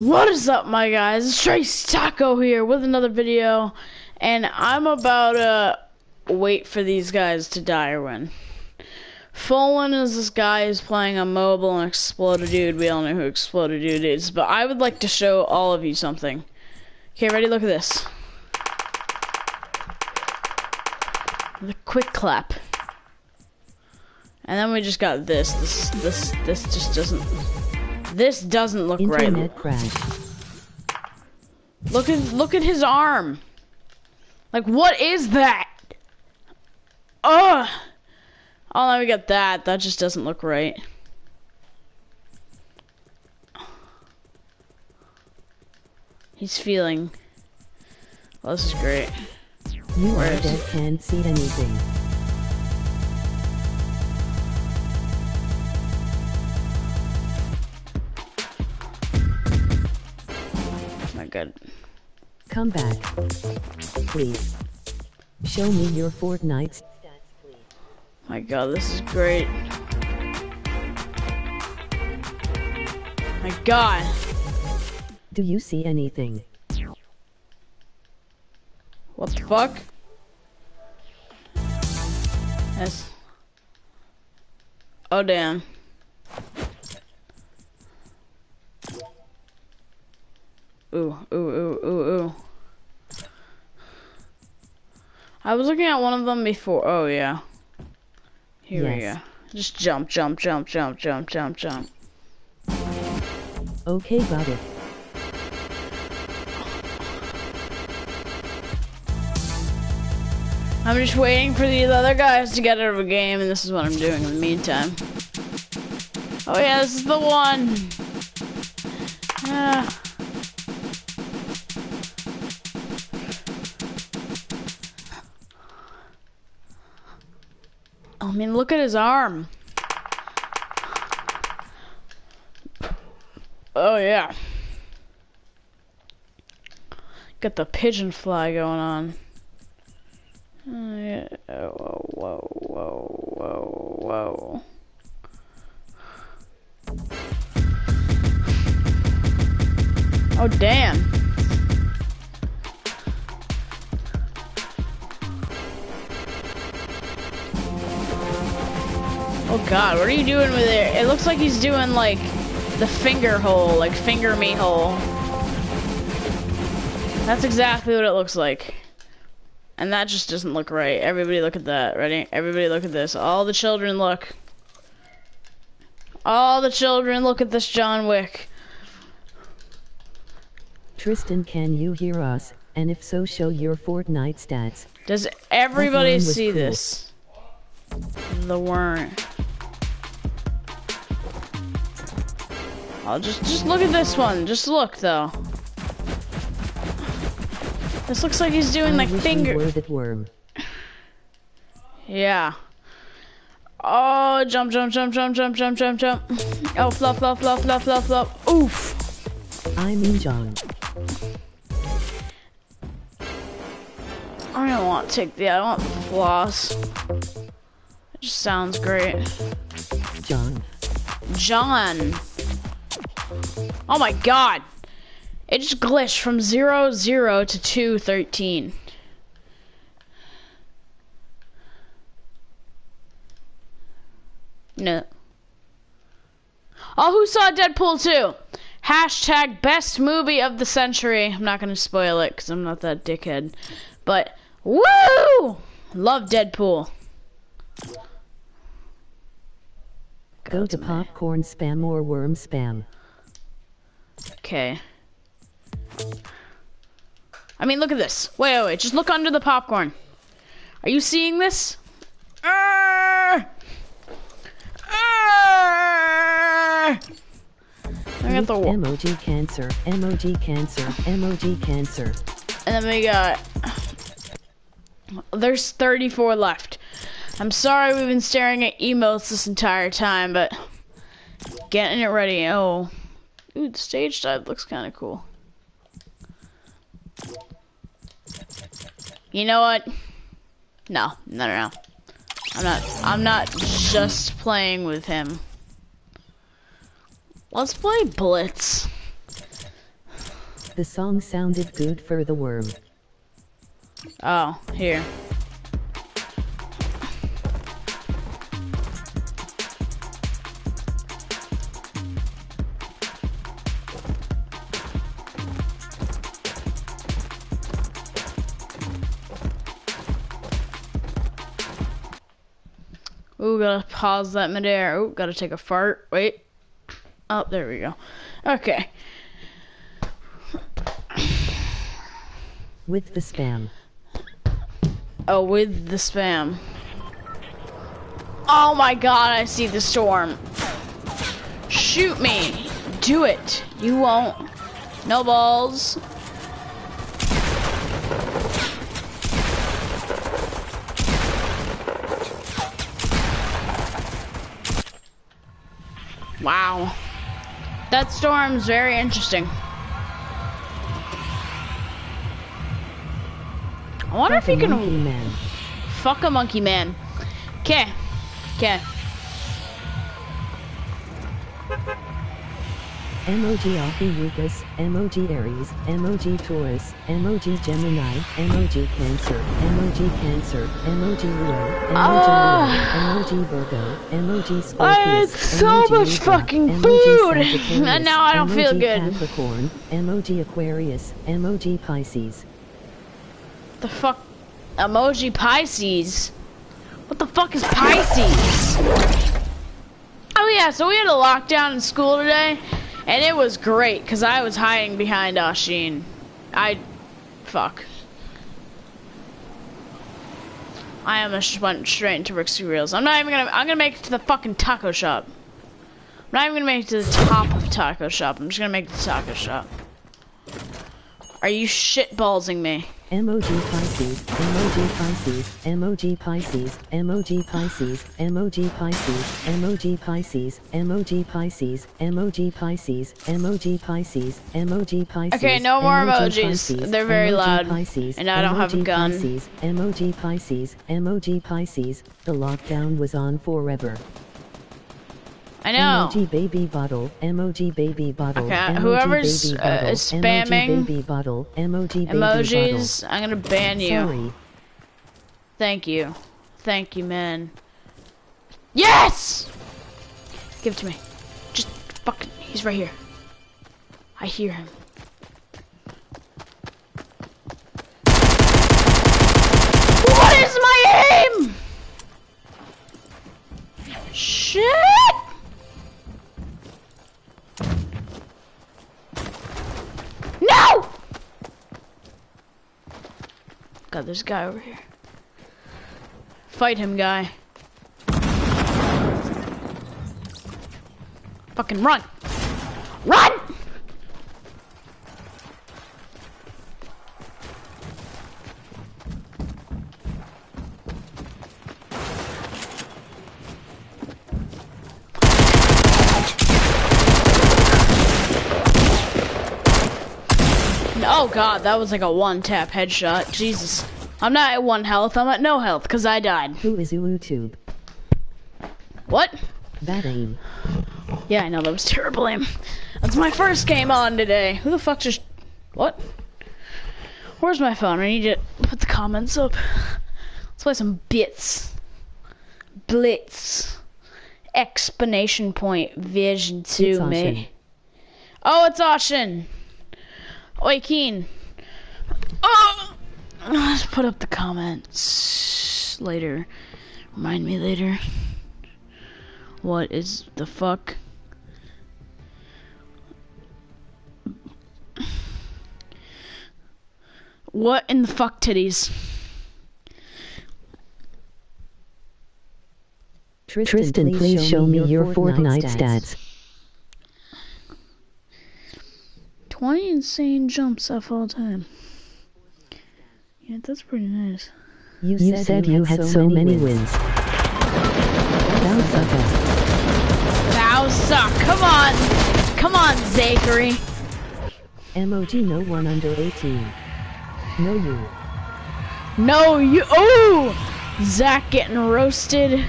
What is up, my guys? It's Trace Taco here with another video, and I'm about to wait for these guys to die or win. Fallen is this guy who's playing a mobile and Exploded Dude. We all know who Exploded Dude is, but I would like to show all of you something. Okay, ready? Look at this. The quick clap. And then we just got this. This this this just doesn't this doesn't look Internet right. crash. Look at look at his arm. Like what is that? Ugh. Oh, now we got that. That just doesn't look right. He's feeling. Well, this is great. You Where are is dead, can't see anything. My. Come back. Please. Show me your Fortnite stats, please. My god, this is great. My god. Do you see anything? What the fuck? Yes. Oh damn. Ooh, ooh, ooh, ooh, ooh. I was looking at one of them before. Oh yeah. Here we go. Just jump, jump, jump, jump, jump, jump, jump. Okay, got it. I'm just waiting for these other guys to get out of a game, and this is what I'm doing in the meantime. Oh yeah, this is the one. Ah. I mean, look at his arm. Oh yeah. Got the pigeon fly going on. Oh, yeah. Whoa, whoa, whoa, whoa, whoa. Oh, damn. Oh god, what are you doing with it? It looks like he's doing like the finger hole, like finger me hole. That's exactly what it looks like. And that just doesn't look right. Everybody look at that. Ready? Everybody look at this. All the children look. All the children look at this John Wick. Tristan, can you hear us? And if so, show your Fortnite stats. Does everybody see cool. this? The worm. I'll just just look at this one. Just look though. This looks like he's doing I like finger. we were worm. Yeah. Oh, jump, jump, jump, jump, jump, jump, jump, jump. Oh, flop, flop, flop, flop, flop, flop. Oof. I mean John. I don't want to take the, I want floss. It just sounds great. John. John. Oh my god. It just glitched from 0, 0 to 2, 13. No. Oh, who saw Deadpool 2? Hashtag best movie of the century. I'm not going to spoil it because I'm not that dickhead. But, woo! Love Deadpool. Go to popcorn spam or worm spam. Okay. I mean, look at this. Wait, wait, wait. Just look under the popcorn. Are you seeing this? Arrgh! Arrgh! I got the Emoji cancer. Emoji cancer. Emoji cancer. and then we got. There's 34 left. I'm sorry we've been staring at emotes this entire time, but getting it ready. Oh, ooh, the stage dive looks kind of cool. You know what? No, no, no, no. I'm not. I'm not just playing with him. Let's play Blitz. The song sounded good for the worm. Oh, here. Ooh, gotta pause that midair. Ooh, gotta take a fart. Wait. Oh, there we go. Okay. With the spam. Oh, with the spam. Oh my god, I see the storm. Shoot me. Do it. You won't. No balls. Wow. That storm's very interesting. I wonder if you Fucking can monkey man. Fuck a monkey man. Okay. Okay. Emoji Alpha Lucas, Emoji Aries, Emoji Taurus, Emoji Gemini, Emoji Cancer, Emoji Cancer, Emoji Leo, Emoji Ah. Leo, Emoji Virgo, Emoji Scorpius, I ate so emoji much Libra, fucking emoji food, and now I don't feel good. Capricorn, Emoji Aquarius, Emoji Pisces. The fuck? Emoji Pisces. What the fuck is Pisces? Oh yeah, so we had a lockdown in school today, and it was great because I was hiding behind Ashin. I, fuck. I almost went straight into Risky Reels. I'm not even gonna. I'm gonna make it to the fucking taco shop. I'm not even gonna make it to the top of taco shop. I'm just gonna make to taco shop. Are you shitballsing me? Emoji Pisces, Emoji Pisces, Emoji Pisces, Emoji Pisces, Emoji Pisces, Emoji Pisces, Emoji Pisces, Emoji Pisces, Emoji Pisces, Emoji Pisces. Okay, no more emojis. They're very loud, and I don't have a gun. Pisces, emoji Pisces, emoji Pisces. The lockdown was on forever. I know. Emoji baby bottle, emoji baby bottle. Okay, emoji whoever's, baby uh, bottle, spamming emoji baby bottle, emoji baby Emojis. I'm gonna ban you. Sorry. Thank you. Thank you, man. Yes! Give it to me. Just fucking. He's right here. I hear him. What is my aim? Shit! No! Got this guy over here. Fight him, guy. Fucking run! Run! Oh god, that was like a one tap headshot. Jesus. I'm not at one health, I'm at no health because I died. Who is YouTube? What? Bad aim. Yeah, I know that was terrible aim. That's my first game on today. Who the fuck just what? Where's my phone? I need to put the comments up. Let's play some bits. Blitz. Explanation point vision to It's me. Oh, it's Oshin. Oi, Keen. Oh! Let's put up the comments later. Remind me later. What is the fuck? What in the fuck titties? Tristan, please, show me your Fortnite stats. 20 insane jumps off all time. Yeah, that's pretty nice. You, said, you had so many wins. Thou suckest. Thou suck. Come on. Come on, Zachary. Emoji no one under 18. No you. No, you. Oh! Zach getting roasted.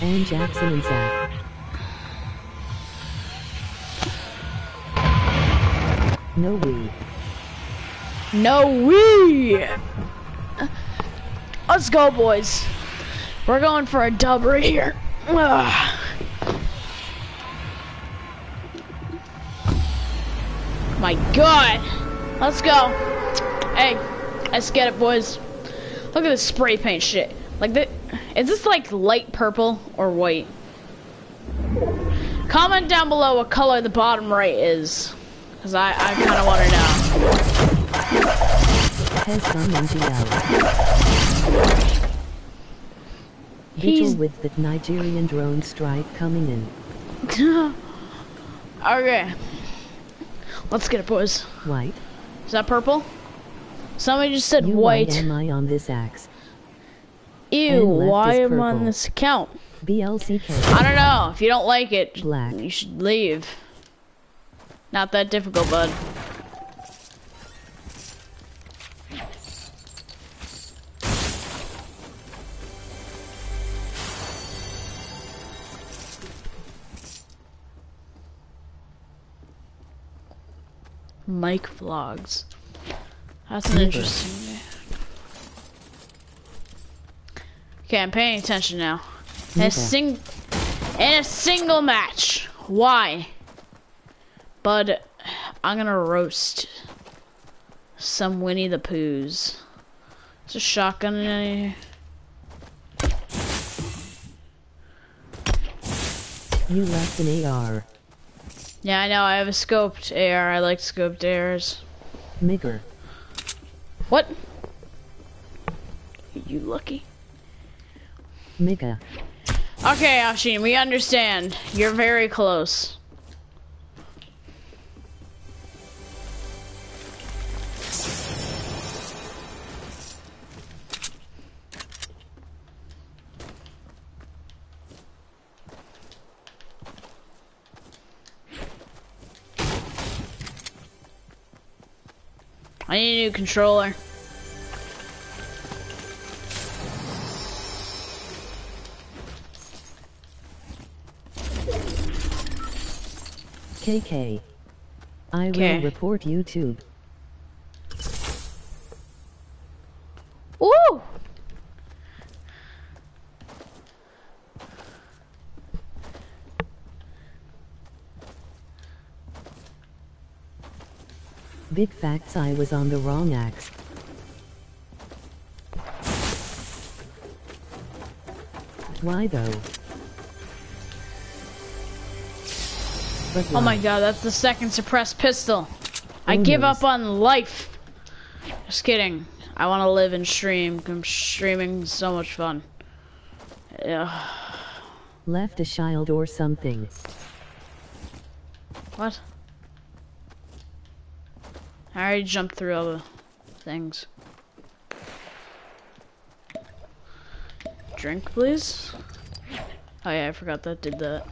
And Jackson and Zach. No we. No we. Let's go, boys. We're going for a dub right here. Ugh. My God. Let's go. Hey, let's get it, boys. Look at this spray paint shit. Like, the, is this like light purple or white? Comment down below what color the bottom right is. Because I, I kind of want to know. NGL. He's- Vigil with the Nigerian drone strike coming in. okay. Let's get it, boys. White. Is that purple? Somebody just said You white. Why am I on this axe? Ew, why am I on this account? BLCK. I don't know. If you don't like it, Black. you should leave. Not that difficult, bud. Mike vlogs. That's an interesting. name. Okay, I'm paying attention now. In a sing, in a single match. Why? Bud, I'm gonna roast some Winnie the Poohs. It's a shotgun in any. You left an AR. Yeah, I know. I have a scoped AR. I like scoped ARs. Migger. What? You lucky. Mika. Okay, Ashin, we understand. You're very close. I need a new controller. KK. I Okay. will report YouTube. Ooh! Big facts I was on the wrong axe. Why though? But Oh my god, that's the second suppressed pistol. I give up on life. Just kidding. I want to live and stream. I'm Streaming so much fun. Yeah. Left a child or something. What? I already jumped through all the things. Drink, please. Oh yeah, I forgot that did that.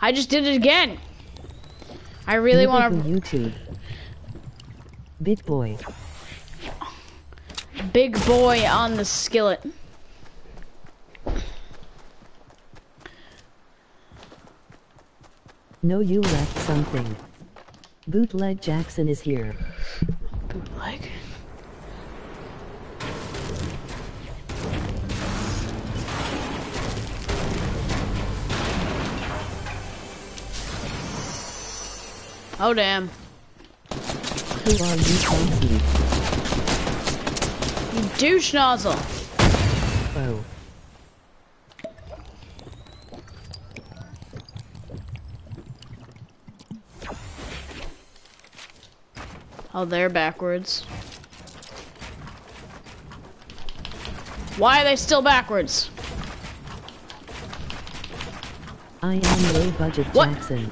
I just did it again. I really want do YouTube. Big boy. big boy on the skillet. No, you left something. Bootleg Jackson is here. Bootleg. Oh damn. Who are you? You douche nozzle. Oh. Oh, they're backwards. Why are they still backwards? I am low budget What? Jackson.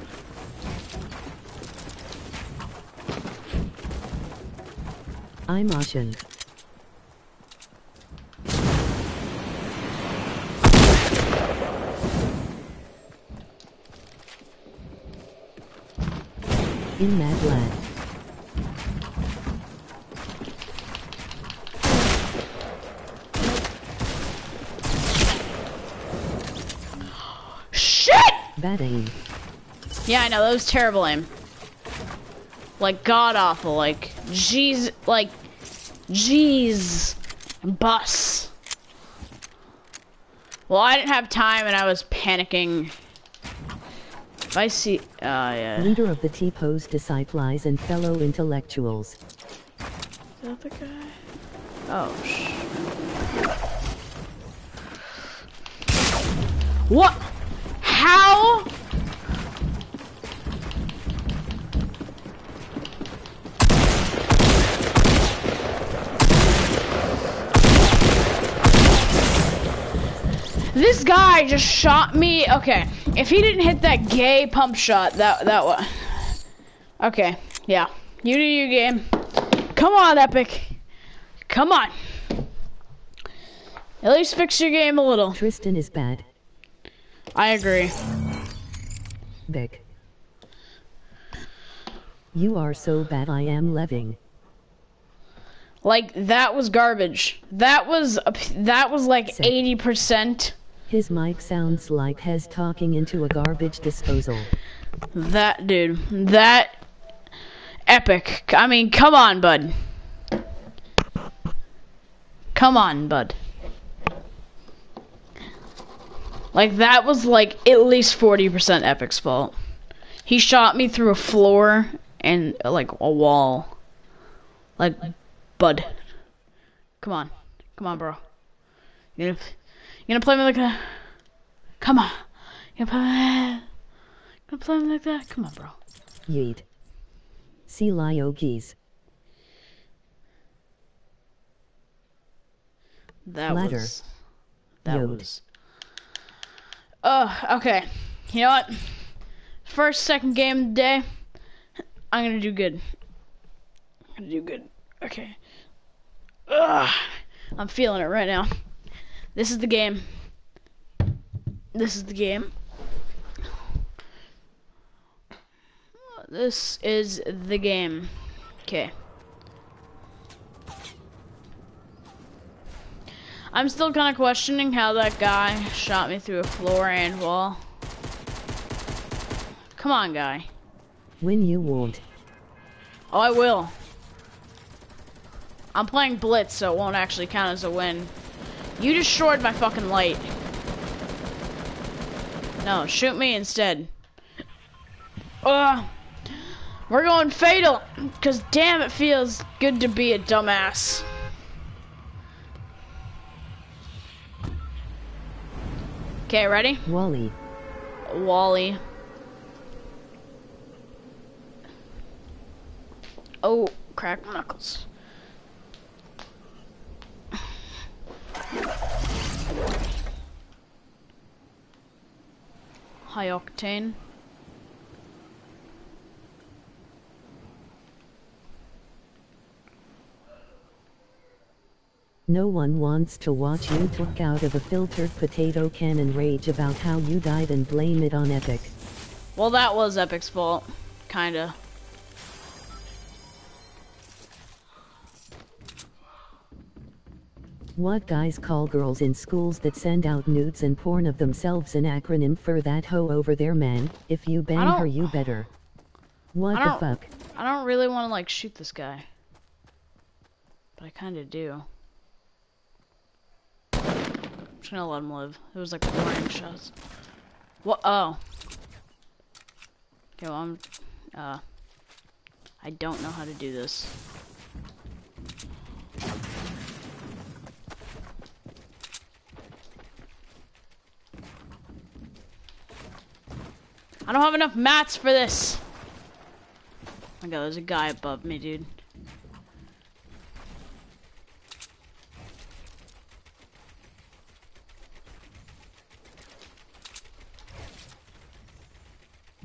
I'm Ashen. In Mad Land. Aim. Yeah, I know, that was terrible aim. Like god awful. Like jeez. Like jeez. Bus. Well, I didn't have time and I was panicking. If I see, uh, yeah. Leader of the T-Pose disciples and fellow intellectuals. Is that the guy? Oh, sh. What? This guy just shot me. Okay, if he didn't hit that gay pump shot, that that one. Okay, yeah. You do your game. Come on, Epic. Come on. At least fix your game a little. Tristan is bad. I agree. You are so bad I am living. Like that was garbage. That was that was like Sick. eighty percent. His mic sounds like he's talking into a garbage disposal. That dude. That epic. I mean, come on, bud. Come on, bud. Like that was like at least forty percent Epic's fault. He shot me through a floor and like a wall. Like, bud. Come on, come on, bro. You gonna, you gonna play me like that? Come on. You gonna play me? You gonna play me like that? Come on, bro. Yeet. See Lyogis. That Ladder. was. That Yod. was. Oh, okay. You know what? First, second game of the day. I'm gonna do good. I'm gonna do good. Okay. Ugh. I'm feeling it right now. This is the game. This is the game. This is the game. Okay. I'm still kind of questioning how that guy shot me through a floor and wall. Come on, guy. When you won't. Oh, I will. I'm playing Blitz, so it won't actually count as a win. You destroyed my fucking light. No, shoot me instead. Ugh. We're going fatal, because damn, it feels good to be a dumbass. Okay, ready? Wally. Wally. Oh, crack my knuckles. High octane. No one wants to watch you talk out of a filtered potato can and rage about how you died and blame it on Epic. Well, that was Epic's fault. Kinda. What guys call girls in schools that send out nudes and porn of themselves an acronym for that hoe over there man, if you bang her you better. What the fuck? I don't really want to, like, shoot this guy. But I kinda do. I'm just gonna let him live. It was like warning shots. What? Oh. Okay, well, I'm, uh, I don't know how to do this. I don't have enough mats for this. Oh my god, there's a guy above me, dude.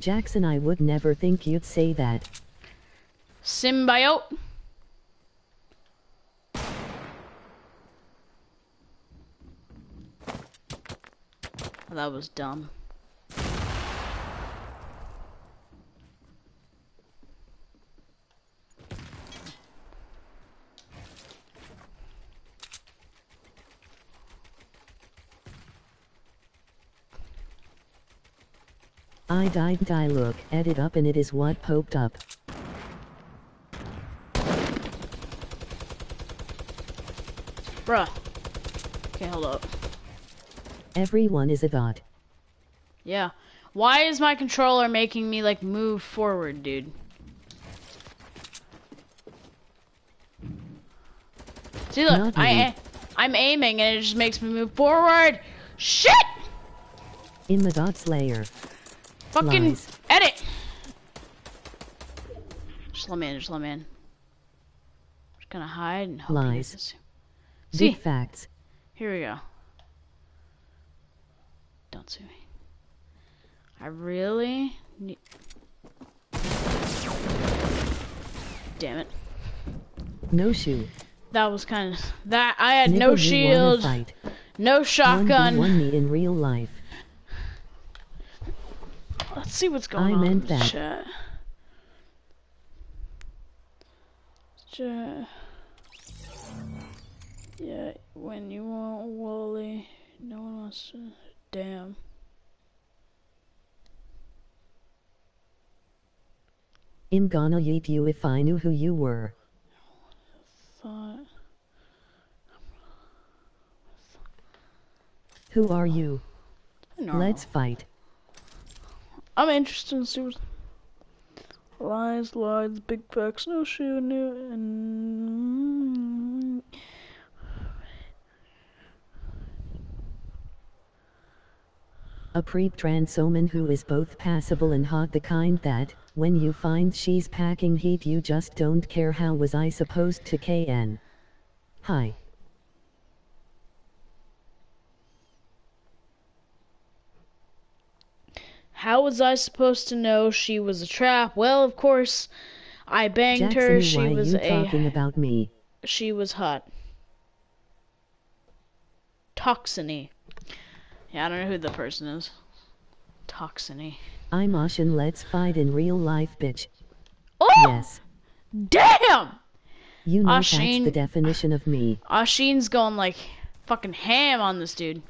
Jackson I would never think you'd say that. Symbiote. That was dumb. I died die! look at it up and it is what poked up. Bruh. Okay, hold up. Everyone is a god. Yeah. Why is my controller making me, like, move forward, dude? See, look, I, I'm aiming and it just makes me move forward. Shit! In the god slayer. Fucking Lies. edit. Just let me in. Just let me in. Just gonna hide and hope he Lies. doesn't see- See, Big facts. here we go. Don't sue me. I really need. Damn it. No shoe. That was kind of that. I had Nigga, no shield, Fight. no shotgun. 1v1 me in real life. Let's see what's going I on. meant in that. Chat. Chat. Yeah, when you want Wally, no one wants to. Damn. I'm gonna eat you if I knew who you were. Thought. Who are you? Normal. Let's fight. I'm interested in what's. Lies, lies, big facts, no shoe, new, and. A preep trans woman who is both passable and hot the kind that, when you find she's packing heat you just don't care how was I supposed to KN. Hi. How was I supposed to know she was a trap? Well, of course, I banged Jackson her. She why was you a. talking about me? She was hot. Toxiny. Yeah, I don't know who the person is. Toxiny. I'm Oshin let's fight in real life bitch. Oh! Yes. Damn! You know Oshin- that's the definition of me. Ashin's going like fucking ham on this dude.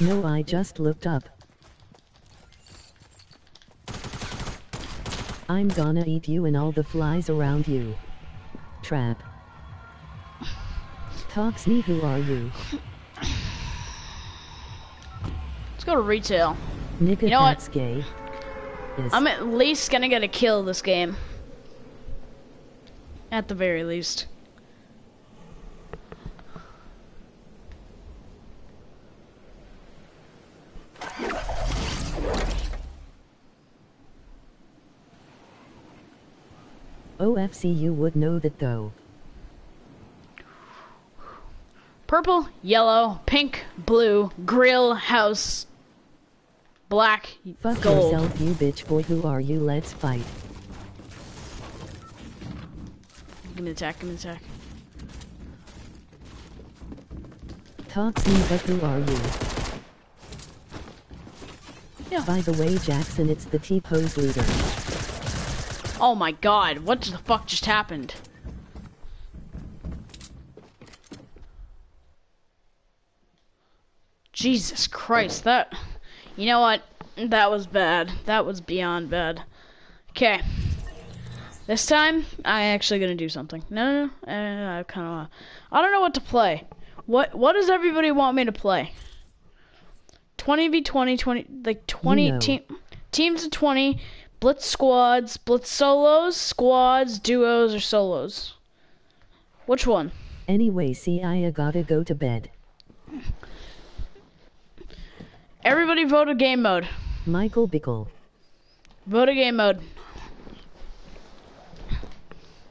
No I just looked up. I'm gonna eat you and all the flies around you. Trap. Talks me who are you? Let's go to retail. Nigga You know what? gay. Is I'm at least gonna get a kill this game. At the very least. OFC you would know that though. Purple, yellow, pink, blue, grill, house, black, Fuck gold. yourself you bitch boy who are you let's fight. Give me the attack, give me the attack. Me but who are you? Yeah. By the way Jackson it's the T-pose leader. Oh my god, what the fuck just happened? Jesus Christ, that. You know what? That was bad. That was beyond bad. Okay. This time, I actually gonna do something. No, no, no. Uh, I kind of. I don't know what to play. What What does everybody want me to play? 20 v 20, 20 like 20 know. team teams of 20, blitz squads, blitz solos, squads, duos, or solos. Which one? Anyway see I gotta go to bed. Everybody vote a game mode. Michael Bickle. Vote a game mode.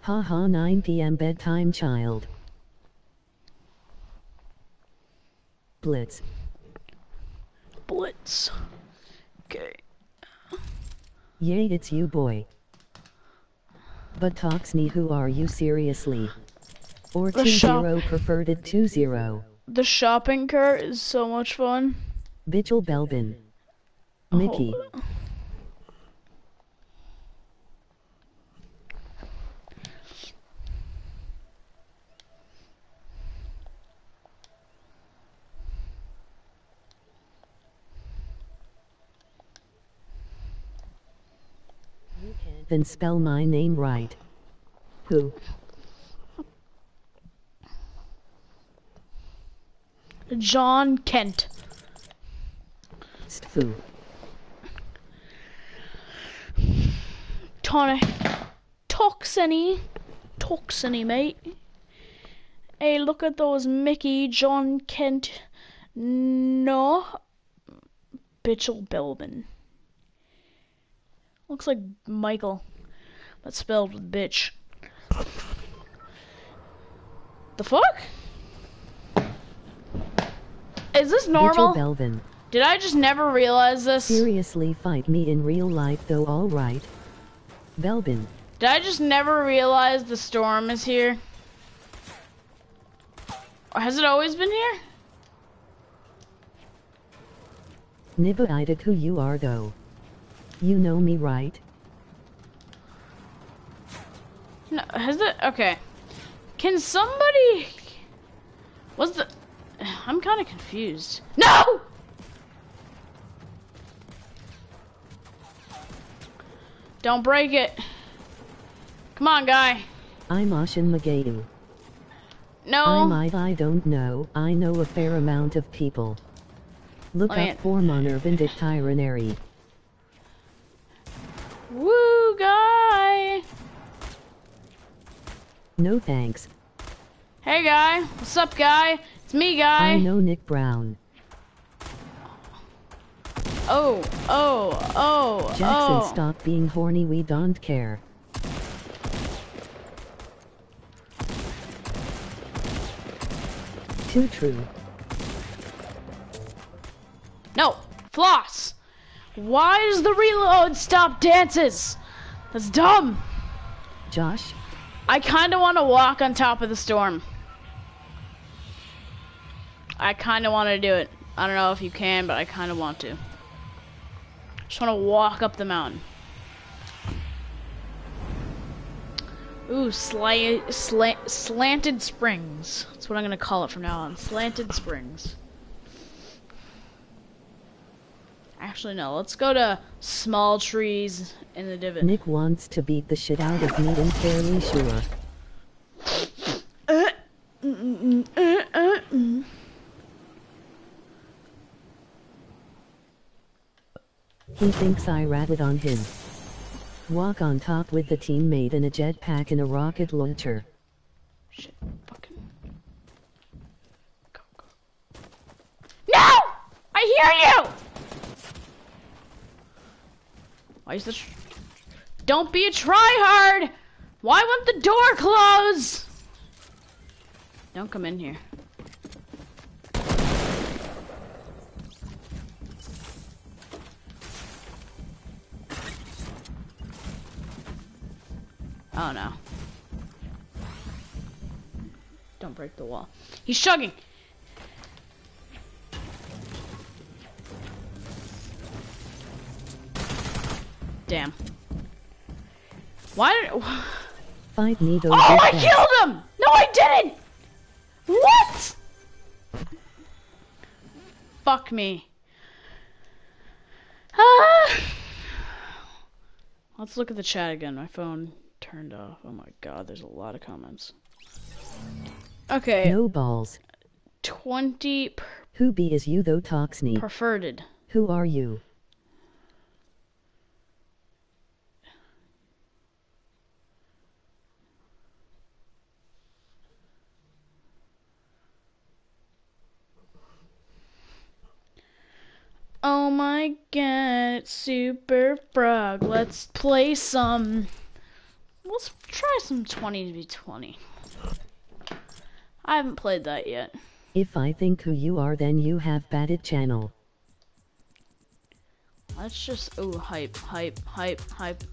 Haha 9 p.m. bedtime child. Blitz. Blitz. Okay. Yay it's you boy. But Toxney who are you seriously? Or The 2 shop. 0 preferred it 2 0. The shopping cart is so much fun. Bitchel Belbin. Oh. Mickey. Oh. Then spell my name right. Who? John Kent. Stfu. Tony. Toxiny. Toxiny, mate. Hey, look at those Mickey, John Kent. No. Bitchel Belbin. Looks like Michael, but spelled with bitch. The fuck? Is this normal? Mitchell Belvin. Did I just never realize this? Seriously fight me in real life though alright. Belvin. Did I just never realize the storm is here? Or has it always been here? Nibba Idak who you are though. You know me right? No, has it? Okay. Can somebody... What's the... I'm kind of confused. No! Don't break it. Come on, guy. I'm Ashin Magayu. No. I might I don't know, I know a fair amount of people. Look Let up for Monervindic Tyranary. Woo, guy. No thanks. Hey, guy. What's up, guy? It's me, guy. I know Nick Brown. Oh, oh, oh, Jackson oh. stop being horny we don't care. Too true. No, floss. Why does the reload stop dances? That's dumb. Josh, I kind of want to walk on top of the storm. I kind of want to do it. I don't know if you can, but I kind of want to. Just want to walk up the mountain. Ooh, sla- sla- slanted springs. That's what I'm gonna call it from now on. Slanted springs. Actually, no. Let's go to small trees in the divot. Nick wants to beat the shit out of me and fairly sure. Uh, mm, mm, uh, uh, mm. He thinks I ratted on him. Walk on top with the teammate in a jetpack and a rocket launcher. Shit, fucking. Go, go. No! I hear you! Why is this? Don't be a tryhard! Why won't the door close? Don't come in here. Oh no. Don't break the wall. He's chugging. Damn. Why did? Me though. Oh, I back. killed him! No, I didn't. What? Fuck me. Ah. Let's look at the chat again. My phone turned off. Oh my god, there's a lot of comments. Okay, No balls. 20 per- Who be is you though Toxney? preferred. Who are you? Oh my god, Super Frog. Let's play some. Let's try some 20v20. I haven't played that yet. If I think who you are then you have batted channel. Let's just. Oh, hype, hype, hype, hype.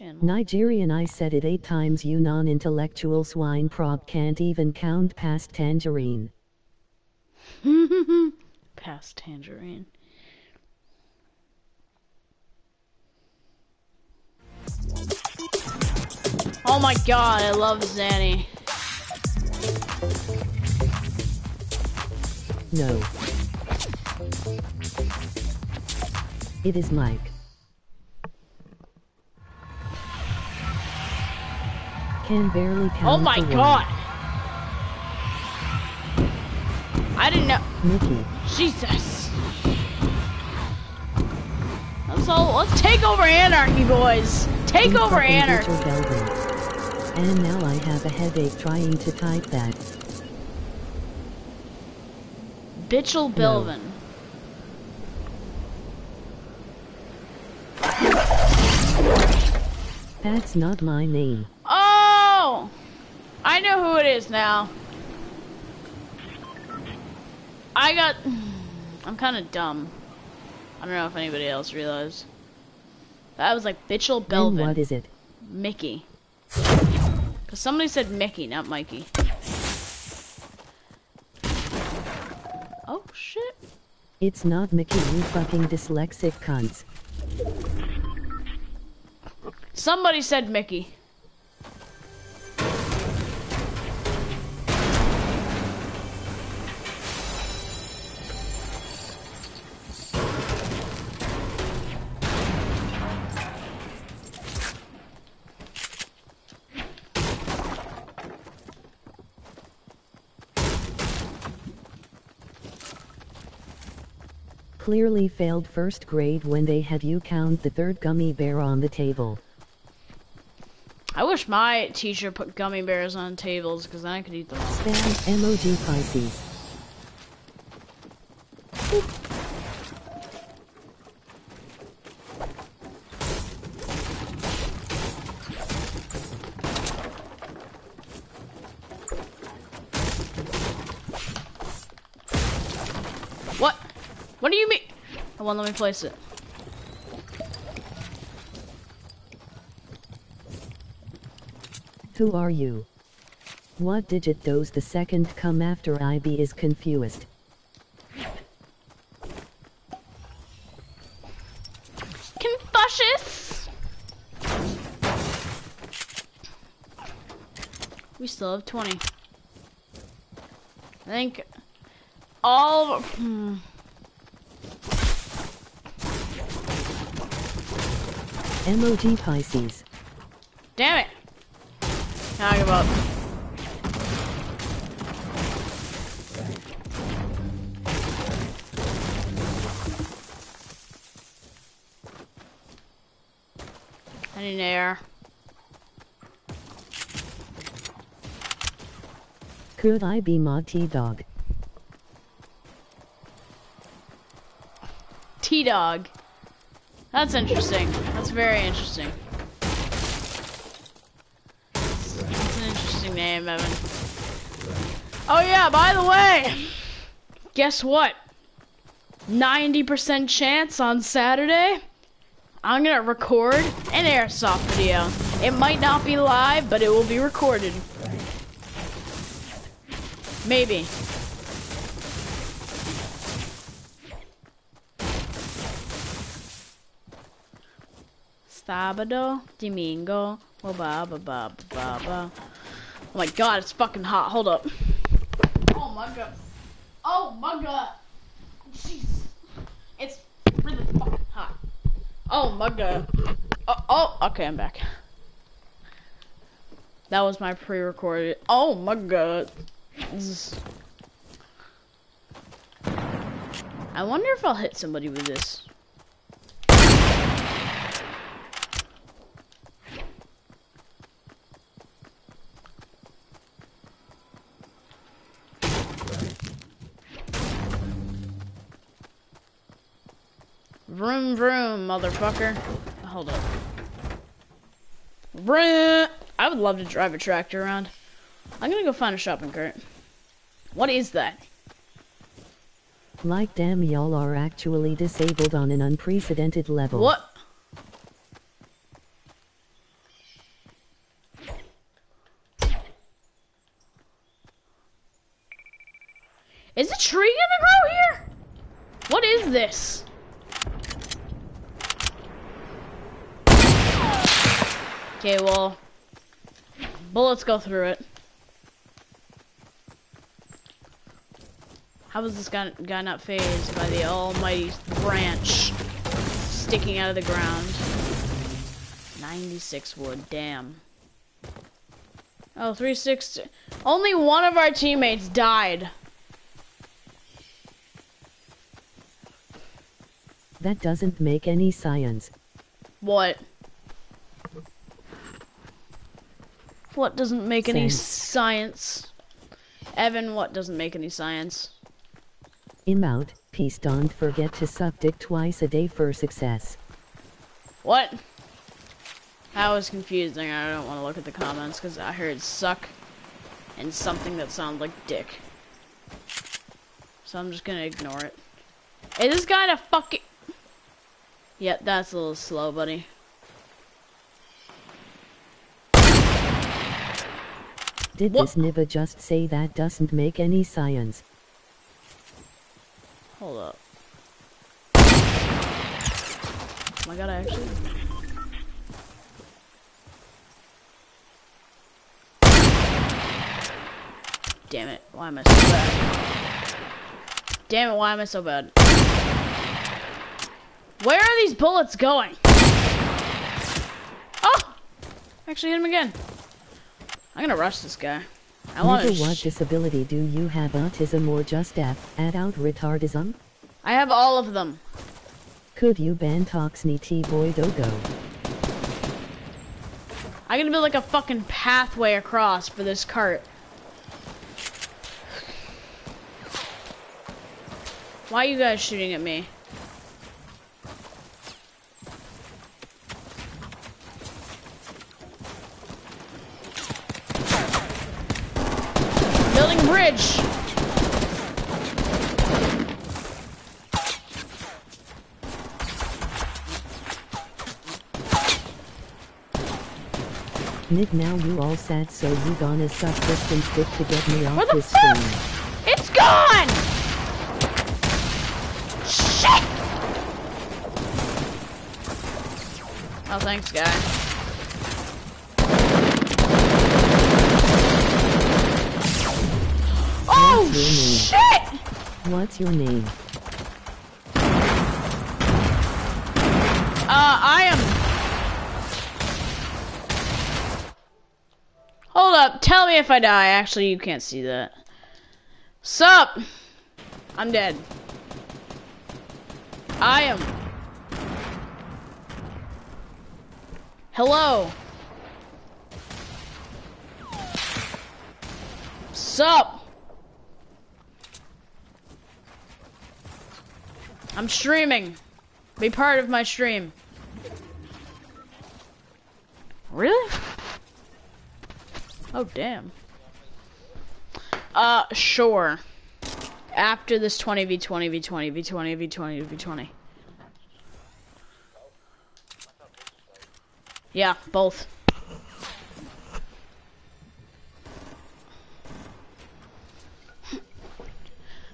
nation. Nigerian I said it eight times you non-intellectual swine prob can't even count past tangerine. past tangerine. Oh my god, I love Zanny. No. It is Mike. Can barely count Oh my god! I didn't know. Mickey. Jesus. Let's all let's take over anarchy, boys. Take over anarchy. Belvin. And now I have a headache trying to type that. Bitchel Bilvin. That's not my name. I know who it is now. I got. I'm kind of dumb. I don't know if anybody else realized. That was like Bitchel Then Belvin. what is it? Mickey. Because somebody said Mickey, not Mikey. Oh, shit. It's not Mickey, you fucking dyslexic cunts. Somebody said Mickey. Clearly failed first grade when they had you count the third gummy bear on the table. I wish my teacher put gummy bears on tables because then I could eat them all. Spam emoji Pisces. What do you mean? Oh, well, let me place it. Who are you? What digit does the second come after IB is confused. Confucius! We still have 20. I think all. Hmm. Emoji Pisces. Damn it! Give up. I need air. Could I be mod T-Dog? T Dog. That's interesting. That's very interesting. That's an interesting name, Evan. Oh yeah, by the way, guess what? 90% chance on Saturday, I'm gonna record an airsoft video. It might not be live, but it will be recorded. Maybe. Sábado, domingo, ba ba ba ba ba ba. Oh my god, it's fucking hot. Hold up. Oh my god. Oh my god. Jeez. It's really fucking hot. Oh my god. Oh, oh, okay, I'm back. That was my pre-recorded. Oh my god. I wonder if I'll hit somebody with this. Vroom vroom, motherfucker. Hold up. Vroom. I would love to drive a tractor around. I'm gonna go find a shopping cart. What is that? Like damn y'all are actually disabled on an unprecedented level. What? Is a tree gonna grow here? What is this? Okay, well, bullets go through it. How was this guy, guy not phased by the almighty branch sticking out of the ground? 96 wood, damn. Oh, 360. Only one of our teammates died. That doesn't make any science. What? What doesn't make any science? Evan, what doesn't make any science? Im out, peace don't forget to suck dick twice a day for success. What? That was confusing. I don't want to look at the comments because I heard suck and something that sounded like dick. So I'm just gonna ignore it. it. Is this guy a fucking... Yeah, that's a little slow, buddy. Did What? this nibba just say that doesn't make any science? Hold up. Oh my god, I actually... Damn it, why am I so bad? Damn it, why am I so bad? Where are these bullets going? Oh! Actually hit him again. I'm gonna rush this guy. I want Nigga, what to. disability do you have autism or just add out retardism? I have all of them. Could you ban Toxney T-Boy Dogo? I'm gonna build like a fucking pathway across for this cart. Why are you guys shooting at me? Building a bridge. Nick now you all sad so you gonna suck Kristen's dick to get me Where off the this fuck? stream. It's gone! Shit! Oh, thanks, guy. Oh, What's your name? shit! What's your name? Uh, I am... Hold up, tell me if I die. Actually, you can't see that. Sup? I'm dead. I am. Hello. Sup? I'm streaming. Be part of my stream. Really? Oh, damn. Uh, sure. After this 20v20, v20, v20, v20, v20. Yeah, both.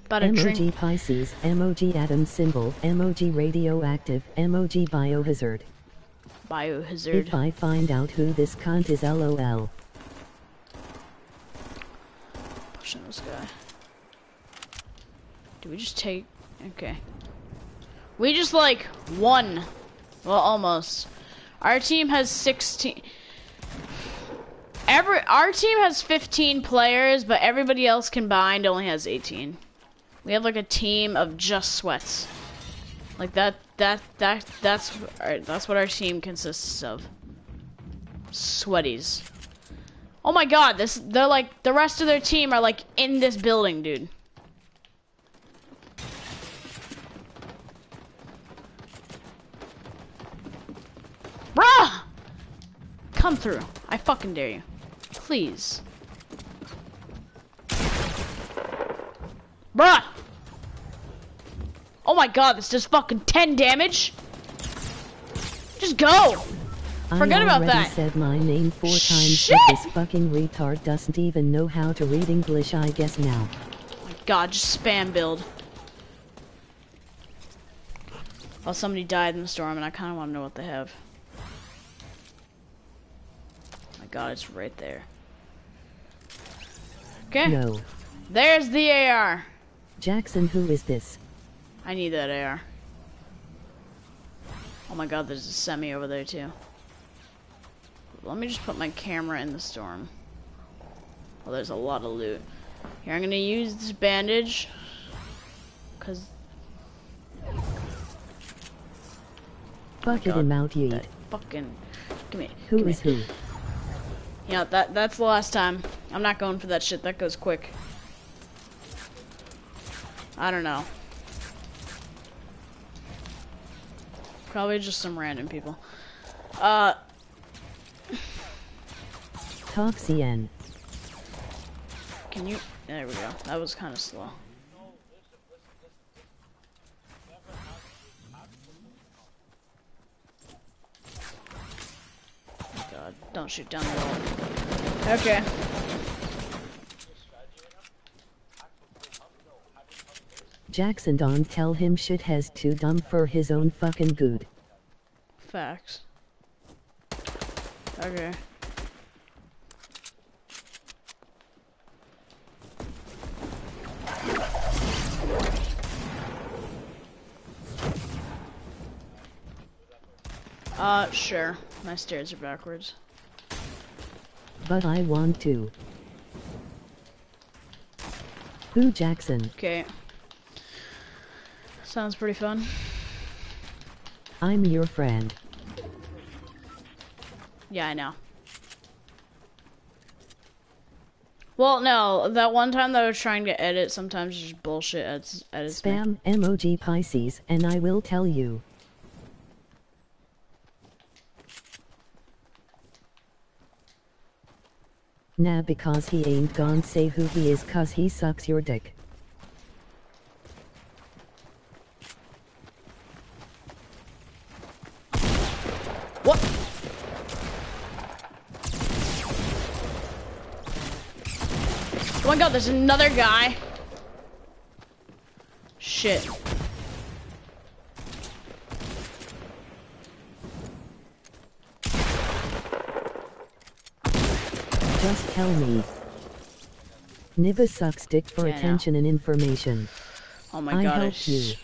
About a. Emoji Pisces, emoji atom symbol, emoji radioactive, emoji biohazard. Biohazard. If I find out who this cunt is lol. Pushing this guy. Do we just take... Okay. We just, like, won. Well, almost. Our team has 16... Every, our team has 15 players, but everybody else combined only has 18. We have, like, a team of just sweats. Like, that, that, that, that's, that's what our team consists of. Sweaties. Oh my god, this they're like the rest of their team are like in this building, dude. Bruh! Come through. I fucking dare you. Please. Bruh! Oh my god, this does fucking 10 damage? Just go! Forget I about that. said my name four times, Shit! but this fucking retard doesn't even know how to read English I guess now. Oh my God, just spam build. Well, somebody died in the storm, and I kind of want to know what they have. Oh my God, it's right there. Okay, No. there's the AR. Jackson, who is this? I need that air. Oh my god, there's a semi over there too. Let me just put my camera in the storm. Well, there's a lot of loot. Here, I'm gonna use this bandage. Cause... Bucket God, and Mount Yeed. That fucking... Give me... Who give is me. who? Yeah, that that's the last time. I'm not going for that shit. That goes quick. I don't know. Probably just some random people. Uh, Toxian. can you? There we go. That was kind of slow. God, don't shoot down the wall. Okay. Jackson don't tell him shit has too dumb for his own fucking good. Facts. Okay. Uh, sure. My stairs are backwards. But I want to. Who Jackson? Okay. Sounds pretty fun. I'm your friend. Yeah, I know. Well, no, that one time that I was trying to edit, sometimes just bullshit edits, edits me. Spam emoji Pisces and I will tell you. Nah because he ain't gon' say who he is cause he sucks your dick. Oh my god, there's another guy. Shit. Just tell me. Niva sucks dick for Yeah, attention and information. Oh my I god. helped you.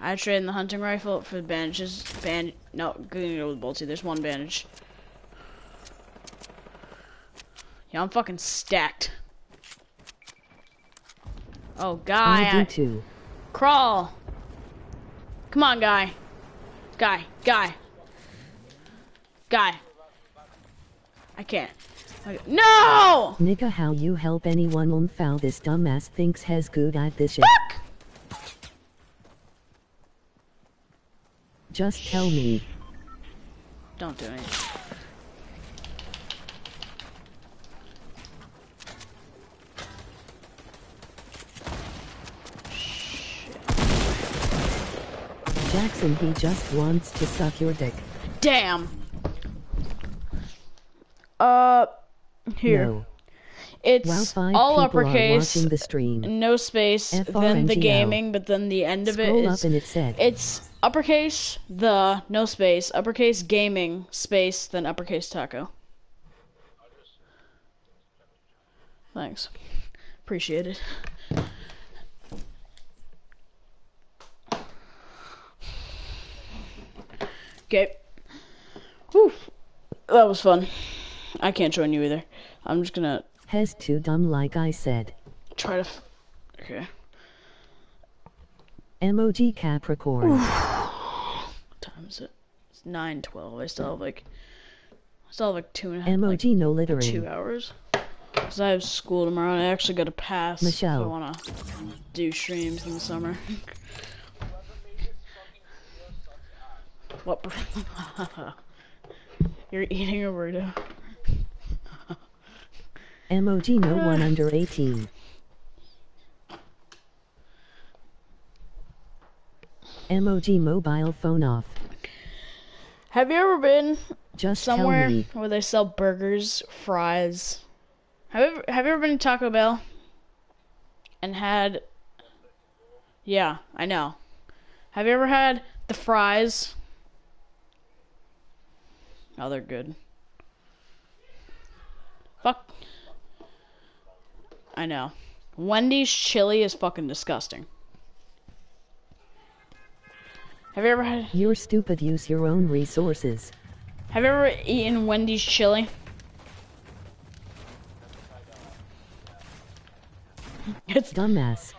I traded the hunting rifle for the bandages. Band. No, gonna go with bolty. There's one bandage. Yeah, I'm fucking stacked. Oh, guy. I do too. Crawl. Come on, guy. Guy. Guy. Guy. I can't. Okay. No! Nigga how you help anyone on foul this dumbass thinks has good at this shit. Fuck! Just tell me. Don't do anything. Jackson he just wants to suck your dick. Damn. Uh, here. No. It's all uppercase, the stream. no space, then the gaming, but then the end of it and it said. it's uppercase the no space, uppercase gaming space, then uppercase taco. Thanks, appreciate it. Okay. Whew. That was fun. I can't join you either. I'm just gonna Has too dumb like I said. try to. F- okay. Emoji Capricorn. What time is it? It's nine twelve. I still have like, I still have like two and a half, like Emoji no two hours. Cause I have school tomorrow and I actually got to pass. if Michelle. I wanna do streams in the summer. what? You're eating a burrito. Emoji no one under 18. Emoji mobile phone off. Have you ever been Just somewhere where they sell burgers, fries? Have you ever, have you ever been to Taco Bell and had? Yeah, I know. Have you ever had the fries? Oh, they're good. Fuck. I know. Wendy's chili is fucking disgusting. Have you ever had? You're stupid. Use your own resources. Have you ever eaten Wendy's chili? It's. Dumbass.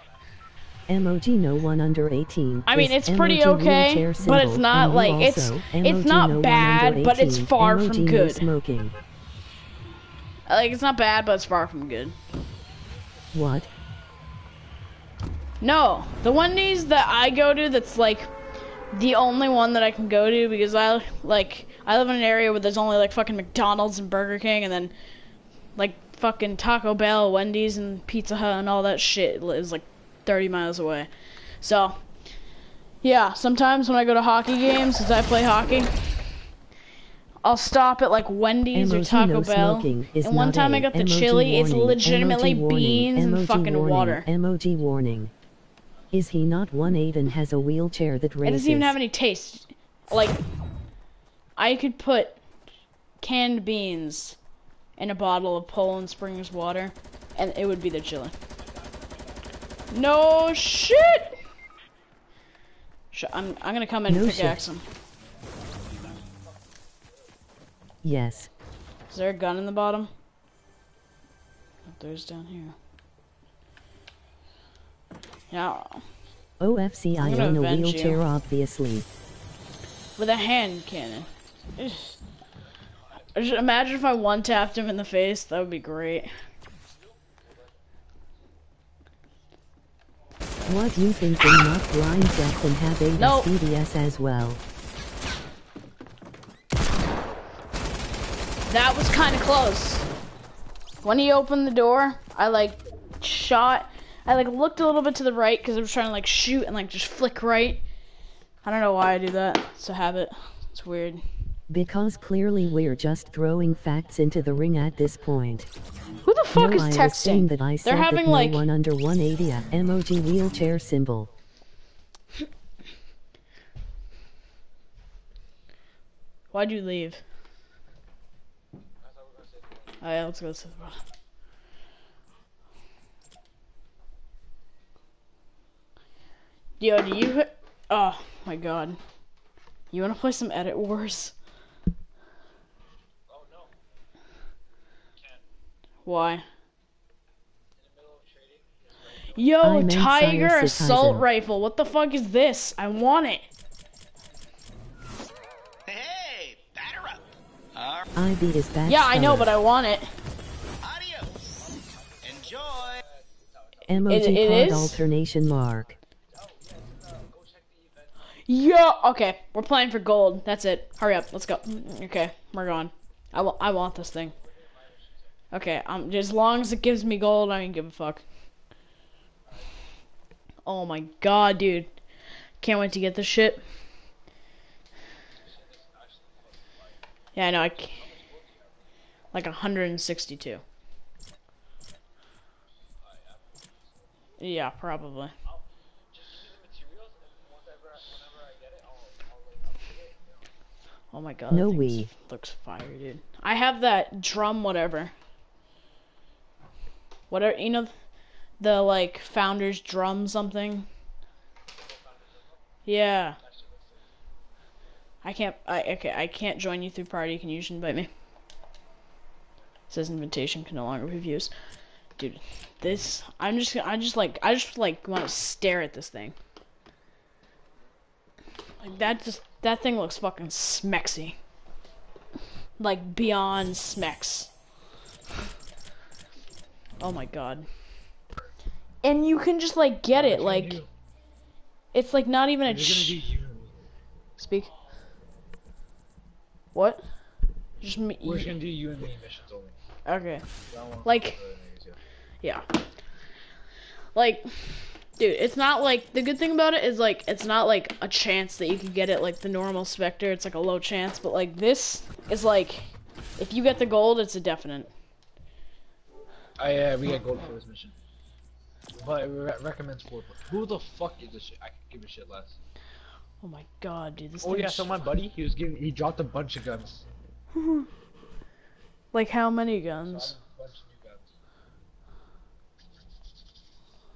MOG no one under 18. I mean, it's pretty MOG okay, but it's not like- it's- it's not no bad, but it's far MOG from no good. smoking. Like it's not bad, but it's far from good. What? No, the Wendy's that I go to that's like the only one that I can go to because I like I live in an area where there's only like fucking McDonald's and Burger King and then like fucking Taco Bell, Wendy's and Pizza Hut and all that shit is like 30 miles away. So, yeah, sometimes when I go to hockey games, since I play hockey, I'll stop at like Wendy's or Taco Bell. And one time I got the chili, it's legitimately beans and fucking water. MOG warning. Is he not 1-8 and has a wheelchair that races? It doesn't even have any taste. Like, I could put canned beans in a bottle of Poland Springs water, and it would be the chili. No shit! Sh- I'm, I'm gonna come in No and shit. pickaxe him. Yes. Is there a gun in the bottom? Oh, there's down here. Yeah, OFC I own a avenge you. wheelchair obviously. with a hand cannon. Just Imagine if I one tapped him in the face. That would be great. What you think they're not blind deaf and have a Nope. CDS as well? That was kind of close. When he opened the door, I like shot. I like looked a little bit to the right because I was trying to like shoot and like just flick right. I don't know why I do that. It's a habit. It's weird. Because clearly we're just throwing facts into the ring at this point. Who the fuck no, is I texting? that I They're having that like no one under 180 a emoji wheelchair symbol. Why'd you leave? Oh yeah, let's go to the bottom. Yo, do you? Oh my god. You wanna play some Edit Wars? Oh no. Can't. Why? In the middle of trading. Yo, I'm Tiger Assault Citizen. Rifle. What the fuck is this? I want it. Hey, batter up. All right. ID is back. Yeah, I know, but I want it. Adios. Enjoy. Emoji It- it card is? alternation mark. Yo, okay, we're playing for gold. That's it. Hurry up, let's go. Okay, we're going. I wa- I want this thing. Okay, um, as long as it gives me gold, I don't give a fuck. Oh my god, dude. Can't wait to get this shit. Yeah, I know, I c- like 162. Yeah, probably. Oh my god. No we. Looks fire, dude. I have that drum, whatever. Whatever, you know, the like founder's drum something. Yeah. I can't. I okay. I can't join you through party. Can you just invite me? It says invitation can no longer be used. Dude, this. I'm just. I just like. I just like want to stare at this thing. Like that just that thing looks fucking smexy. Like beyond smex. Oh my god. And you can just like get it like it's like not even a ch- speak. What? Just me. We're just gonna do you and me missions only. Okay. I don't want Like- to do other niggas, Yeah. yeah. Like, dude, it's not like the good thing about it is like it's not like a chance that you can get it like the normal Spectre. It's like a low chance, but like this is like if you get the gold, it's a definite. Oh uh, yeah, we got gold for this mission. But it re- recommends four. Who the fuck is this shit? I could give a shit less. Oh my god, dude, this Oh yeah, so my buddy, he was giving, he dropped a bunch of guns. like how many guns? A bunch of new guns.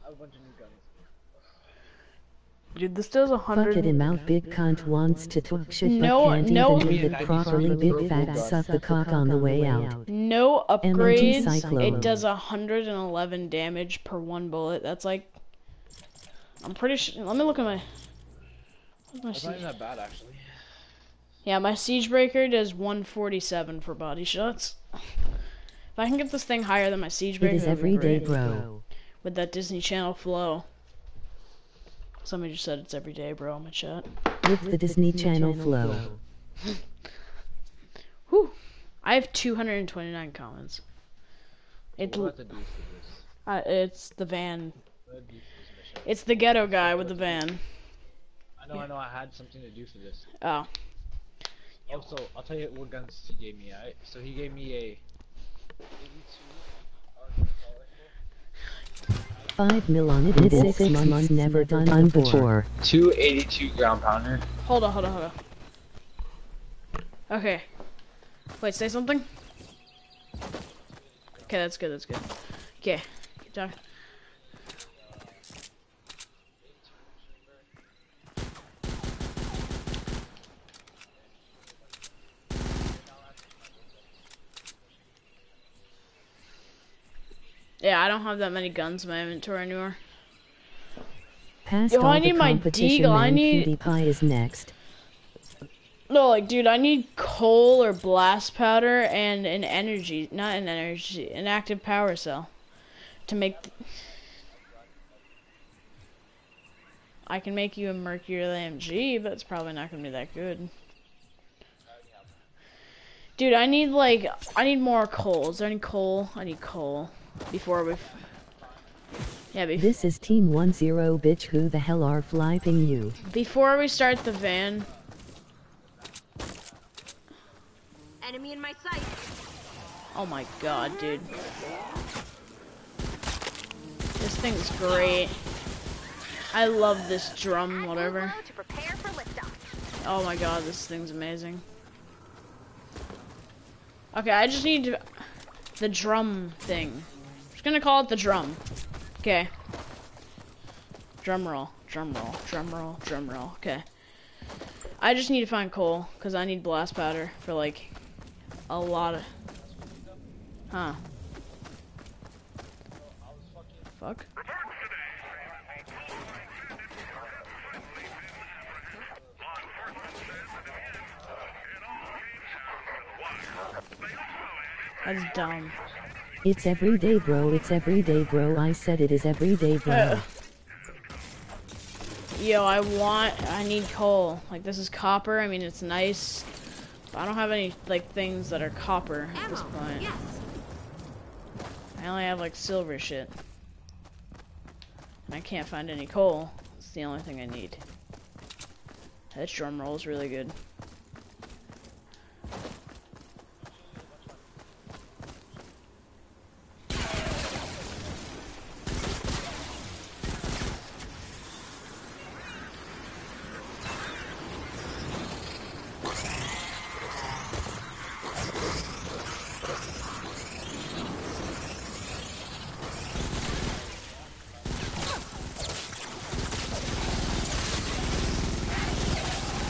a bunch of new guns. Dude, this does a Fuck hundred. it and Mount Big Cunt wants to talk shit No- but can't no- even do it properly. Big fat suck the cock on the way out. No upgrades. It does 111 damage per one bullet. That's like. I'm pretty sure. Let me look at my. what's my That's not siege- even that bad actually. Yeah, my siege breaker does 147 for body shots. If I can get this thing higher than my siege breaker, is that'd be everyday bro. With that Disney Channel flow. Somebody just said it's everyday, bro. in my chat. With the Disney Channel flow. Whew. I have 229 comments. It, What do I have to do for this? uh, it's the van. What do I do for this mission? It's the ghetto guy with the van. I know, I know. I had something to do for this. Oh. Also, I'll tell you what guns he gave me. Alright, so he gave me a. 82 Five mil on it. It's six months never done before. 282 ground pounder. Hold on, hold on, hold on. Okay. Wait, say something? Okay, that's good, that's good. Okay, keep talking. Yeah, I don't have that many guns in my inventory anymore. Past Yo, all I the need my competition deagle, I need- PewDiePie is next. No, like, dude, I need coal or blast powder and an energy, not an energy, an active power cell to make. I can make you a Mercury LMG, but it's probably not gonna be that good. Dude, I need like, I need more coal. Is there any coal? I need coal before we. f- Yeah, bef- This is Team 10 bitch who the hell are flipping you? before we start the van. Enemy in my sight. Oh my god, dude. This thing's great. I love this drum, whatever. To prepare for liftoff. Oh my god, this thing's amazing. Okay, I just need to, the drum thing. Just gonna call it the drum. Okay. Drum roll, drum roll, drum roll, drum roll. Okay. I just need to find coal, because I need blast powder for like a lot of. Huh. Fuck. That's dumb. It's everyday bro, it's everyday bro. I said it is everyday bro. Uh. Yo, I want, I need coal. Like, this is copper. I mean, it's nice. But I don't have any, like, things that are copper at this Ammo. point. Yes. I only have, like, silver shit. And I can't find any coal. It's the only thing I need. This drum roll is really good.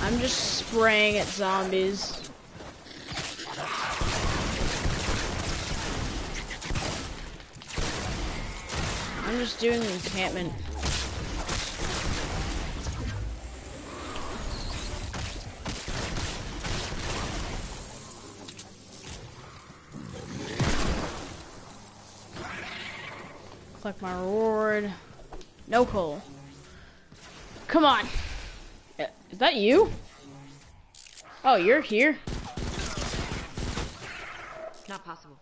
I'm just spraying at zombies. I'm just doing an encampment. Collect my reward. No coal. Come on. Is that you? Oh, you're here. Not possible.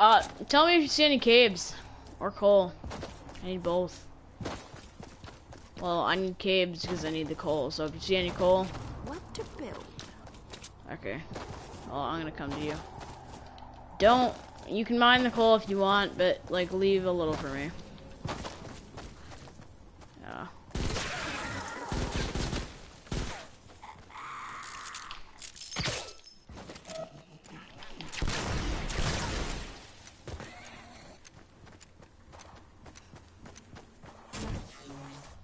Uh, tell me if you see any caves or coal. I need both. Well, I need caves because I need the coal. So if you see any coal, What to build? okay. Well, I'm gonna come to you. Don't. You can mine the coal if you want, but like leave a little for me. Yeah.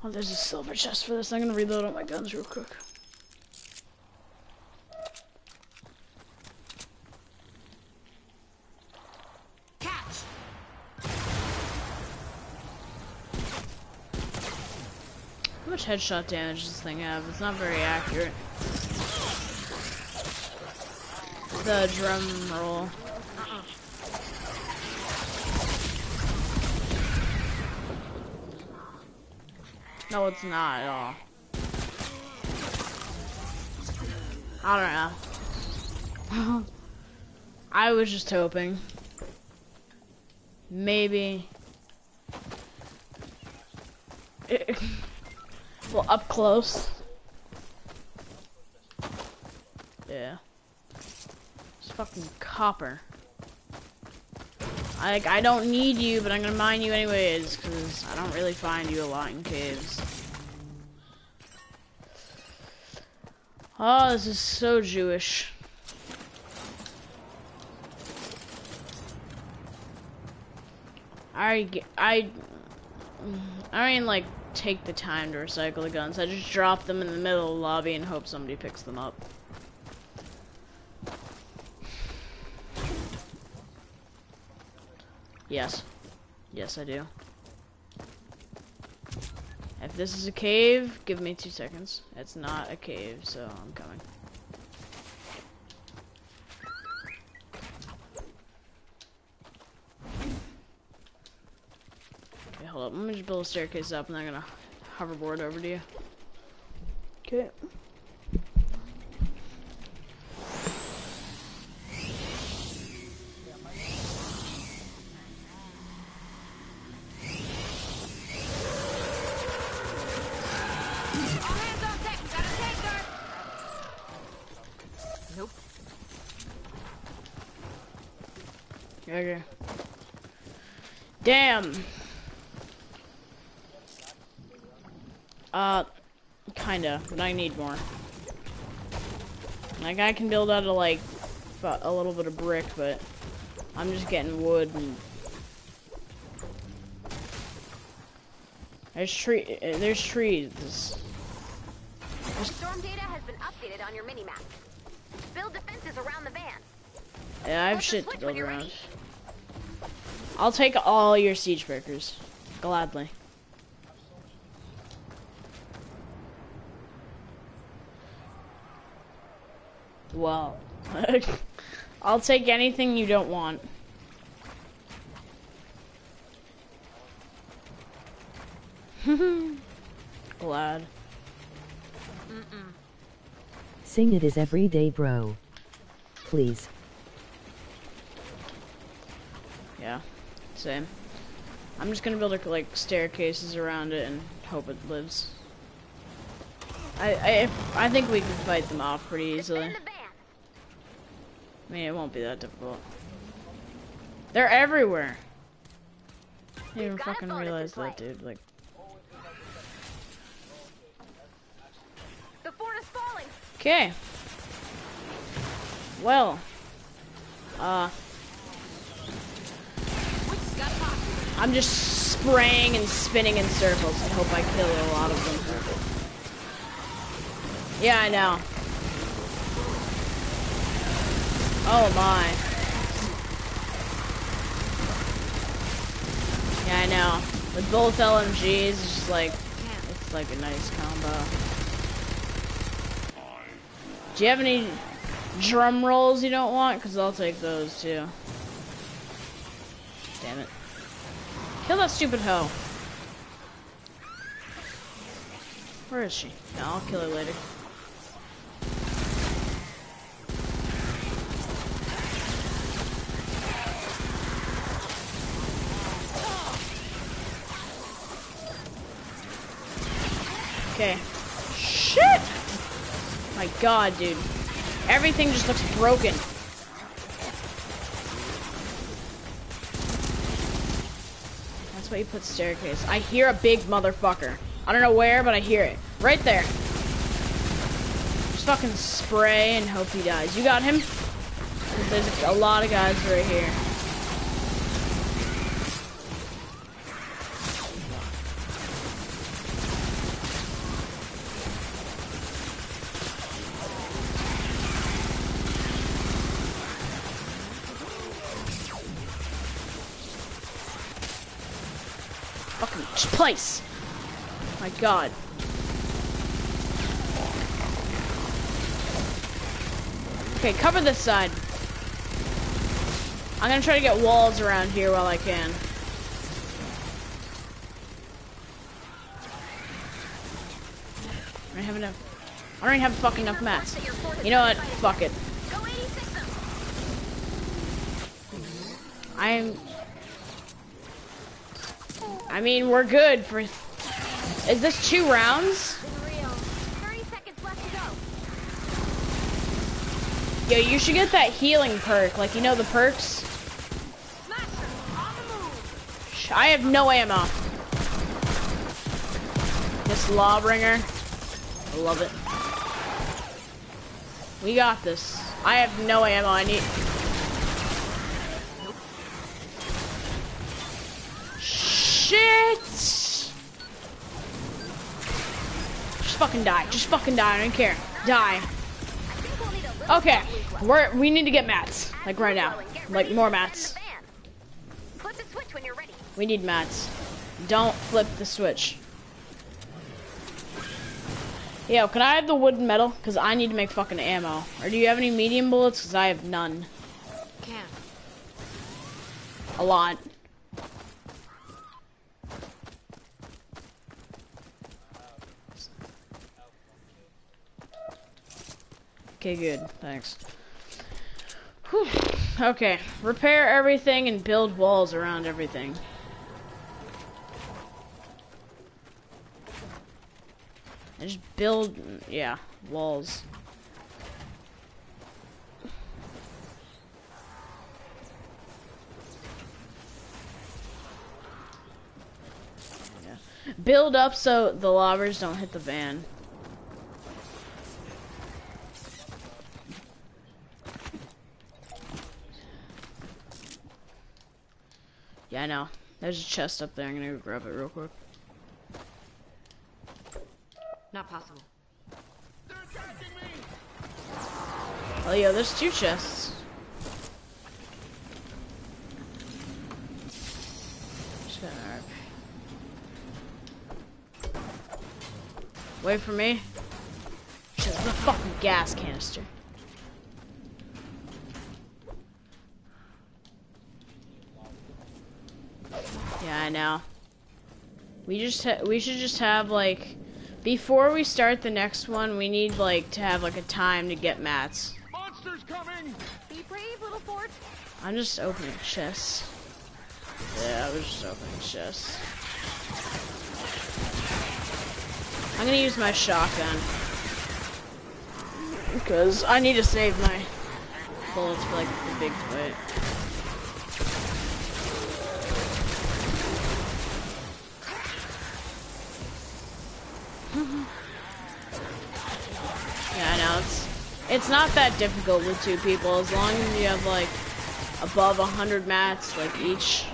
Oh, there's a silver chest for this. I'm gonna reload all my guns real quick. Headshot damage this thing have? It's not very accurate. The drum roll. No, it's not at all. I don't know. I was just hoping. Maybe. well, up close. Yeah. It's fucking copper. I, like, I don't need you, but I'm gonna mine you anyways, because I don't really find you a lot in caves. Oh, this is so Jewish. I, I, I mean, like, take the time to recycle the guns. I just drop them in the middle of the lobby and hope somebody picks them up. Yes. Yes, I do. If this is a cave, give me two seconds. It's not a cave, so I'm coming. Okay, hold up. Let me just build a staircase up and I'm gonna hoverboard over to you. Okay. All hands on deck! Got a tanker! Nope. Okay. Damn. Uh, kinda, but I need more. Like, I can build out of, like, a little bit of brick, but I'm just getting wood and... There's tree, uh, there's trees. Storm data has been updated on your minimap. Build defenses around the van. Yeah, I have Press shit to build around. ready. I'll take all your siege breakers. Gladly. Well, I'll take anything you don't want. Glad. Sing it is everyday bro. Please. Yeah, same. I'm just gonna build a, like staircases around it and hope it lives. I I, I think we can fight them off pretty easily. Defend the van. I mean, it won't be that difficult. They're everywhere. I didn't even We've got a fucking realize that, dude. Like, The fort is falling. okay. Well, uh, Which got popped. I'm just spraying and spinning in circles I hope I kill a lot of them. Yeah, I know. Oh my. Yeah, I know. With both LMGs, it's just like, it's like a nice combo. Do you have any drum rolls you don't want? Because I'll take those too. Damn it. Kill that stupid hoe. Where is she? No, I'll kill her later. Okay. Shit! My god, dude. Everything just looks broken. That's why you put staircase. I hear a big motherfucker. I don't know where, but I hear it. Right there. Just fucking spray and hope he dies. You got him? There's a lot of guys right here. Place. My god. Okay, cover this side. I'm gonna try to get walls around here while I can. I don't have enough. I don't even have fucking enough mats. You know what? Fuck it. Go 86 them. I'm. I mean, we're good for. Is this two rounds? Been real. 30 seconds left to go. Yo, you should get that healing perk. Like, you know the perks? I have no ammo. This Lawbringer. I love it. We got this. I have no ammo. I need. Shit! Just fucking die. Just fucking die. I don't care. Die. I think we'll need a little Okay. We're we need to get mats. Like right now. Like more mats. the fan. Flip the switch when you're ready. We need mats. Don't flip the switch. Yo, can I have the wood and metal? Because I need to make fucking ammo. Or do you have any medium bullets? Because I have none. Can. A lot. Okay, good. Thanks. Whew. Okay, repair everything and build walls around everything. And just build, yeah, walls. Yeah. Build up so the lobbers don't hit the van. Yeah, I know. There's a chest up there. I'm gonna go grab it real quick. Not possible. Oh, yeah, there's two chests. Just Wait for me. Shit, there's a fucking gas canister. Yeah, I know. We just ha- we should just have like before we start the next one, we need like to have like a time to get mats. Monsters coming! Be brave, little fort. I'm just opening chests. Yeah, I was just opening chests. I'm gonna use my shotgun. Because I need to save my bullets for like the big fight. It's not that difficult with two people as long as you have like above 100 mats like each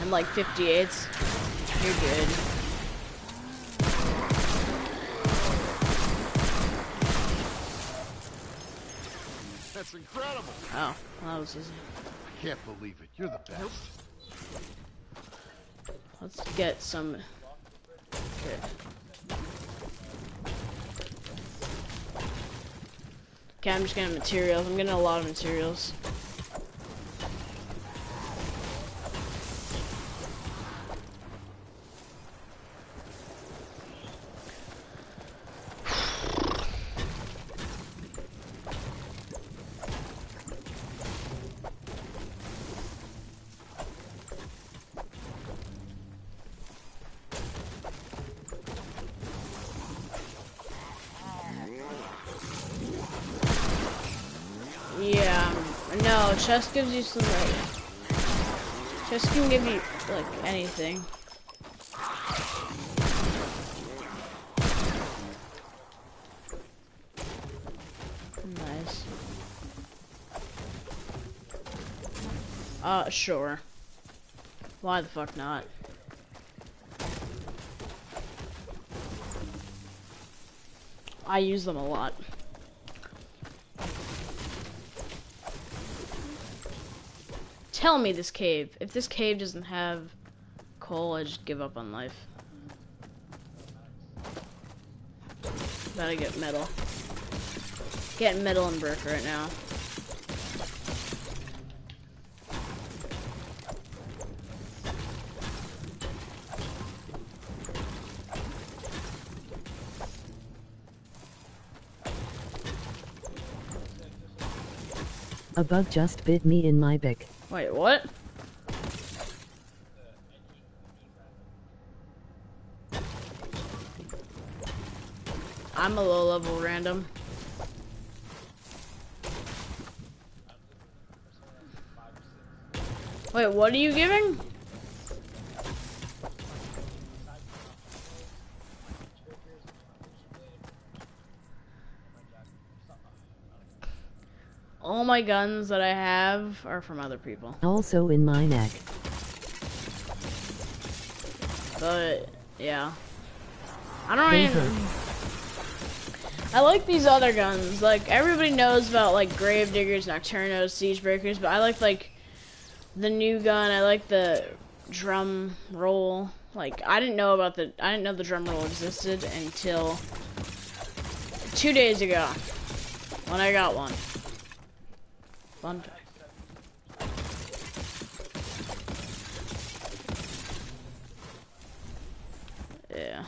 and like 58s you're good That's incredible! oh that was easy I can't believe it. You're the best. let's get some okay. Okay I'm just getting materials. I'm getting a lot of materials chest gives you some like, chest can give you like anything. Nice. Uh, sure. Why the fuck not? I use them a lot. Tell me this cave. If this cave doesn't have coal, I just give up on life. Gotta get metal. Getting metal and brick right now. A bug just bit me in my bick. Wait, what? I'm a low level random. Wait, what are you giving? All my guns that I have are from other people. Also in my neck. But yeah, I don't They even. I like these other guns. Like everybody knows about like Gravediggers, Nocturnos, Siege Breakers, but I like like the new gun. I like the drum roll. Like I didn't know about the I didn't know the drum roll existed until two days ago when I got one. Fact. Yeah.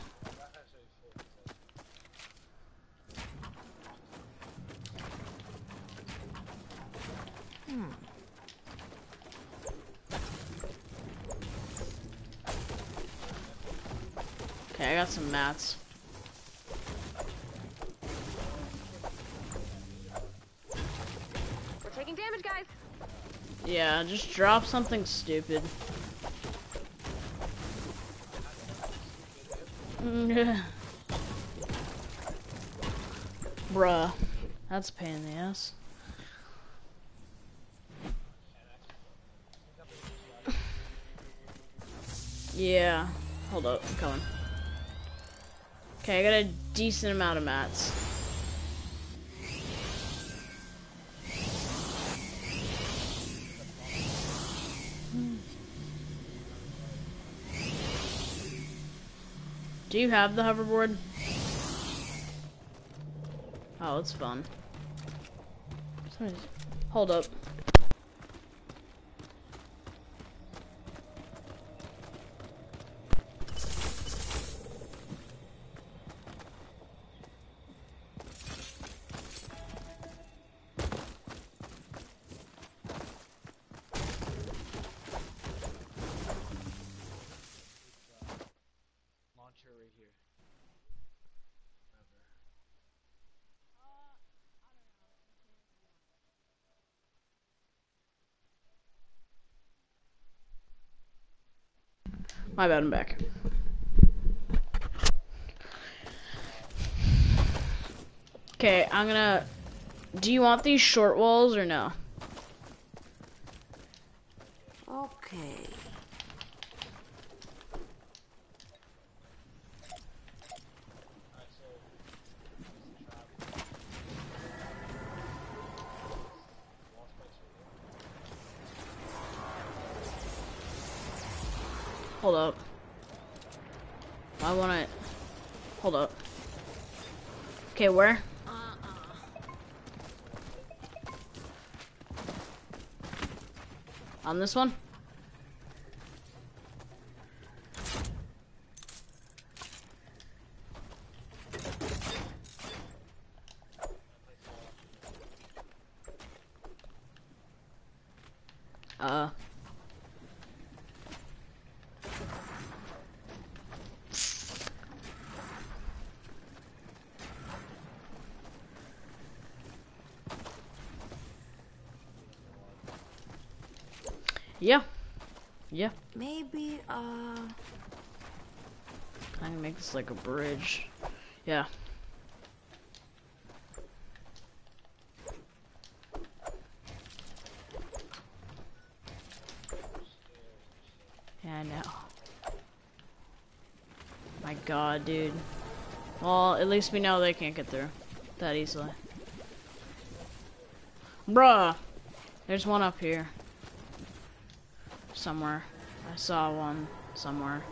Hmm. Okay, I got some mats. Yeah, just drop something stupid. Bruh. That's a pain in the ass. Yeah. Hold up, I'm coming. Okay, I got a decent amount of mats. Do you have the hoverboard? Oh, it's fun. Somebody's- Hold up. My bad, I'm back. Okay, I'm gonna. Do you want these short walls or no? Okay. Hold up. I want it. Hold up. Okay, where? On this one? Uh. Yeah. Yeah. Maybe, uh... I can make this like a bridge. Yeah. Yeah, I know. My god, dude. Well, at least we know they can't get through that easily. Bruh! There's one up here. Somewhere. I saw one. somewhere.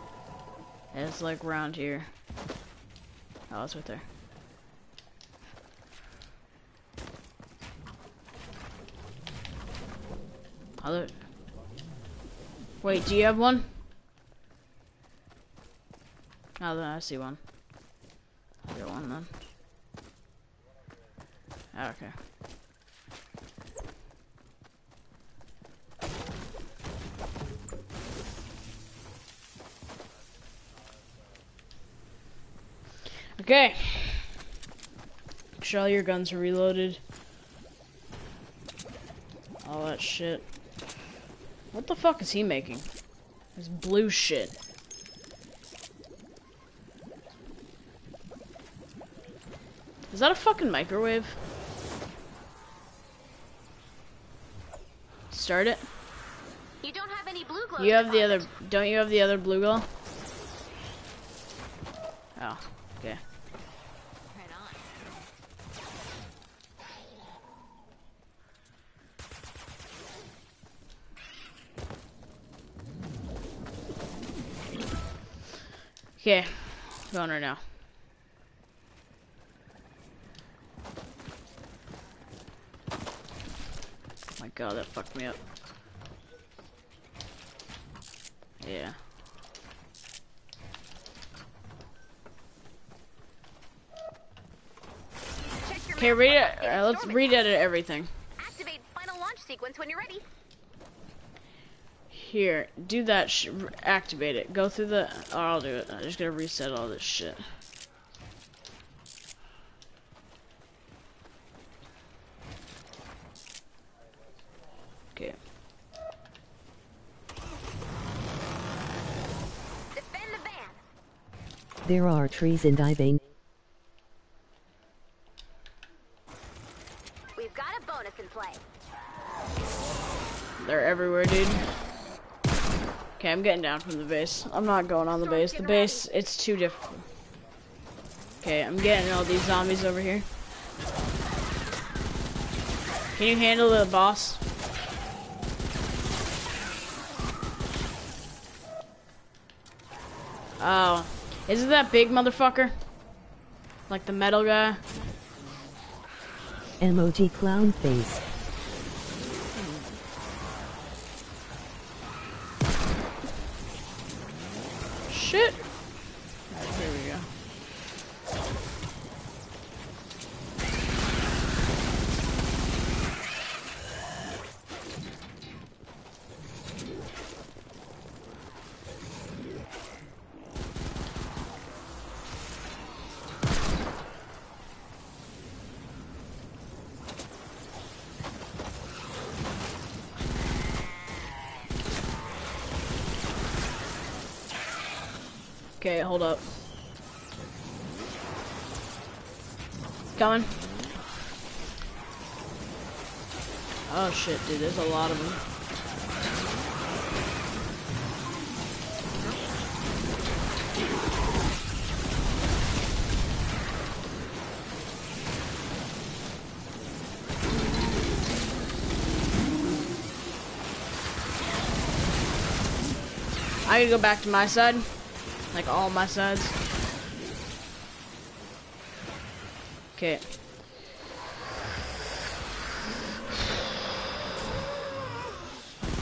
It's like around here. Oh, it's right there. Other. Wait, do you have one? Oh, I see one. I got one then. Okay. Okay. Make sure all your guns are reloaded. All that shit. What the fuck is he making? This blue shit. Is that a fucking microwave? Start it. You don't have any Blu-Glo. You have the other. Don't you have the other Blu-Glo? Oh, okay. Right on. Okay, going right now. my god, that fucked me up. Yeah. Okay, read it. updated Uh, let's read intel. it everything. Activate final launch sequence when you're ready. Here, do that. Sh activate it. Go through the. Oh, I'll do it. I'm just gonna reset all this shit. Okay. Defend the van. There are trees in Divane. We've got a bonus in play. They're everywhere, dude. Okay, I'm getting down from the base. I'm not going on the base. The base, it's too difficult. Okay, I'm getting all these zombies over here. Can you handle the boss? Oh, isn't that big motherfucker? Like the metal guy? Emoji clown face. Shit. Alright, here we go. Okay, hold up. Coming. Oh shit, dude, there's a lot of them. I gotta go back to my side. Like all my sides. Okay.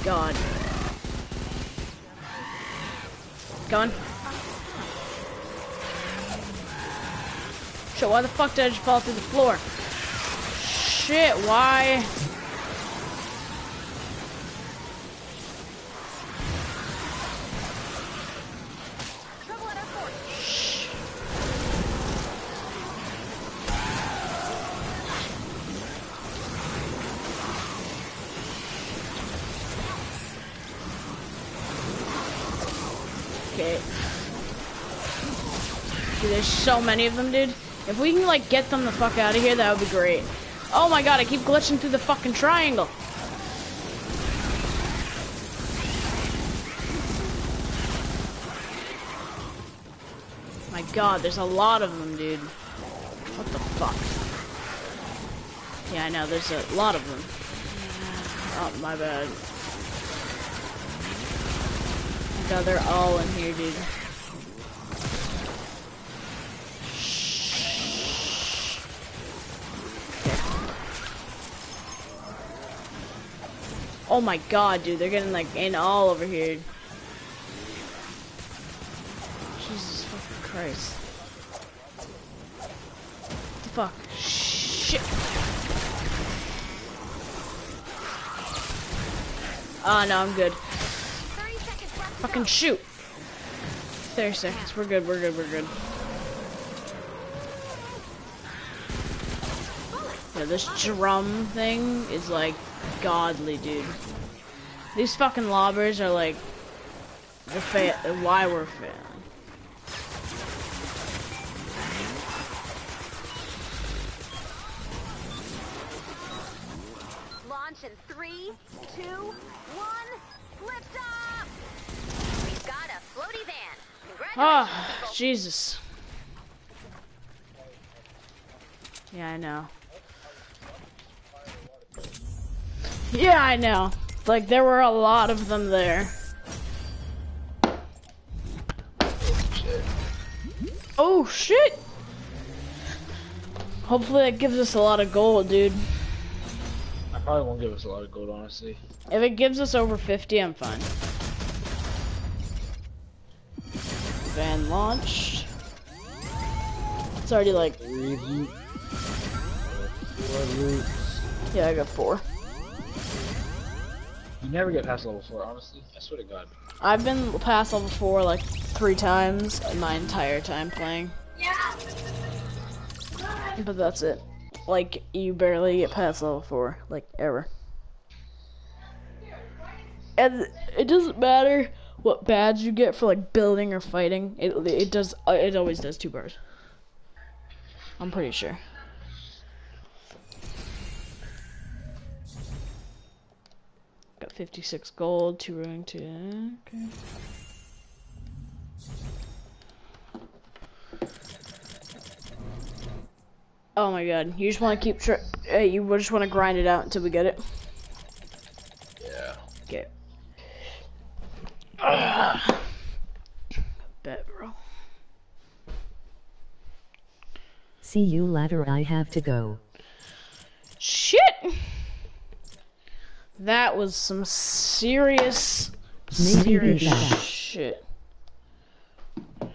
God. Gone. Shit, why the fuck did I just fall through the floor? Shit, why? So many of them, dude. If we can, like, get them the fuck out of here, that would be great. Oh my god, I keep glitching through the fucking triangle. My god, there's a lot of them, dude. What the fuck? Yeah, I know, there's a lot of them. Oh, my bad. god, they're all in here, dude. Oh my god, dude, they're getting like in all over here. Jesus fucking Christ. What the fuck? Shit. Ah, no, I'm good. 30 seconds Fucking shoot. 30 seconds. We're good, we're good, we're good. Yeah, this drum thing is like godly, dude. These fucking lobbers are like the fa- why we're failing. Launch in three, two, one. Lift off. We've got a floaty van. Congratulations, Ah. Jesus. Yeah, I know. Yeah, I know. Like, there were a lot of them there. Oh, shit! Hopefully that gives us a lot of gold, dude. I probably won't give us a lot of gold, honestly. If it gives us over 50, I'm fine. Van launched. It's already like, Three. Yeah, I got four. Never get past level four, honestly. I swear to God. I've been past level four like three times in my entire time playing. Yeah. But that's it. Like, you barely get past level four, like, ever. And it doesn't matter what badge you get for like building or fighting. It it does it always does two bars. I'm pretty sure. 56 gold, two ruin, two. Okay. Oh my god! You just want to keep. Tr- uh, you just want to grind it out until we get it. Yeah. Okay. Bet, bro. See you later. I have to go. Shit! That was some serious, serious shit. Yo,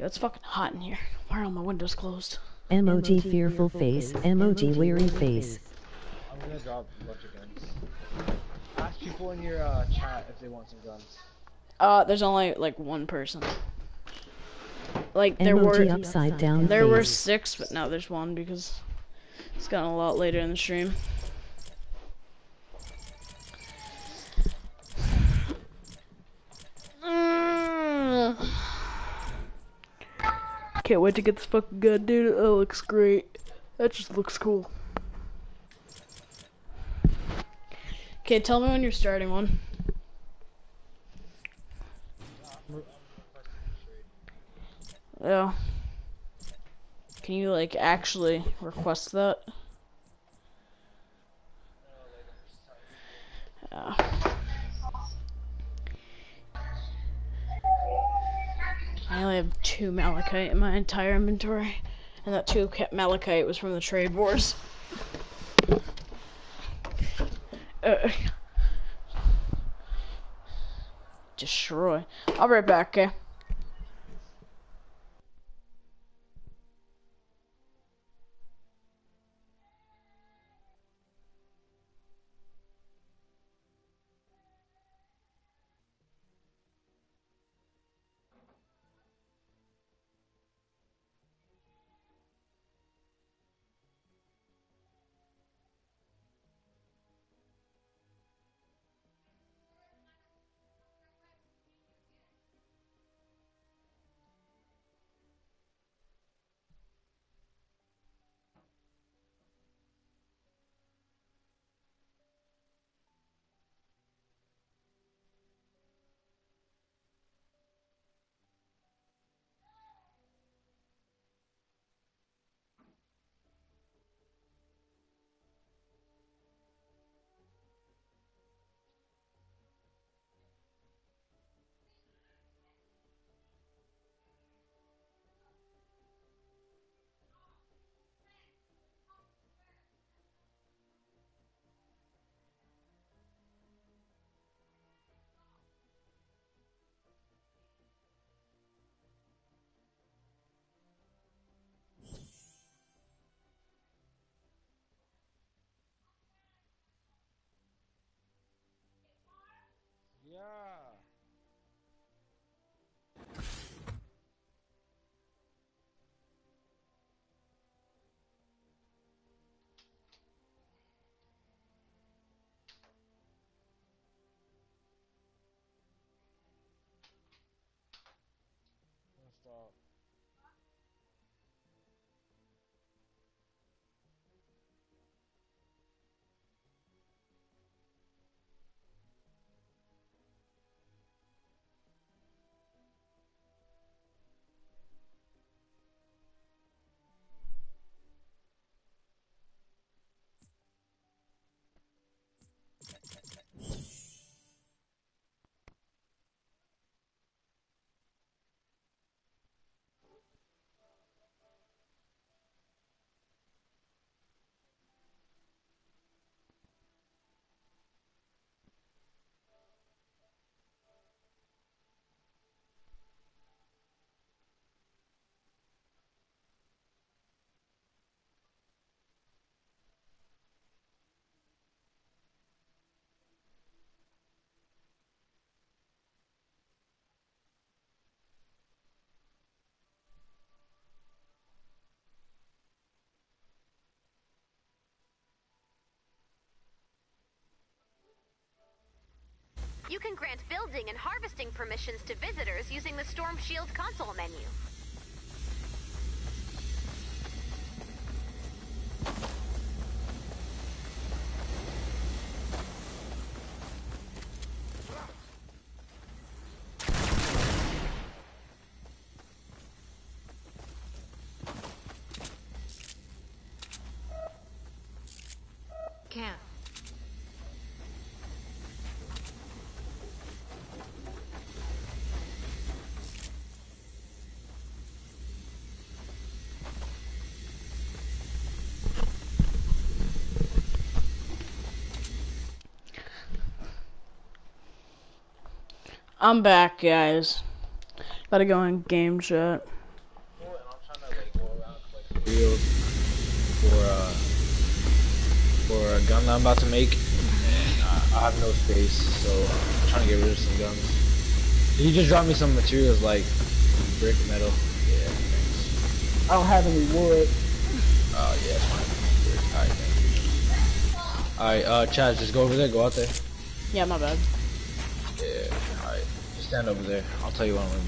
it's fucking hot in here. Why are all my windows closed? Emoji fearful face. Emoji weary face. I'm gonna drop a bunch of guns. Ask people in your uh, chat if they want some guns. Uh, there's only like one person. Like there were Emoji upside down there were six, but now there's one because it's gotten a lot later in the stream. Can't wait to get this fucking gun, dude. That looks great. That just looks cool. Okay, tell me when you're starting one. Yeah. Can you like actually request that? Yeah. I only have two malachite in my entire inventory, and that two malachite was from the trade wars. Uh, destroy. I'll be right back, okay? Yeah. You can grant building and harvesting permissions to visitors using the Storm Shield console menu. I'm back, guys. Gotta go in game chat. and I'm trying to like go around collect field for uh for a gun that I'm about to make, and uh, I have no space, so I'm trying to get rid of some guns. He just dropped me some materials like brick, metal. Yeah, thanks. I don't have any wood. Oh yeah, it's fine. Alright, thank you. Alright, uh, Chaz, just go over there. Go out there. Yeah, my bad. Stand over there. I'll tell you what I'm gonna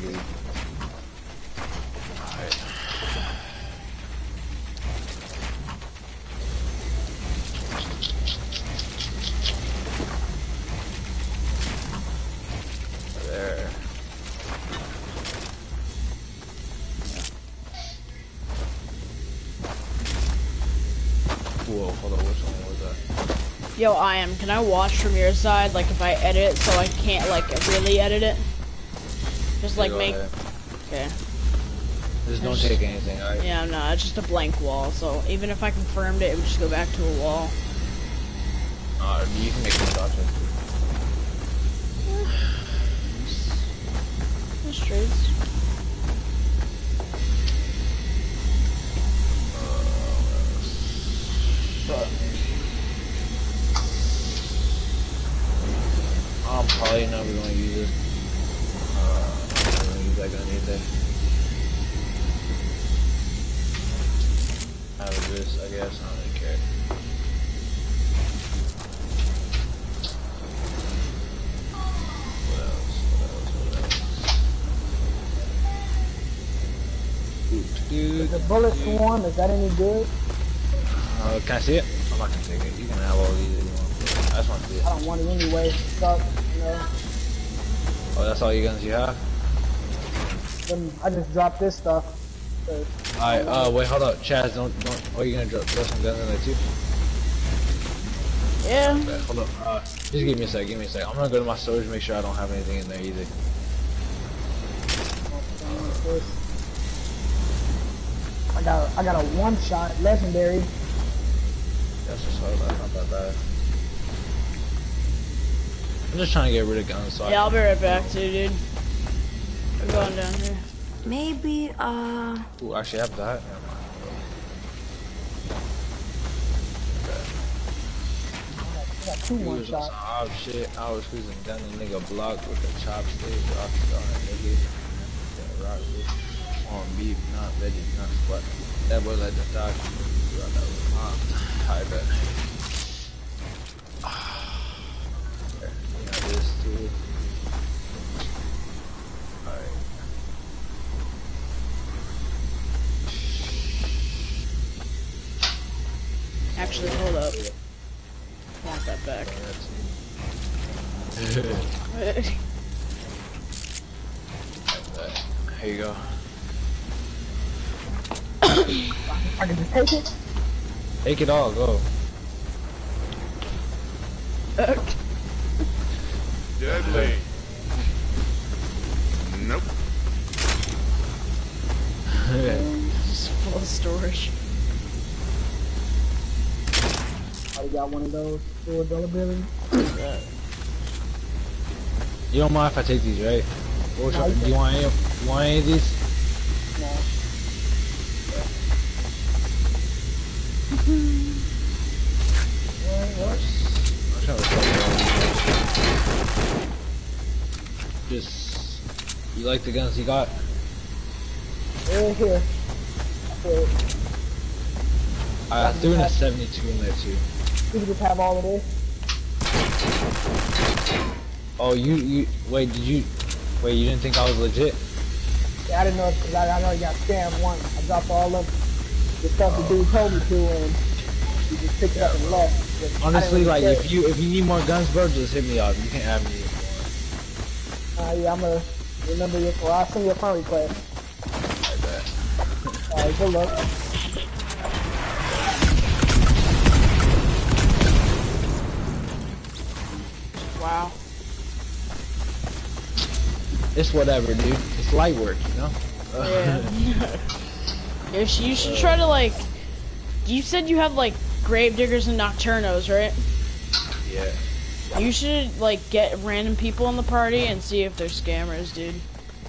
one was that? Yo, I am. Can I watch from your side? Like, if I edit so I can't like really edit it. Just like make. ahead. Okay. Just don't take anything, alright? Yeah, no, it's just a blank wall. So even if I confirmed it, it would just go back to a wall. Uh, you can make some documents. The streets. I'm gonna use that gun either. Out of this, I guess. I don't really care. What else? What else? What else? Dude, The bullet swarm, is that any good? uh, can I see it? I'm not gonna take it. You can have all these if you want. I just want to see it. I don't want it anyway. Suck, you know. Oh, that's all you guns you have? Then I just dropped this stuff. Alright, uh, wait, hold up. Chaz, don't, don't, oh, you gonna drop, throw some guns in there too? Yeah. Okay, hold up. Uh, just give me a sec, give me a sec. I'm gonna go to my storage, make sure I don't have anything in there either. this. I got I got a one shot legendary. That's just hard, that's not that bad. I'm just trying to get rid of guns, so Yeah, I'll be right back too, dude. I'm going down here. Maybe, uh... can... Ooh, actually, I have that. Never mind. Got two one was on shot. odd shit. I was cruising down the nigga block with a chopstick, rockstar, nigga. Yeah, rock with on beef, not veggie, not squat. That boy like the dog. Bro, that was mom. I bet. Okay, we got this too. Alright. Actually, hold up. I want that back. Here you go. I can just take it. Take it all, go. Deadly. Nope. Just full of storage. I got one of those four dollar bills. You don't mind if I take these, right? No, you- you do you want any? You want any of these? No. I'm trying to sell. Just, you like the guns you got? They're here. So, I threw in a 72 in there too. You can just have all of this. Oh, you, you, wait, did you, wait, you didn't think I was legit? Yeah, I didn't know because I, I know you got scammed once. I dropped all of the stuff the dude told me to, and you just picked it up and left. Just- Honestly, really like, care. if you, if you need more guns, bro, just hit me up. You can't have me. Uh, yeah, I'm gonna remember your. Well, I'll send you a friend request. Alright, good luck. Wow. It's whatever, dude. It's light work, you know? Yeah. you, should, you should try to like. You said you have like gravediggers and nocturnos, right? yeah. You should like get random people in the party and see if they're scammers, dude.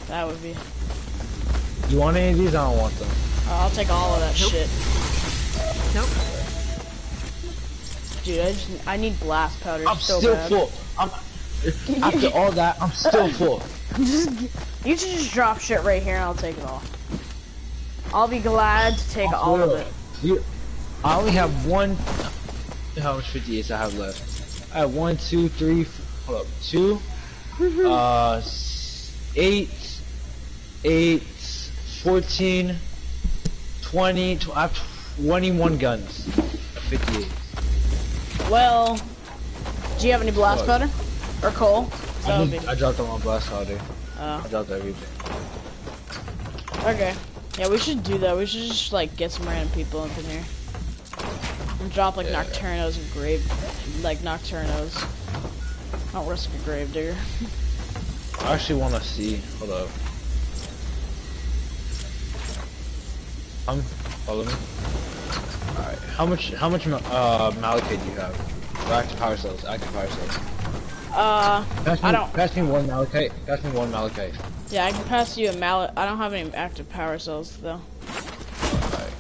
That would be. You want any of these? I don't want them. Oh, I'll take all of that shit. Nope. Dude, I just I need blast powder I'm so still bad. full. I'm, after all that, I'm still full. just you should just drop shit right here and I'll take it all. I'll be glad to take all of it. You, I only have one. How much 58s I have left? I have one, two, three. Hold up, two. uh, s- eight, eight, fourteen, twenty. Tw- I have 21 guns. 58. Well, do you have any blast powder or coal? I, be. I dropped them on blast powder. Oh, I dropped everything. okay. Yeah, we should do that. We should just like get some random people up in here and drop like Yeah. nocturnos and grave, like nocturnos. Don't risk a grave digger. I actually want to see. Hold up. Um, follow me. Alright, how much, how much, uh, Malachite do you have? Or active power cells, active power cells. Uh, Pass me, I don't- Pass me one Malachite, pass me one Malachite. yeah, I can pass you a mallet. I don't have any active power cells though. Alright.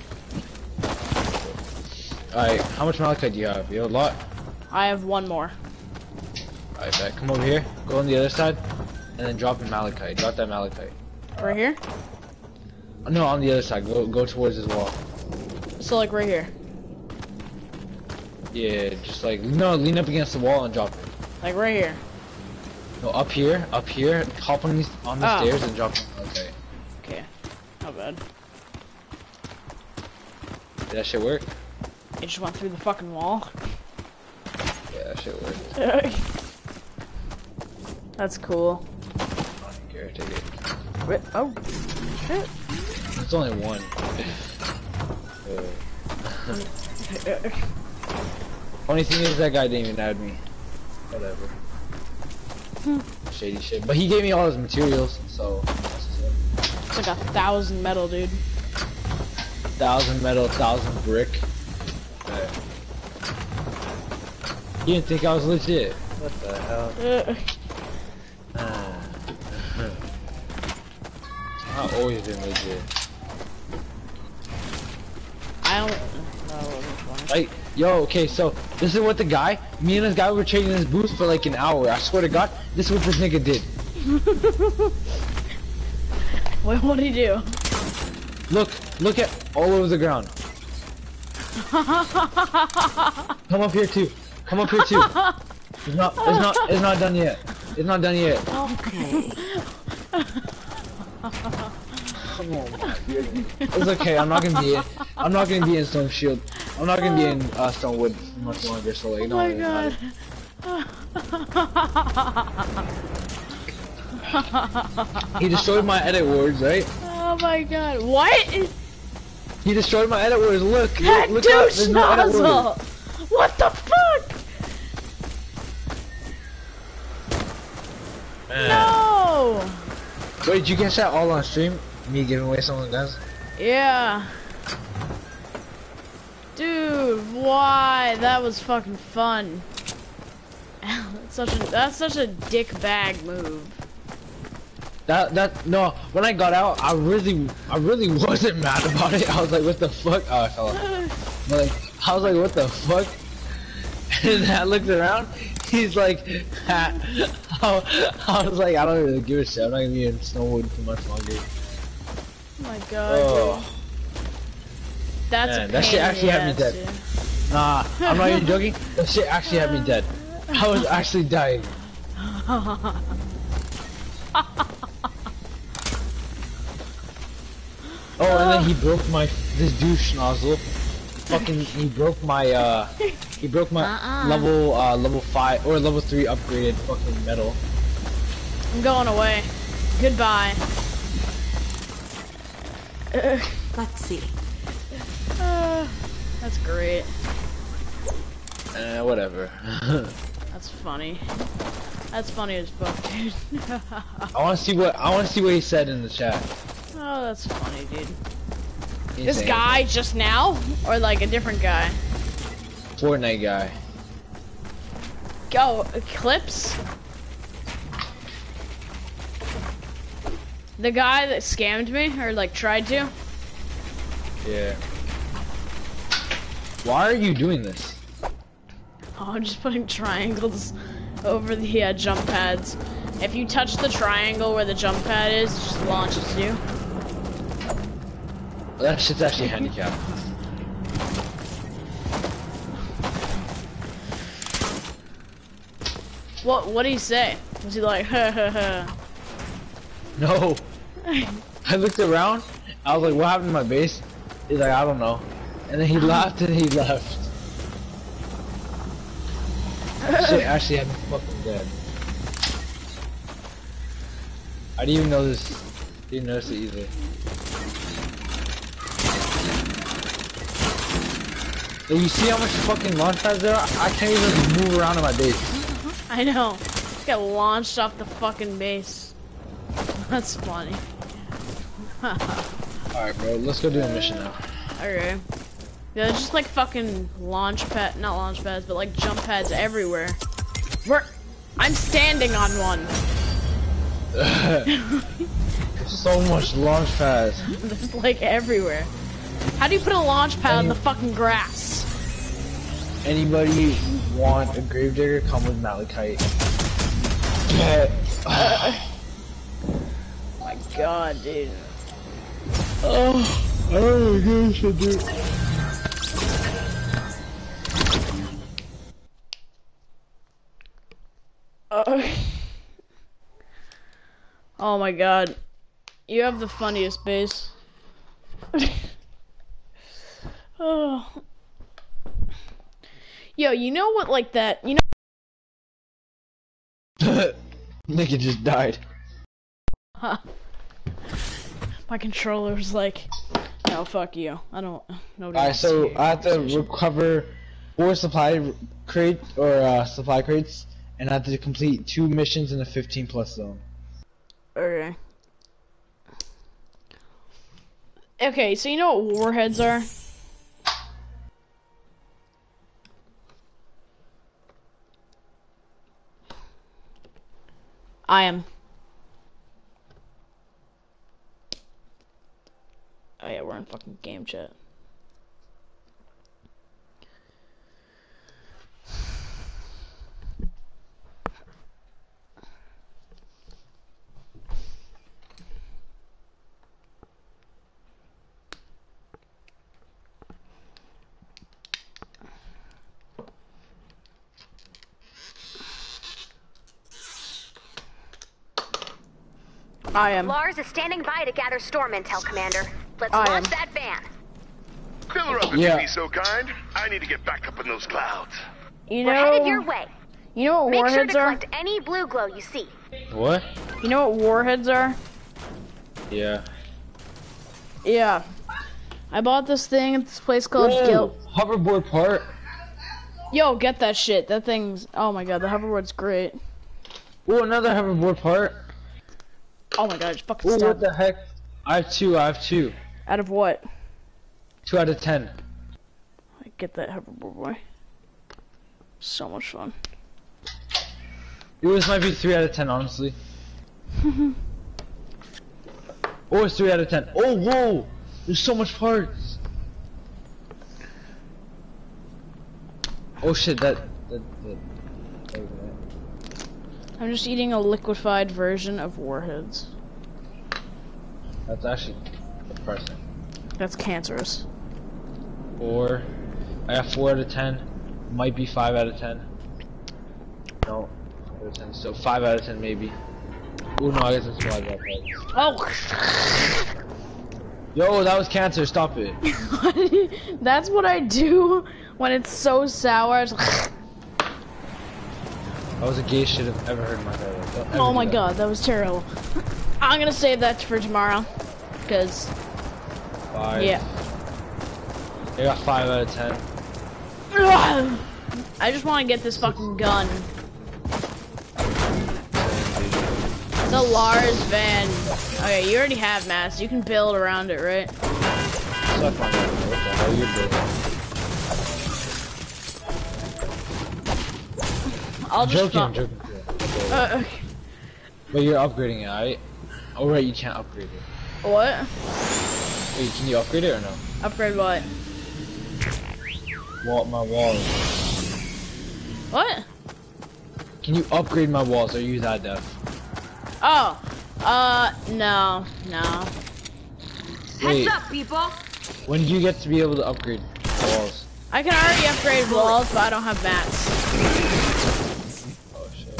Alright, how much Malachite do you have? You have a lot? I have one more. Alright, bet. Come over here, go on the other side, and then drop in Malachite. Drop that Malachite. Right here. No, on the other side, go, go towards this wall. So like right here. Yeah, just like, no, lean up against the wall and drop it. Like right here. No, up here, up here, hop on these on the Oh. stairs and drop. Okay, Okay. Not bad. did that shit work? It just went through the fucking wall. Yeah, that shit worked. That's cool. Here, take it. Wait, oh, shit. It's only one. Uh, Funny thing is, that guy didn't even add me. Whatever. Shady shit. But he gave me all his materials, so. that's what's up. It's like a thousand metal, dude. Thousand metal, thousand brick. Yeah. You didn't think I was legit? What the hell? Uh, I've always been legit. I don't. No, it wasn't funny. Like, Yo, okay, so this is what the guy, me and this guy were trading this boost for like an hour. I swear to God, this is what this nigga did. Wait, what do he do? Look, look at all over the ground. Come up here too. Come up here too. It's not, it's not, it's not done yet. It's not done yet. Okay. Come on. It's okay. I'm not gonna be. In, I'm not gonna be in Stone Shield. I'm not gonna be in uh, Stonewood for much longer. So like, Oh no. my god. He destroyed my edit words, right? Oh my god. What? He destroyed my edit words. Look, That look, look up. douche There's no edit words. nozzle! What the fuck? Man. No! Wait, did you catch that all on stream? Me giving away some of the guns? Yeah. Dude, why? That was fucking fun. That's such a that's such a dick bag move. That that no. When I got out, I really I really wasn't mad about it. I was like, what the fuck? Oh, I fell off. Like, I was like, what the fuck? And I looked around. He's like. I, I was like, I don't really give a shit. I'm not gonna be in Snowwood for much longer. Oh my god. Oh. That's man, that shit actually had me dead. dude. nah, I'm not even joking. That shit actually had me dead. I was actually dying. Oh, and then he broke my this douche nozzle. Fucking, he broke my uh, he broke my Uh-uh. level uh level five or level three upgraded fucking metal. I'm going away. Goodbye. Ugh, Let's see. uh, that's great. Uh, whatever. That's funny. That's funny as fuck, dude. I want to see what I want to see what he said in the chat. oh, that's funny, dude. He This saying, guy just now? Or like a different guy? Fortnite guy. Go, Eclipse? The guy that scammed me, or like tried to? Yeah. Why are you doing this? Oh, I'm just putting triangles over the uh, jump pads. If you touch the triangle where the jump pad is, it just launches you. That shit's actually handicapped. What What did he say? Was he like, ha ha ha? No. I looked around. I was like, what happened to my base? He's like, I don't know. And then he uh-huh. laughed and he left. Shit actually had me fucking dead. I didn't even know this. Didn't notice it either. Like, you see how much fucking launch pads there are? I can't even move around in my base. I know. Just got launched off the fucking base. That's funny. Alright, bro, let's go do a mission now. Okay. Yeah, just like fucking launch pad, not launch pads, but like jump pads everywhere. We're, I'm standing on one. So much launch pads. There's like everywhere. How do you put a launch pad on the fucking grass? Anybody want a gravedigger? Come with Malachite. Bet. Uh, My god, dude. oh, I don't know what I should do. Uh, oh my god. You have the funniest base. oh. Yo, you know what like that, you know Nigga just died. My controller's like, no, fuck you. I don't, nobody Alright, so I have to recover four supply crate or uh, supply crates, and I have to complete two missions in a 15 plus zone. Okay. Okay, so you know what warheads are? I am. Oh yeah, we're in fucking game chat. I am. Lars is standing by to gather storm intel, Commander. Let's I launch am. that van. Fill her up if Yeah. you'd be so kind. I need to get back up in those clouds. You know, We're headed your way. you know what Make sure warheads to are? collect any Blu-Glo you see. What? You know what warheads are? Yeah. Yeah. I bought this thing at this place called Gil. hoverboard part. Yo, get that shit. That thing's. Oh my god, the hoverboard's great. Oh, another hoverboard part. Oh my god, it's fucking Oh, stop. what the heck? I have two. I have two. Out of what? Two out of ten. I get that hoverboard boy. So much fun. This might be three out of ten, honestly. oh, it's three out of ten. Oh, whoa! There's so much parts. Oh shit! That that that. that. I'm just eating a liquefied version of warheads. That's actually That's cancerous. Four. I got four out of ten. Might be five out of ten. No, out of ten. So five out of ten maybe. Oh no, I guess it's five out of ten. Oh, Yo, that was cancer. Stop it. that's what I do when it's so sour. It's That was the gayest shit I've ever heard in my life. Oh my that. god, that was terrible. I'm gonna save that for tomorrow. Cause, Five. yeah. I got five out of ten. I just wanna get this fucking gun. The Lars van. Okay, you already have mass. You can build around it, right? Suck my dick. What the hell you doing? I'll just. joking, I'm joking. Okay. Uh, okay. But you're upgrading it? Oh right, you can't upgrade it. what? Wait, can you upgrade it or no? Upgrade what? What my walls. What? Can you upgrade my walls? Are you that deaf? Oh. Uh, no, no. Wait, up, people. when do you get to be able to upgrade walls? I can already upgrade walls, but I don't have mats. Oh shit.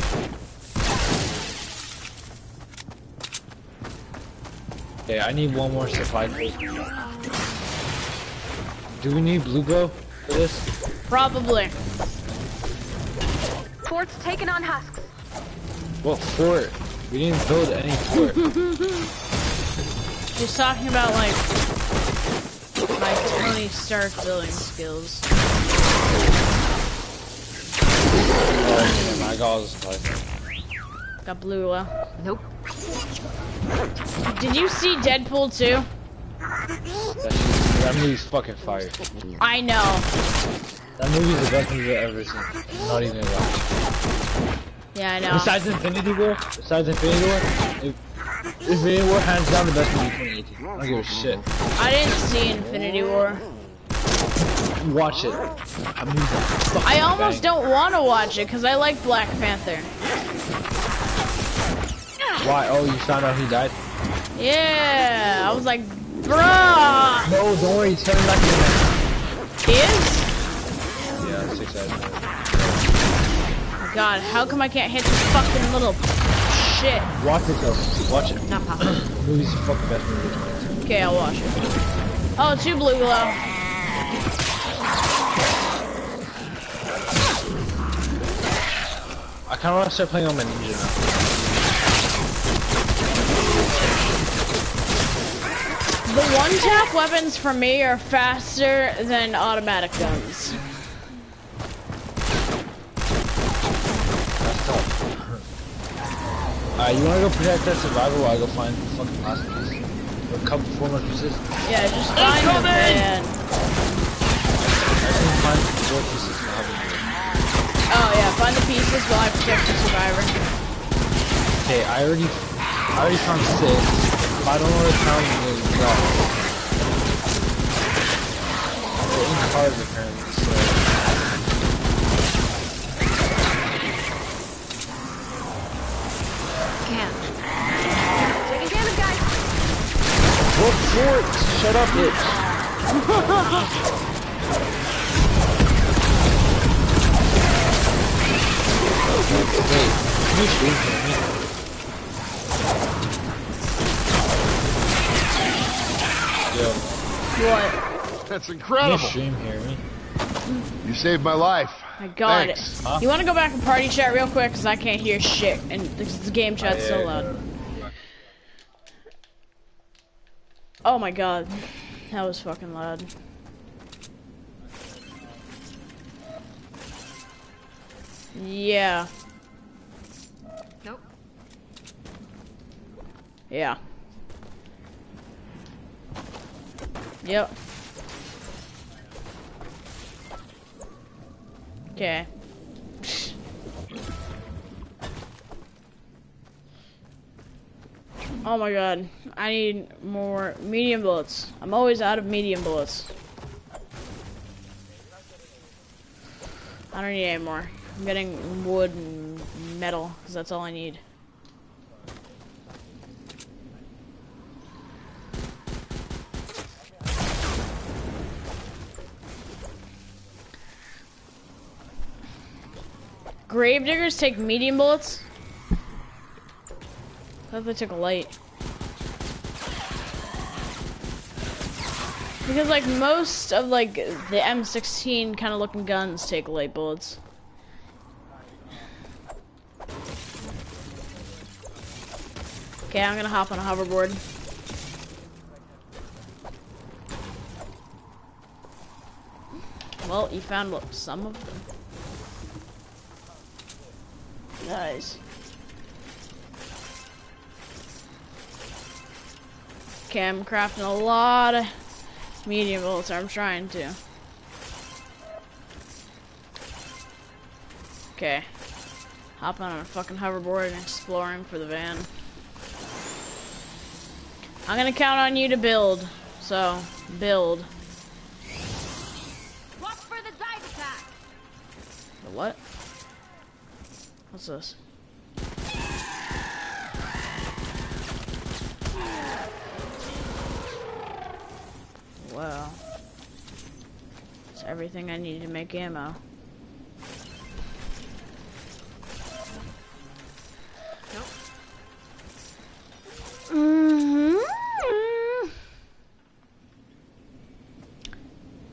Okay, I need one more supply crate. Do we need Blu-Glo for this? Probably. Fort's taken on husks. What fort? We didn't build any fort. He's talking about like my Tony Stark building skills. oh, man, I got all the supply. Got blue. Uh. Nope. Did you see Deadpool 2? That, movie's fucking fire. I know. That movie's the best movie I've ever seen. Not even a lie. Yeah, I know. Besides Infinity War, besides Infinity War, if, Infinity War hands down the best movie of 2018. I don't give a shit. I didn't see Infinity War. Watch it. Movie's a I almost bang. don't want to watch it because I like Black Panther. Why? Oh, you found out he died? Yeah, I was like, bruh. No, don't worry, he's coming back in He is? Yeah, six out ten. God, how come I can't hit this fucking little shit? Watch it though. Watch it. Not possible. The movie's the fucking best movie of 2018. Okay, I'll watch it. Oh, two Blu-Glo. I kinda wanna start playing on my ninja now. The one-tap weapons for me are faster than automatic guns. Alright, you wanna go protect that survivor while I go find the fucking last piece? Or a couple, four more pieces? Yeah, just find the van. I just need to find pieces and I'll have. Oh yeah, find the pieces while I protect the survivor. Okay, I already, I already found six. But I don't know where to count them. No. They're in cars apparently, so. Can't. Taking damage, guys. What fort? Shut up, bitch. Wait, can you shoot me? That's incredible. you stream hear me? You saved my life. My God. Thanks. Huh? You want to go back and party chat real quick? Because I can't hear shit. And this the game chat's so yeah. loud. Oh my God. That was fucking loud. Yeah. Nope. Yeah. Yep. Okay. Oh my god. I need more medium bullets. I'm always out of medium bullets. I don't need any more. I'm getting wood and metal, because that's all I need. Gravediggers take medium bullets? I thought they took light. Because like most of like the M16 kind of looking guns take light bullets. Okay, I'm gonna hop on a hoverboard. Well, you found some of them. Nice. Okay, I'm crafting a lot of medium bullets. or I'm trying to. Okay. Hopping on a fucking hoverboard and exploring for the van. I'm gonna count on you to build. So, build. Watch for the dive attack. The what? What's this? Wow. It's everything I need to make ammo. Mhm.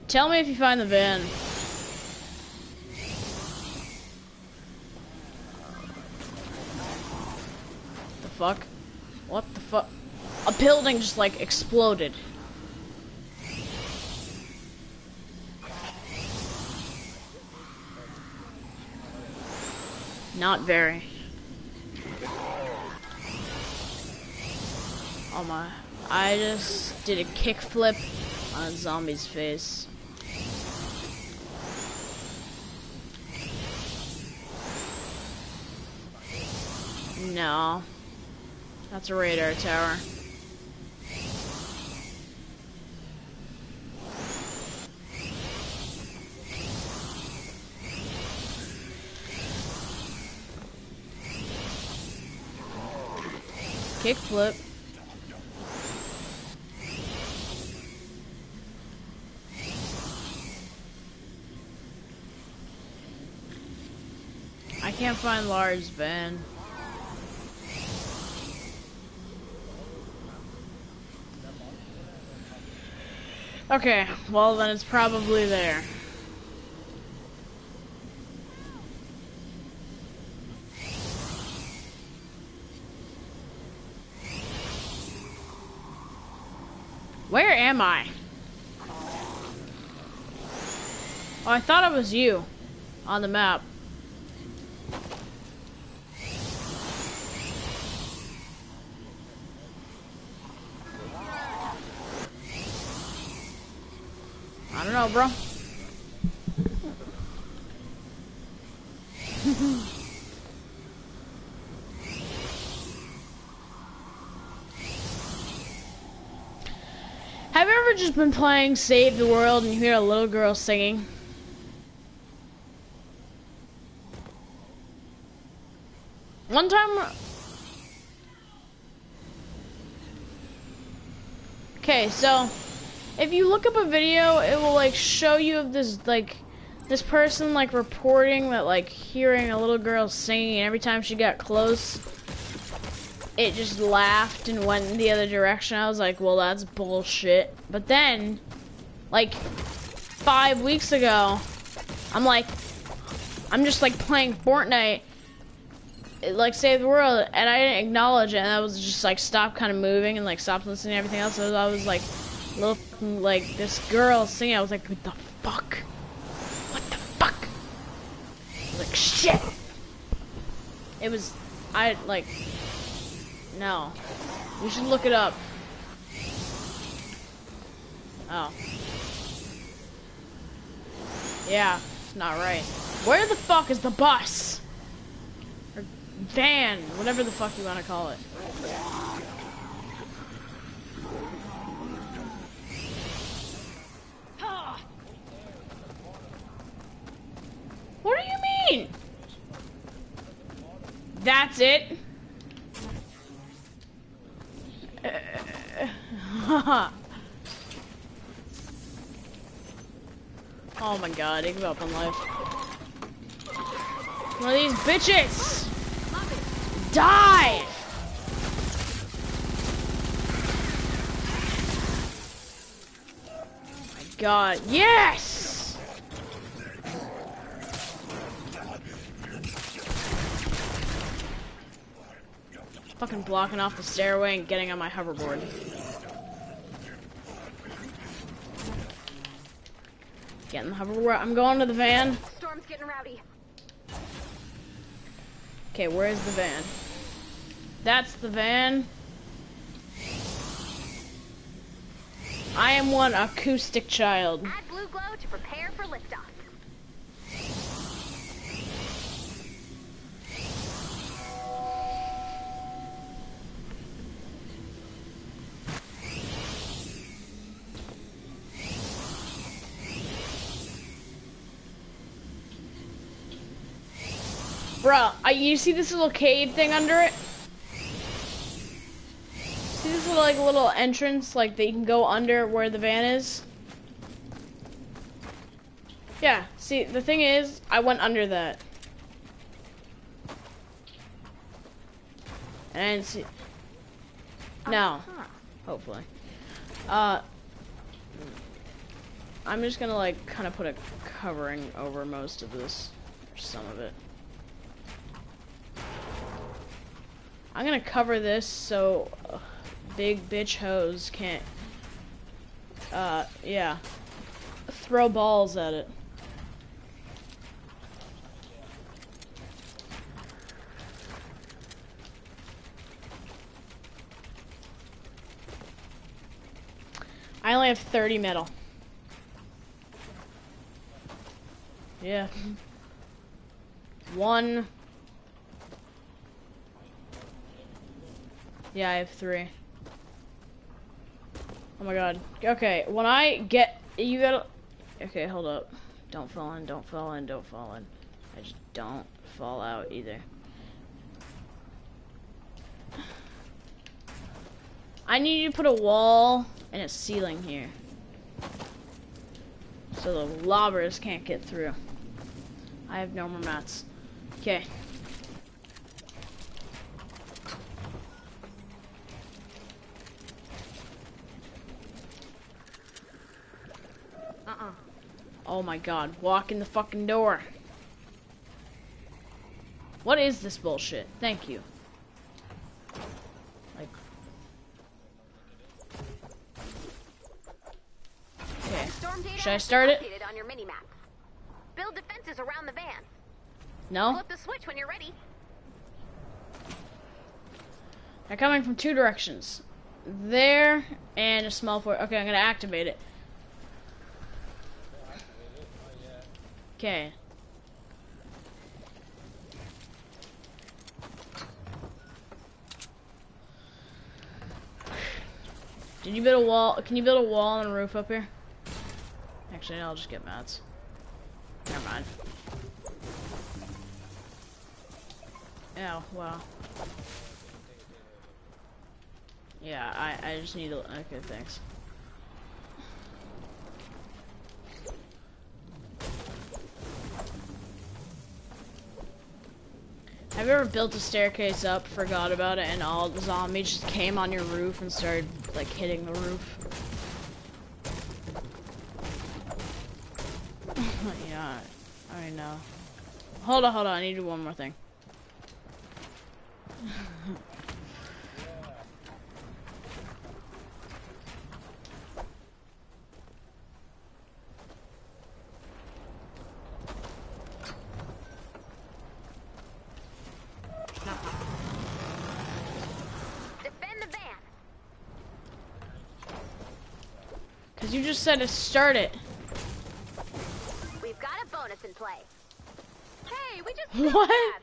Tell me if you find the van. Fuck? What the fuck? A building just like exploded. Not very. Oh my. I just did a kickflip on a zombie's face. No. That's a radar tower. Kickflip. I can't find Lars van. Okay, well then it's probably there. Where am I? Oh, I thought it was you on the map. I don't know, bro. Have you ever just been playing Save the World and you hear a little girl singing? One time. Okay, so if you look up a video, it will like show you of this like this person like reporting that like hearing a little girl singing and every time she got close it just laughed and went in the other direction. I was like, well that's bullshit. But then like five weeks ago, I'm like, I'm just like playing Fortnite, like Save the World, and I didn't acknowledge it, and I was just like stopped kind of moving and like stopped listening to everything else. So I was like, little like this girl singing. I was like, what the fuck? What the fuck? Like shit. It was, I like, no. You should look it up. Oh. Yeah, it's not right. Where the fuck is the bus? Or van, whatever the fuck you want to call it. What do you mean? That's it? oh my god, I give up on life. One of these bitches! Die! Oh my god, yes! Fucking blocking off the stairway and getting on my hoverboard. Getting the hoverboard. I'm going to the van. Storm's getting rowdy. Okay, where's the van? That's the van. I am one acoustic child. Add Blu-Glo to prepare for liftoff. Bruh, I, you see this little cave thing under it? See this little like little entrance like that you can go under where the van is? Yeah, see the thing is I went under that. And I didn't see No. Hopefully. Uh I'm just gonna like kinda put a covering over most of this or some of it. I'm gonna cover this so uh, big bitch hose can't, uh, yeah, throw balls at it. I only have 30 metal. Yeah. One. Yeah, I have three. Oh my god. Okay, when I get you gotta Okay, hold up. Don't fall in, don't fall in, don't fall in. I just don't fall out either. I need you to put a wall and a ceiling here. So the lobbers can't get through. I have no more mats. Okay. Uh-uh. Oh my god, walk in the fucking door. What is this bullshit? Thank you. Like Okay. Should I start it? on your mini-map. Build defenses around the van. No? Flip the switch when you're ready. They're coming from two directions. There and a small port. Okay, I'm gonna activate it. Okay. Did you build a wall? Can you build a wall and a roof up here? Actually, I'll just get mats. Never mind. Oh, wow. Yeah, I, I just need to, okay, thanks. Have you ever built a staircase up, forgot about it, and all the zombies just came on your roof and started, like, hitting the roof? yeah, I know. Hold on, hold on, I need to do one more thing. just said to start it. We've got a bonus in play. Hey, we just What?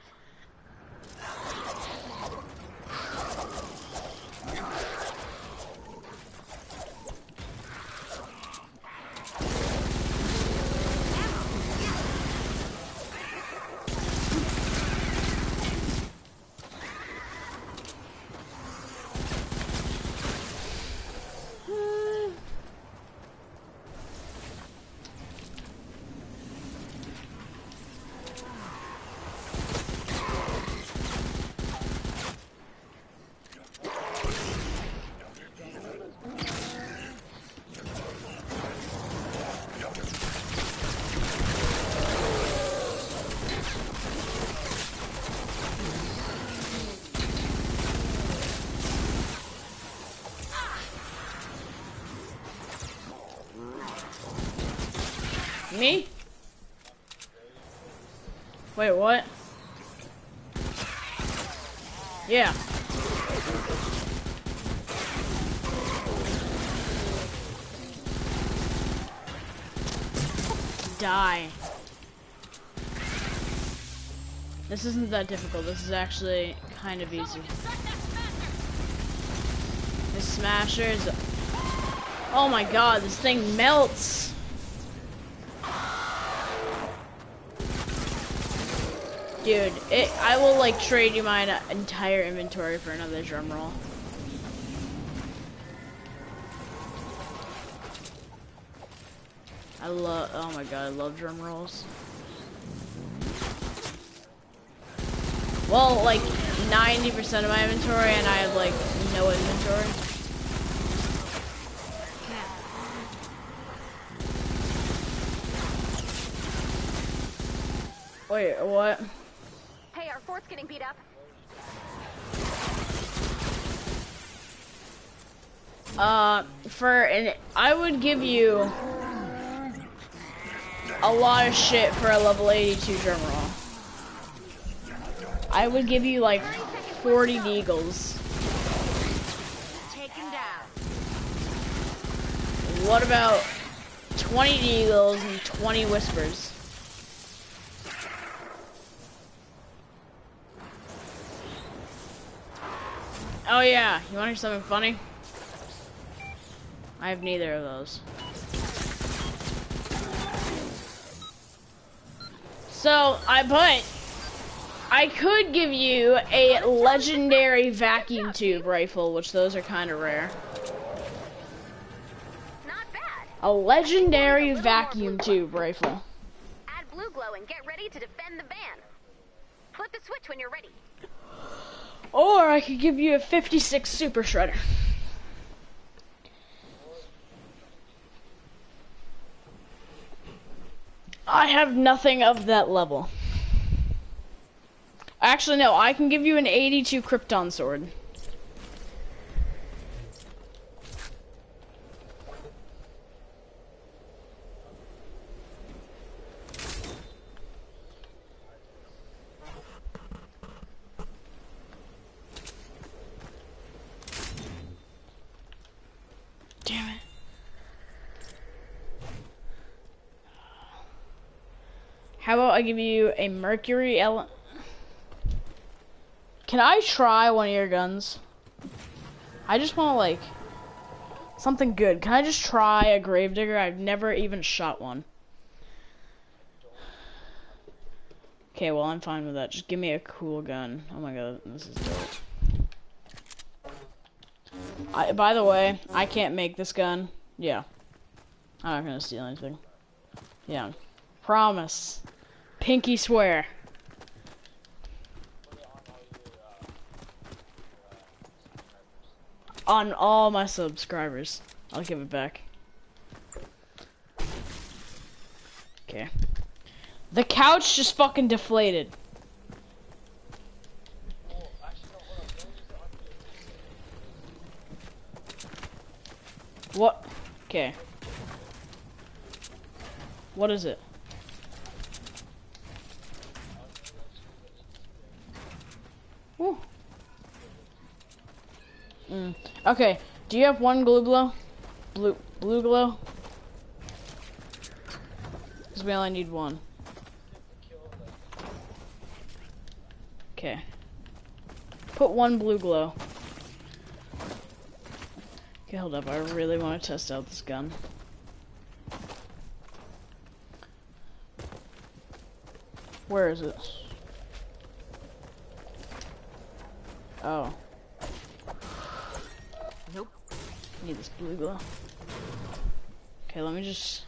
Me? Wait, what? Yeah. Die. This isn't that difficult. This is actually kind of easy. The is. Oh my god, this thing melts! Dude, it, I will like trade you my entire inventory for another drum roll. I love, oh my god, I love drum rolls. Well, like 90% of my inventory and I have like no inventory. Wait, what? Fort's getting beat up. Uh, for an, I would give you a lot of shit for a level 82 drum roll. I would give you like 40 deagles. Take him down. What about 20 deagles and 20 whispers? Oh yeah, you want to hear something funny? I have neither of those. So, I put... I could give you a legendary vacuum tube rifle, which those are kind of rare. A legendary vacuum tube rifle. Add Blu-Glo and get ready to defend the van. Flip the switch when you're ready. Or I could give you a 56 super shredder. I have nothing of that level. Actually, no, I can give you an 82 Krypton sword. How about I give you a mercury ele- Can I try one of your guns? I just want to like something good. Can I just try a gravedigger? I've never even shot one. Okay, well I'm fine with that. Just give me a cool gun. Oh my god, this is dope. I, by the way, I can't make this gun. Yeah. I'm not gonna steal anything. Yeah. Promise. Pinky swear. On all my subscribers. I'll give it back. Okay. The couch just fucking deflated. What? Okay. What is it? Mm. Okay. Do you have one glue glow? Blue Blu-Glo? Cause we only need one. Okay. Put one Blu-Glo. Okay, hold up. I really want to test out this gun. Where is it? Oh. Nope. Need this Blu-Glo. Okay, let me just.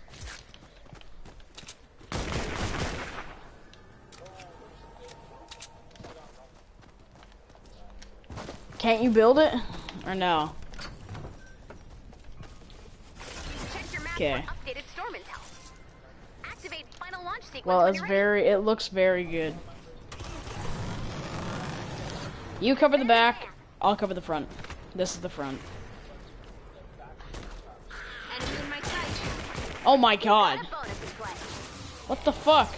Can't you build it? Or no? Check your map Okay. for updated storm intel. Activate final launch sequence Well, it's very. It looks very good. You cover the back. I'll cover the front. This is the front. Oh my god. What the fuck?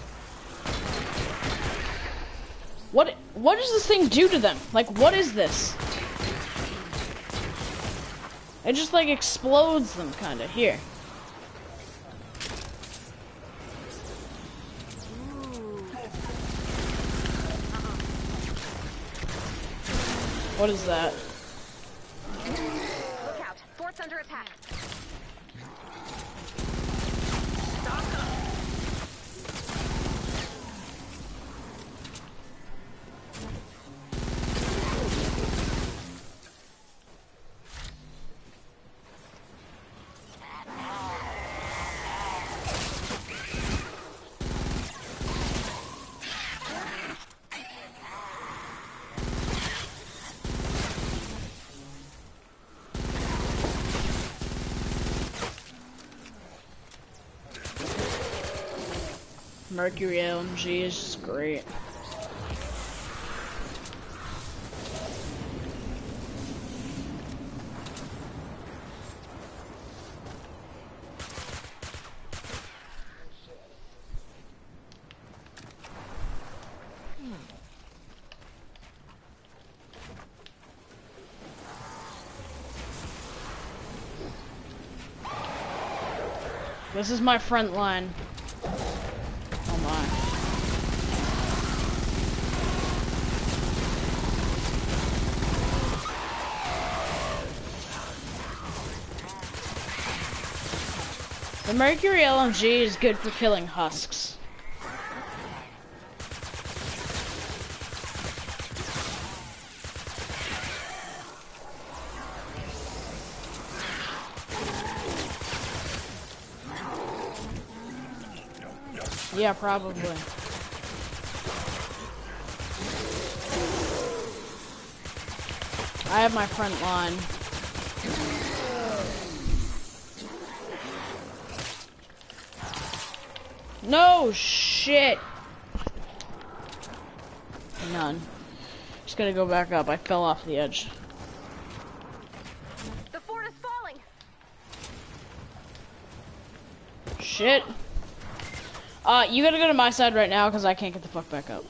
What what does this thing do to them? Like what is this? It just like explodes them kinda. Here. What is that? Look out. Fort's under attack. Mercury LMG is just great. This is my front line. Oh my. The Mercury LMG is good for killing husks. Yeah, probably. I have my front line. No shit. None. Just gotta go back up. I fell off the edge. The fort is falling. Shit. Uh, you gotta go to my side right now because I can't get the fuck back up.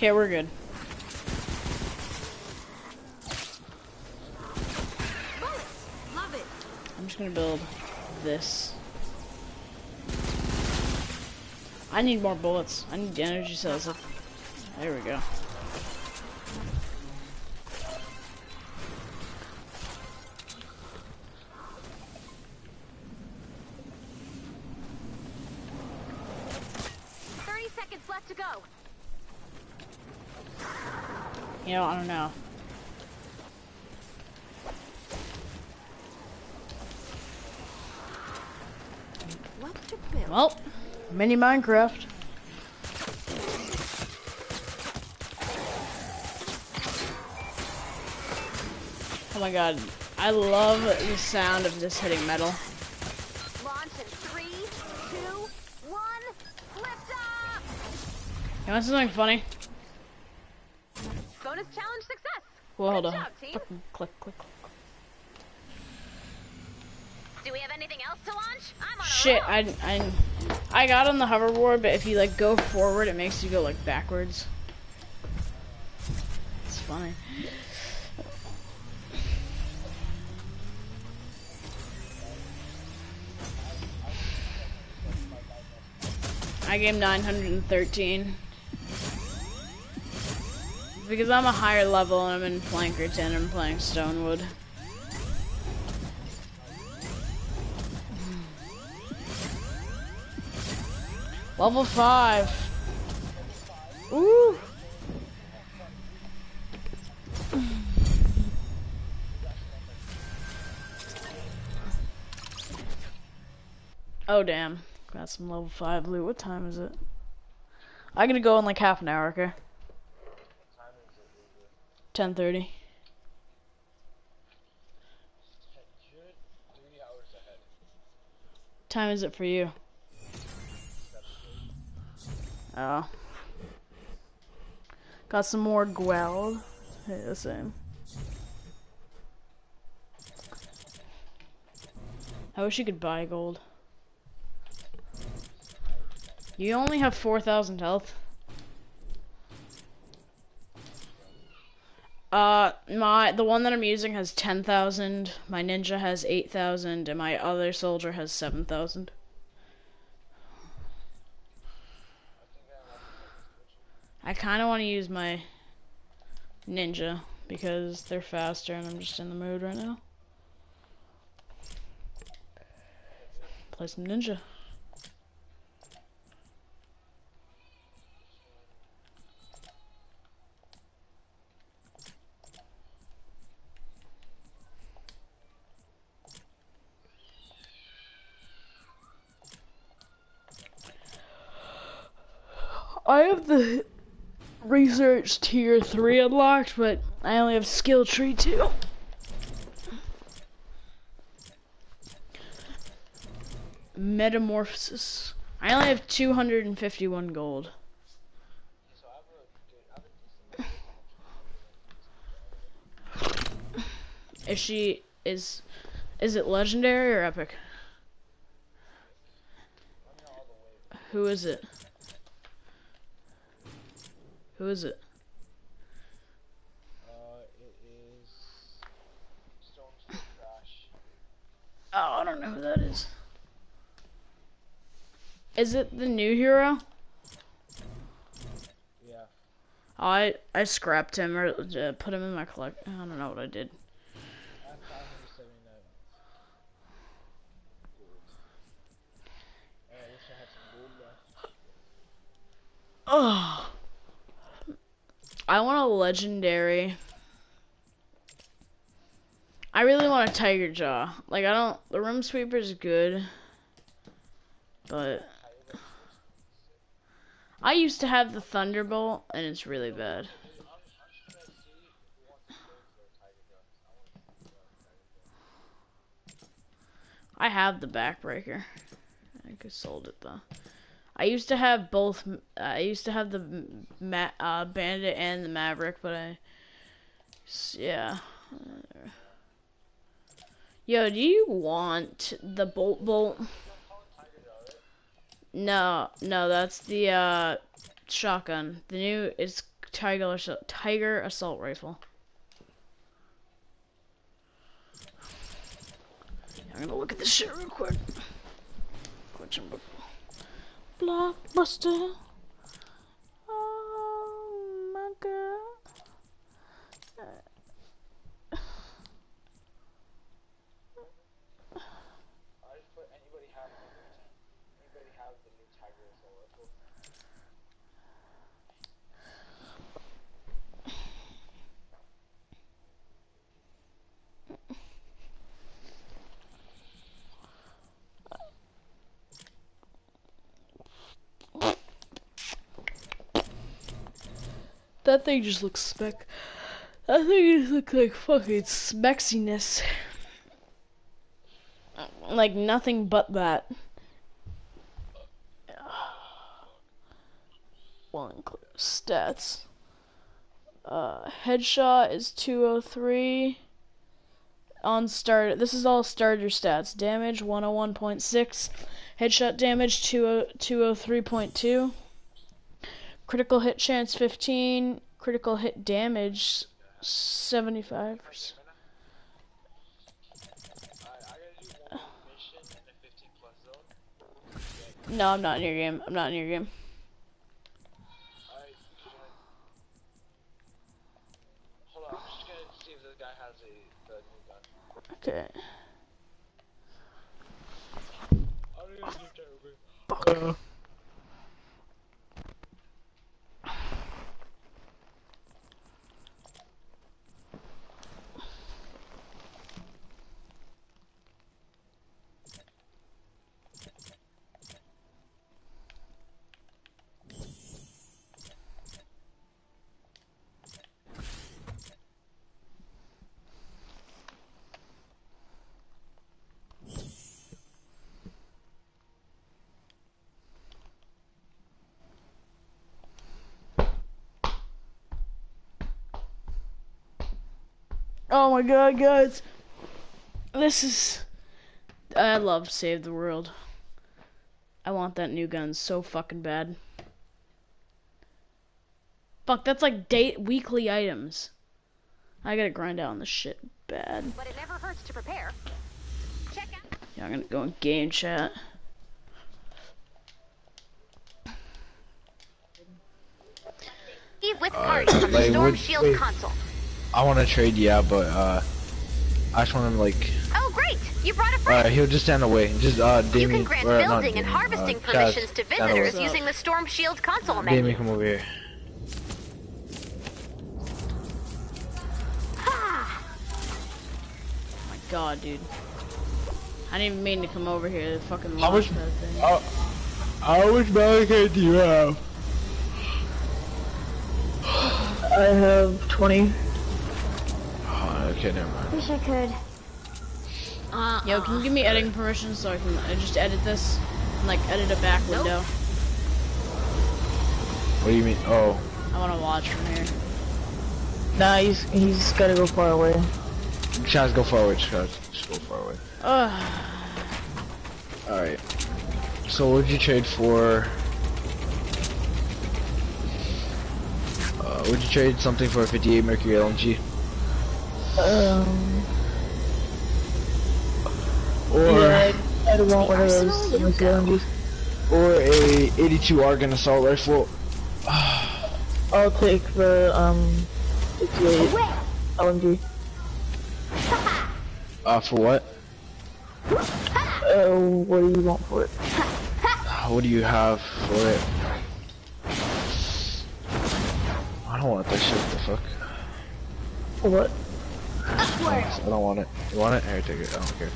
Okay, we're good. I'm just gonna build this. I need more bullets. I need energy cells. There we go. Thirty seconds left to go. You know, I don't know. what. Well, mini Minecraft. Oh my god, I love the sound of this hitting metal. Launch in three, two, one, lift up! You want something funny? Bonus challenge success! Well, hold Good on. job, click, click, click. Do we have anything else to launch? I'm on Shit. I, I, I got on the hoverboard, but if you like go forward, it makes you go like backwards. It's funny. I gave 913. Because I'm a higher level and I'm in Plankerton, I'm playing Stonewood. Level 5. Ooh. Oh damn. Got some level 5 loot. What time is it? I'm gonna go in like half an hour, okay? 10.30. Three hours ahead. time is it for you? Oh. Got some more Gweld. Hey, the same. I wish you could buy gold. You only have 4,000 health. Uh, my the one that I'm using has 10,000. My ninja has 8,000, and my other soldier has 7,000. I kind of want to use my ninja because they're faster, and I'm just in the mood right now. Play some ninja. I have the research tier 3 unlocked, but I only have skill tree 2. Metamorphosis. I only have 251 gold. Is she is is it legendary or epic? Who is it? Who is it? Uh, it is Stone Crash. Oh, I don't know who that is. Is it the new hero? Yeah. I I scrapped him or uh, put him in my collect. I don't know what I did. I have 579. Gold. Oh, I want a legendary. I really want a tiger jaw. Like I don't. The room sweeper's good, but I used to have the thunderbolt, and it's really bad. I have the backbreaker. I could sold it though. I used to have both. uh, I used to have the ma- uh, bandit and the maverick, but I, yeah. Yo, do you want the bolt bolt? No, no, that's the uh, shotgun. The new is tiger assault, tiger assault rifle. I'm gonna look at this shit real quick. Question book. Blockbuster. Oh my god. I just put anybody have the new, anybody have the new Tiger Assault rifle. That thing just looks spec. That thing just looks like fucking smexiness. Like nothing but that. One clear stats. Uh, headshot is 203. On start, this is all starter stats. Damage 101.6. Headshot damage oh, 20 203.2. Critical hit chance 15. Critical hit damage 75%. I, I gotta do one mission in a 15 plus zone. No, I'm not in your game. I'm not in your game. Alright, hold on, I'm just gonna see if this guy has a the new gun. Okay. I don't even do terrible. Oh my god, guys. This is. I love Save the World. I want that new gun so fucking bad. Fuck, that's like date weekly items. I gotta grind out on this shit bad. But it never hurts to prepare. Check out. Yeah, I'm gonna go in game chat. Steve with party from the Storm Shield wait. console. I want to trade, yeah, but uh, I just want him like, Oh, great! You brought a uh, friend. he'll just stand away. Just uh, Damien. you can grant or, not building and harvesting uh, Chaz, permissions to visitors using the Storm Shield console menu. Damien, menu. come over here. Ah, my god, dude. I didn't even mean to come over here. The fucking How much- launchpad thing. Uh, how much Malachite do you have? I have 20. Okay, never mind. Wish I could. Uh, Yo, can you give me editing permission so I can uh, just edit this? And, like, edit a back Nope. window. What do you mean? Oh, I wanna watch from here. Nah, he's he's gotta go far away. Chaz, go forward. Chaz, just go far away. Ugh. All right. So, what would you trade for? Uh, would you trade something for a 58 Mercury LMG? Um, Or yeah, I, I want one of those Arsenal LMGs. or a 82 Argon assault rifle? I'll take the um 58 LMG. Uh, for what? Uh, what do you want for it? Uh, What do you have for it? I don't want that shit. What the fuck? For what? I don't want it. You want it? Here, take it. I don't care.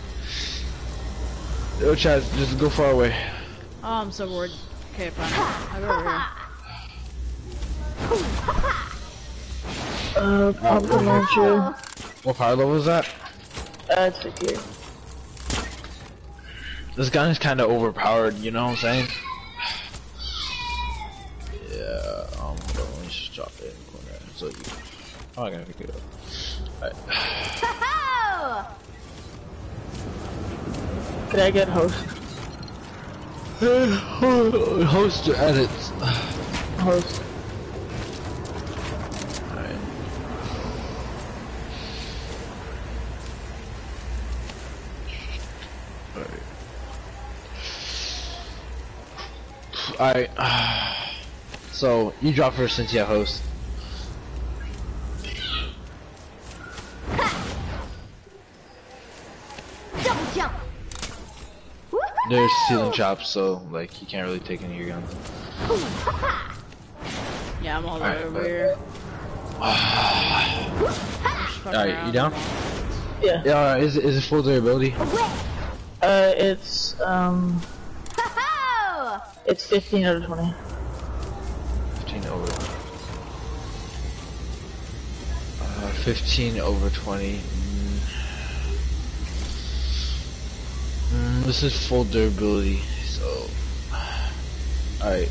Yo, Chaz, just go far away. Oh, I'm so bored. Okay, fine. I'll go over here. Uh, pump the launcher. What power level is that? Uh, it's 58. This gun is kind of overpowered, you know what I'm saying? Yeah, um, hold on, let me just drop it in the corner so you. Oh, I gotta pick it up. Could I get host? Host to edits. Host. Alright. Alright. So, you drop first since you have host. Jump! There's ceiling chops, so, like, you can't really take any of your guns. Yeah, I'm all Alright, over but- here. Alright, you down? Yeah. Yeah, alright, is, it- is it full durability? Uh, it's um, it's 15 out of 20. 15 over. Uh, 15 over 20. Mm. This is full durability, so. Alright.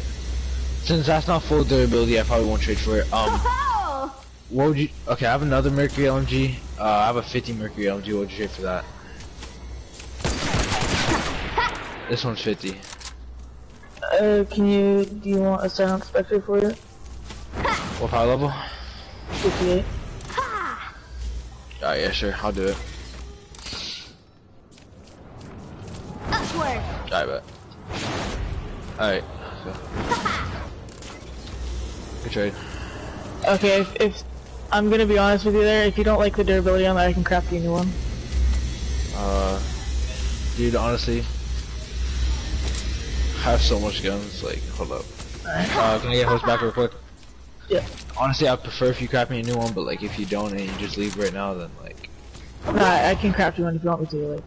Since that's not full durability, I probably won't trade for it. Um, Oh! what would you. Okay, I have another Mercury LMG. Uh, I have a 50 Mercury LMG. What would you trade for that? This one's 50. Uh, can you, do you want a silent spectre for it? What power level? 58. Alright, yeah, sure. I'll do it. Upward! Alright, bet. Alright. So. Good trade. Okay, if, if, I'm gonna be honest with you there, if you don't like the durability on that, I can craft you a new one. Uh, dude, honestly, I have so much guns. Like, hold up. Uh, can I get host back real quick? Yeah. Honestly, I prefer if you craft me a new one, but like, if you don't and you just leave right now, then like, Nah, I, I can craft you one if you want me to, like.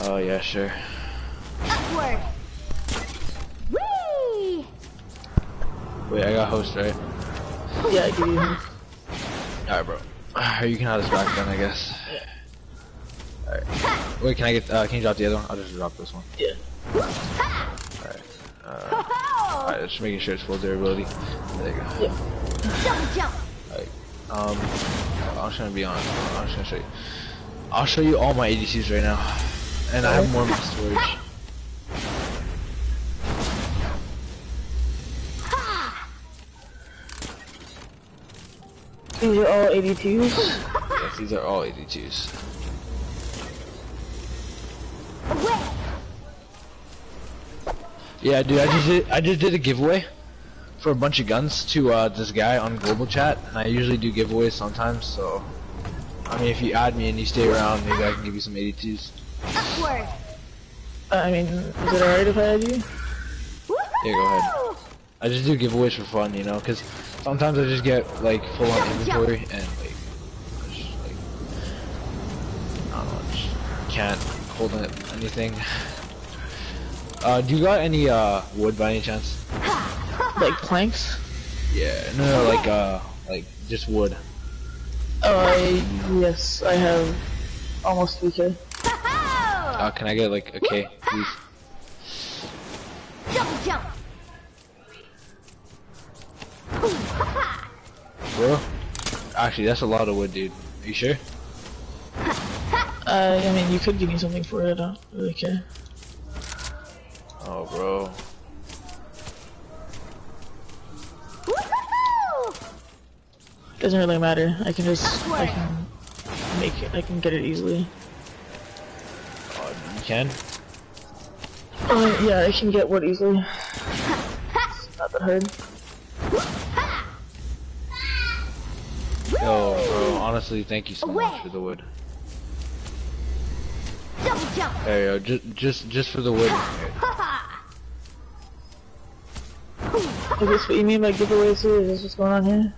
Oh yeah, sure. Upward! Whee! Wait, I got host right. Yeah, I give you Alright, bro. You can have this back then, I guess. Alright. Wait, can I get? Uh, can you drop the other one? I'll just drop this one. Yeah. Alright. Uh, alright, just making sure it's full durability. There you go. Jump, jump! Um, I'm just gonna be honest. I'm just gonna show you. I'll show you all my ADCs right now, and I have more in storage. These are all 82s. Yes, these are all 82s. Away! Yeah, dude, I just did. I just did a giveaway for a bunch of guns to uh, this guy on global chat, and I usually do giveaways sometimes. So, I mean, if you add me and you stay around, maybe I can give you some 82s. Upward! I mean, is it alright if I add you? Yeah, go ahead. I just do giveaways for fun, you know, because sometimes I just get like full on inventory and like, I just, like I don't know, just can't hold on anything. Uh, do you got any uh wood by any chance? Like planks? Yeah, no, no, like uh, like just wood. Oh, I, yes, I have almost 3k. Uh, can I get like okay? please? Jump, jump! Bro, actually, that's a lot of wood, dude. Are you sure? Uh, I mean, you could give me something for it, I don't really care. Oh, bro. Doesn't really matter, I can just, I can make it, I can get it easily. Oh, you can? Uh, yeah, I can get wood easily. It's not that hard. Yo, bro, honestly, thank you so much for the wood. Jump, jump! Hey, yo, just, just, just for the wood. Is this what you mean by giveaways here? Is this what's going on here?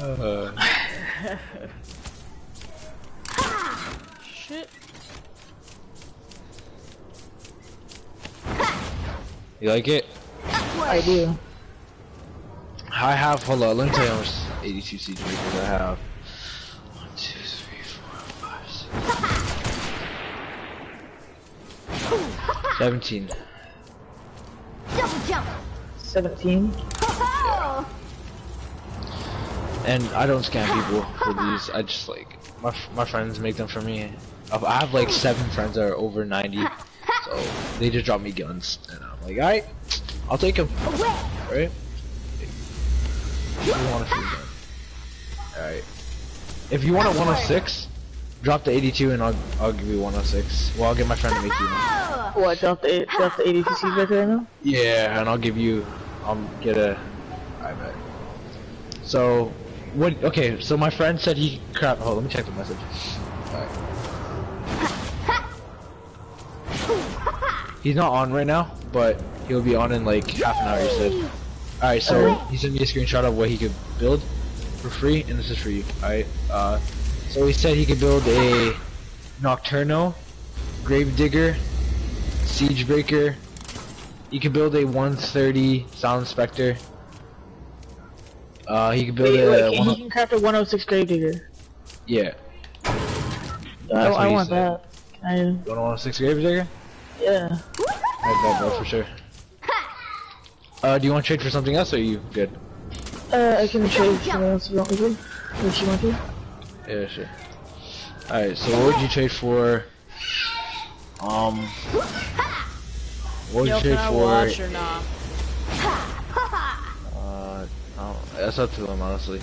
Uh, Shit. You like it? I do. I have, hold on, let me tell you how much 82 siege breakers I have. 1, 2, 3, 4, 5, 6. 17. Jump, jump! 17. Oh! And I don't scam people for these, I just like, my, f- my friends make them for me. I I have like 7 friends that are over 90, so they just drop me guns. And I'm like, alright, I'll take him. Away! right? You want a free gun. Alright. If you want a 106, drop the 82 and I'll, I'll give you 106. Well, I'll get my friend to make you one. What, drop the, drop the 82 seeds back right now? Yeah, and I'll give you, I'll get a, I bet. So, what, okay, so my friend said he, crap, hold on, let me check the message. Alright. He's not on right now, but he'll be on in like half an hour, he said. Alright, so he sent me a screenshot of what he could build for free, and this is for you, alright? Uh, so he said he could build a Nocturno, Gravedigger, Siegebreaker, you can build a 130 Sound Spectre, Uh, he can build Wait, a wait, one. he can craft a 106 Gravedigger. Yeah. I, That's what I want said. that. I, You want a 106 grave digger? Yeah. I bet that for sure. Uh, do you want to trade for something else, or are you good? Uh, I can trade someone else if you want me to. If you want to. Yeah, sure. Alright, so what would you trade for? Um. What would Yo, you can trade for? watch or not? Uh, that's up to them, honestly.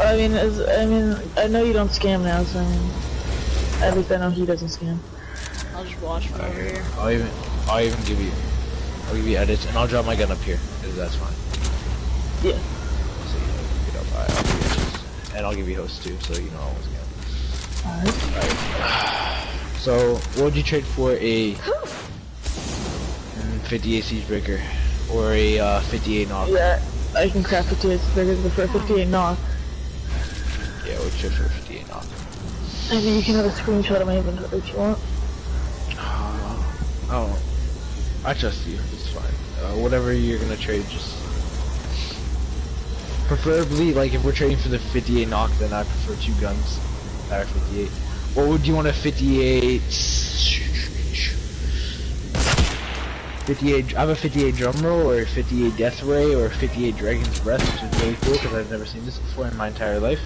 I mean, as, I mean, I know you don't scam now, so I mean, at least I know he doesn't scam. I'll just watch from over here. I'll even, I'll even give you, I'll give you edits, and I'll drop my gun up here, because that's fine. Yeah. So you know, you get up, I- I'll give you edits. and I'll give you hosts too, so you know I was again. Alright. So, what would you trade for a mm, 58 siege breaker or a uh, 58 knock? Yeah, I can craft it to its bigger than for 58 knock. Yeah, what would you trade for a 58 knock? I mean, you can have a screenshot of my inventory if you want. Oh, I trust you. It's fine. Uh, whatever you're gonna trade, just preferably like if we're trading for the 58 knock, then I prefer two guns that are 58. What would you want a 58? 58. I have a 58 drum roll, or a 58 death ray, or a 58 dragon's breath, which is really cool because I've never seen this before in my entire life.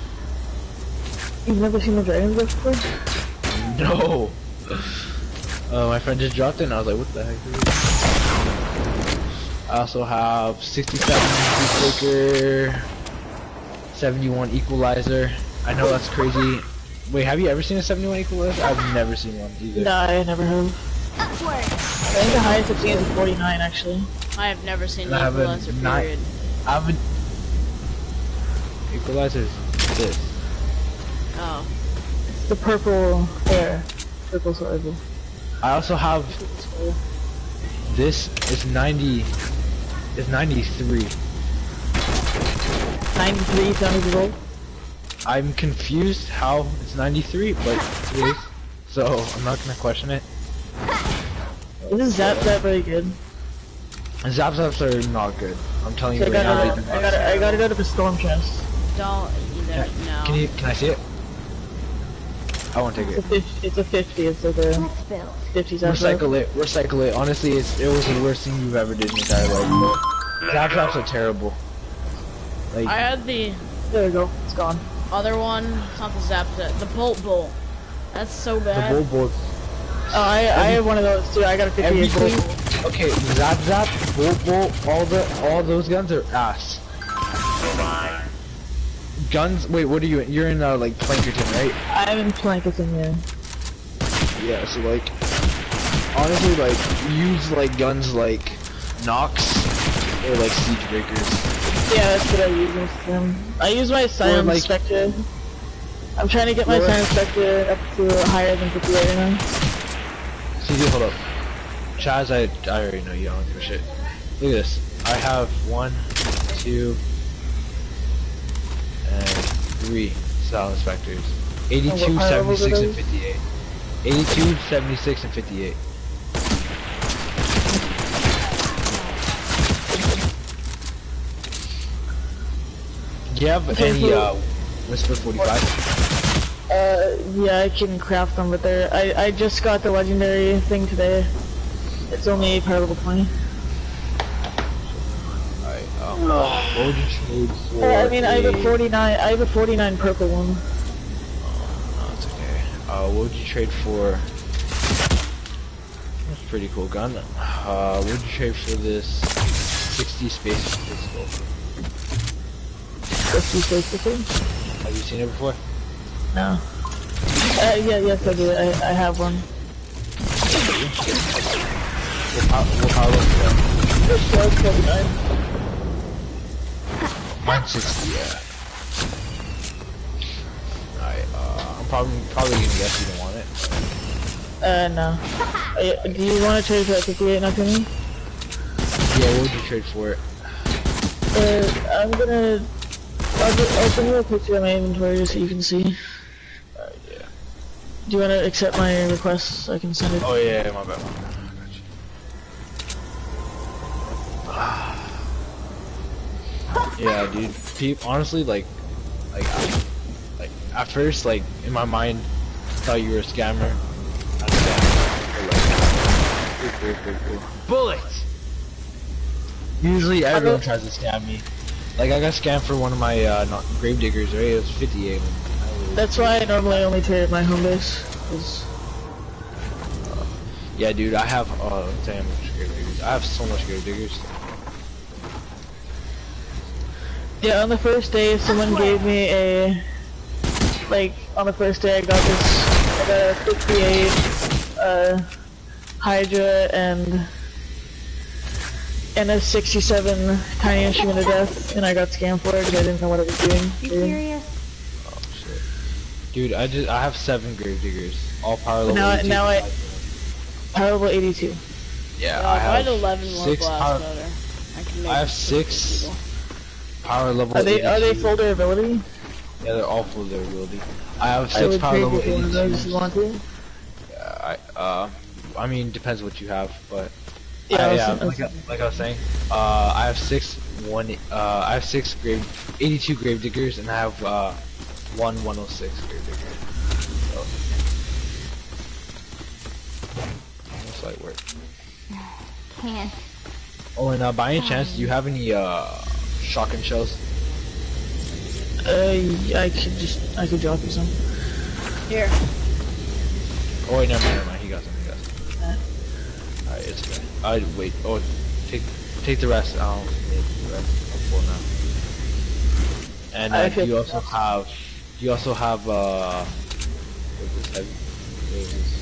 You've never seen a dragon's Breath before? No. Uh, my friend just dropped it, and I was like, "What the heck?" Is? I also have 67 Breaker, 71 Equalizer. I know that's crazy. Wait, have you ever seen a 71 Equalizer? I've never seen one either. No, I never have. Upward. I think the highest I've seen is 49 actually. I have never seen I have a Equalizer, nine- period. I have a Equalizer's this. Oh. It's the purple hair. Purple sword. I also have this. Is 90. Is 93. 93 sounds old. I'm confused how it's 93, but it is. So I'm not gonna question it. Is Zap Zap very good? Zap zaps are not good. I'm telling you I right now. gotta, They I gotta, I gotta go to the storm chest. Don't either. No. Can you? Can I see it? I won't take It's a it. 50, it's a 50, it's like a Let's build. 50 Zap Zap. Recycle it. Recycle it. Honestly, it's it was the worst thing you've ever did in your entire life. But zaps are terrible. Like I had the There we go, it's gone. other one. It's not the Zap Zap. The Bolt Bolt. That's so bad. the bolt bull bolts. Oh, I, I have one of those too, I got a 58 Everything. gold. Okay, zap zap, bolt bolt, all the all those guns are ass. Guns. Wait, what are you? in? You're in uh, like Plankerton, right? I'm in Plankerton, yeah. Yeah, so like, honestly, like, use like guns like Nox or like Siege Breakers. Yeah, that's what I use them. I use my Scion like- Spectre. I'm trying to get my Scion Spectre up to higher than 58 right now. CJ, hold up. Chaz, I, I already know you don't give a shit. Look at this. I have one, two, and three Sound Inspectors. 82, what high levels are 76, and those? 58. 82, 76, and 58. Do you have any, uh, Whisper 45? Uh, yeah, I can craft them, but they're, I, I just got the legendary thing today. It's only part level 20. Alright, um, what would you trade for Uh, I mean, I have a a- 49, I have a 49 purple one. No, it's okay. Uh, what would you trade for? That's a pretty cool gun. Uh, what would you trade for this 60 space pistol? 50 space pistol? Have you seen it before? No. Uh, yeah, yes, I do. I, I have one. What power level is that? It's just 49. Mine's 60, yeah. Alright, uh, I'm probably, probably gonna guess you don't want it. Uh, no. Uh, do you want to trade for that 58 not to me? Yeah, what would you trade for it? Uh, I'm gonna... I'll, ju- I'll send you a picture of my inventory just so you can see. Alright, yeah. Do you want to accept my request so I can send it? Oh yeah, my bad. My bad. I got you. Yeah, dude. Peep, honestly, like, like, I, like at first, like in my mind, I thought you were a scammer. Bullets. Usually, everyone tries to scam me. Like I got scammed for one of my uh, not, grave diggers, right? It was 58. Was- That's why I normally only trade my home base. 'cause- Yeah, dude, I have, uh, damn grave diggers. I have so much grave diggers. Yeah, on the first day, someone gave me a, like, on the first day I got this, I got a 58, uh, Hydra and, and a 67 Tiny Instrument of Death, and I got scammed for it because I didn't know what I was doing. You dude. serious? Oh shit. Dude, I just, I have seven grave diggers. All power level. now I- 82. now I- Power level 82. Yeah, Uh, I if I had have 11 more six blast power, motor, I can make I have six people. Power level. Are they, are they 82. full durability? Yeah, they're all full durability. I have six would power trade level you for one of those if you want to. I, uh, I mean, depends what you have, but Yeah, I, I yeah, was- I was- like, I- like I was saying, uh, I have six one, uh, I have six grave, 82 grave diggers, and I have uh, one 106 grave digger. So, almost light work. Can't. Oh, and uh, by any chance, do you have any uh, shotgun shells? Uh, I could just, I could drop you some. Here. Oh wait, never mind, never mind. He got some. He got some. Alright, it's okay. I wait. Oh, take take the rest. I'll make the rest. I'm now. And uh, you also that's- have you also have uh what's this heavy? What is?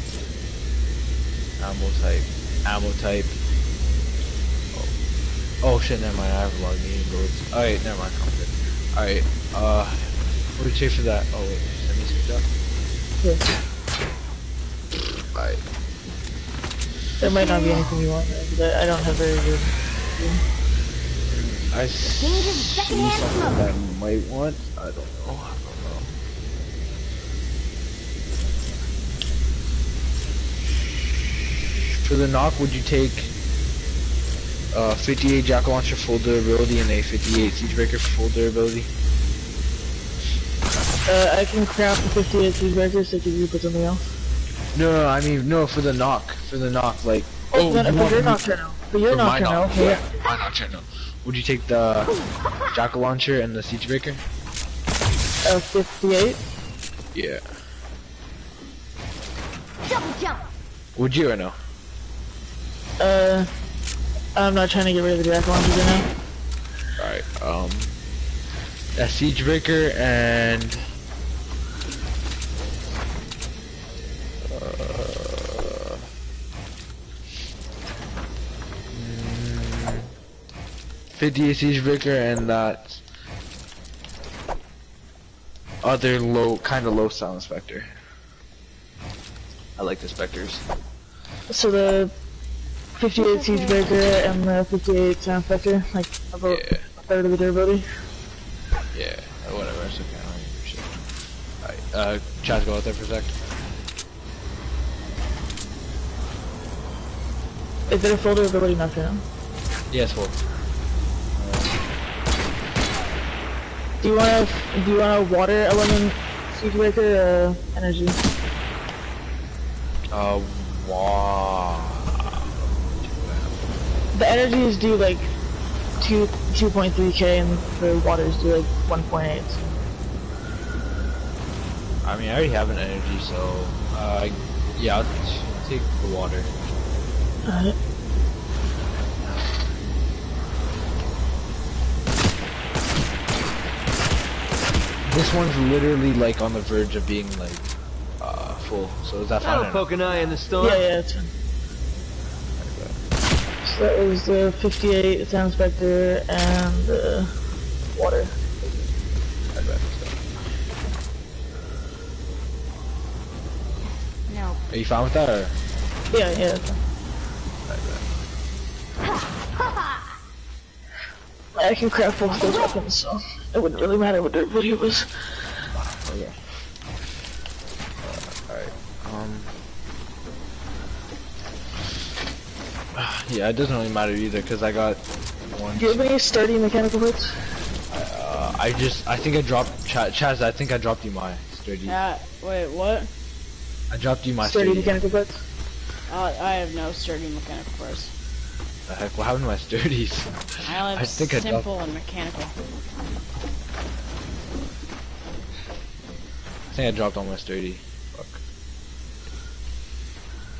Ammo type. Ammo type. Oh. shit, never mind. I have a lot of medium bullets. Alright, never mind. Alright. Uh, what do you say for that? Oh wait, send me some stuff. Yeah. Alright. There might not be anything you want, but I don't have very good. I see Dangers of secondhand something that I might want. I don't know. I don't know. For the knock, would you take uh, 58 jackal launcher full durability and a 58 siege breaker full durability? Uh, I can craft the 58 siege breakers so could you put something else? No, no, I mean no for the knock. For the knock, like Oh, but, you but want you're me- nocturnal. But you're for my nocturnal, knock, yeah. yeah, my nocturnal. Would you take the jackal launcher and the siege breaker? Uh, 58? Yeah. Double jump. Would you or no? Uh, I'm not trying to get rid of the jack launcher right now. Alright, um a siege breaker and uh, mm, 58 siege breaker and that other low kind of low sound specter. I like the specters. So the 58 siege breaker and the 58 sound specter, like about Yeah. a third of the durability. Yeah, whatever, it's okay, I don't give a shit. Alright, uh, Chaz, go out there for a sec. Is it a full durability nocturnal? Yes, well. Do you want a do you want a water element siege breaker or energy? Uh, wow. The energy is do like two 2.3k and the water is do like 1.8. I mean, I already have an energy, so, uh, yeah, I'll take the water. Alright. This one's literally, like, on the verge of being, like, uh, full, so is that fine? or not? poke an eye in the storm. Yeah, yeah, it's fine. So that was the 58 sound specter and the water. I. No. Are you fine with that, or? Yeah, yeah, that's. I can craft both those weapons, so it wouldn't really matter what durability it was. Okay. Uh, alright, um... Yeah, it doesn't really matter either, because I got one... Do you have any sturdy mechanical hits? I I just, I think I dropped, Ch Chaz, I think I dropped you my sturdy. Yeah. Wait, what? I dropped you my Sturdy sturdy. mechanical parts. Uh, I have no sturdy mechanical parts. The heck, what happened to my sturdies? I only have I think I dropped- and mechanical. I think I dropped all my sturdy. Fuck.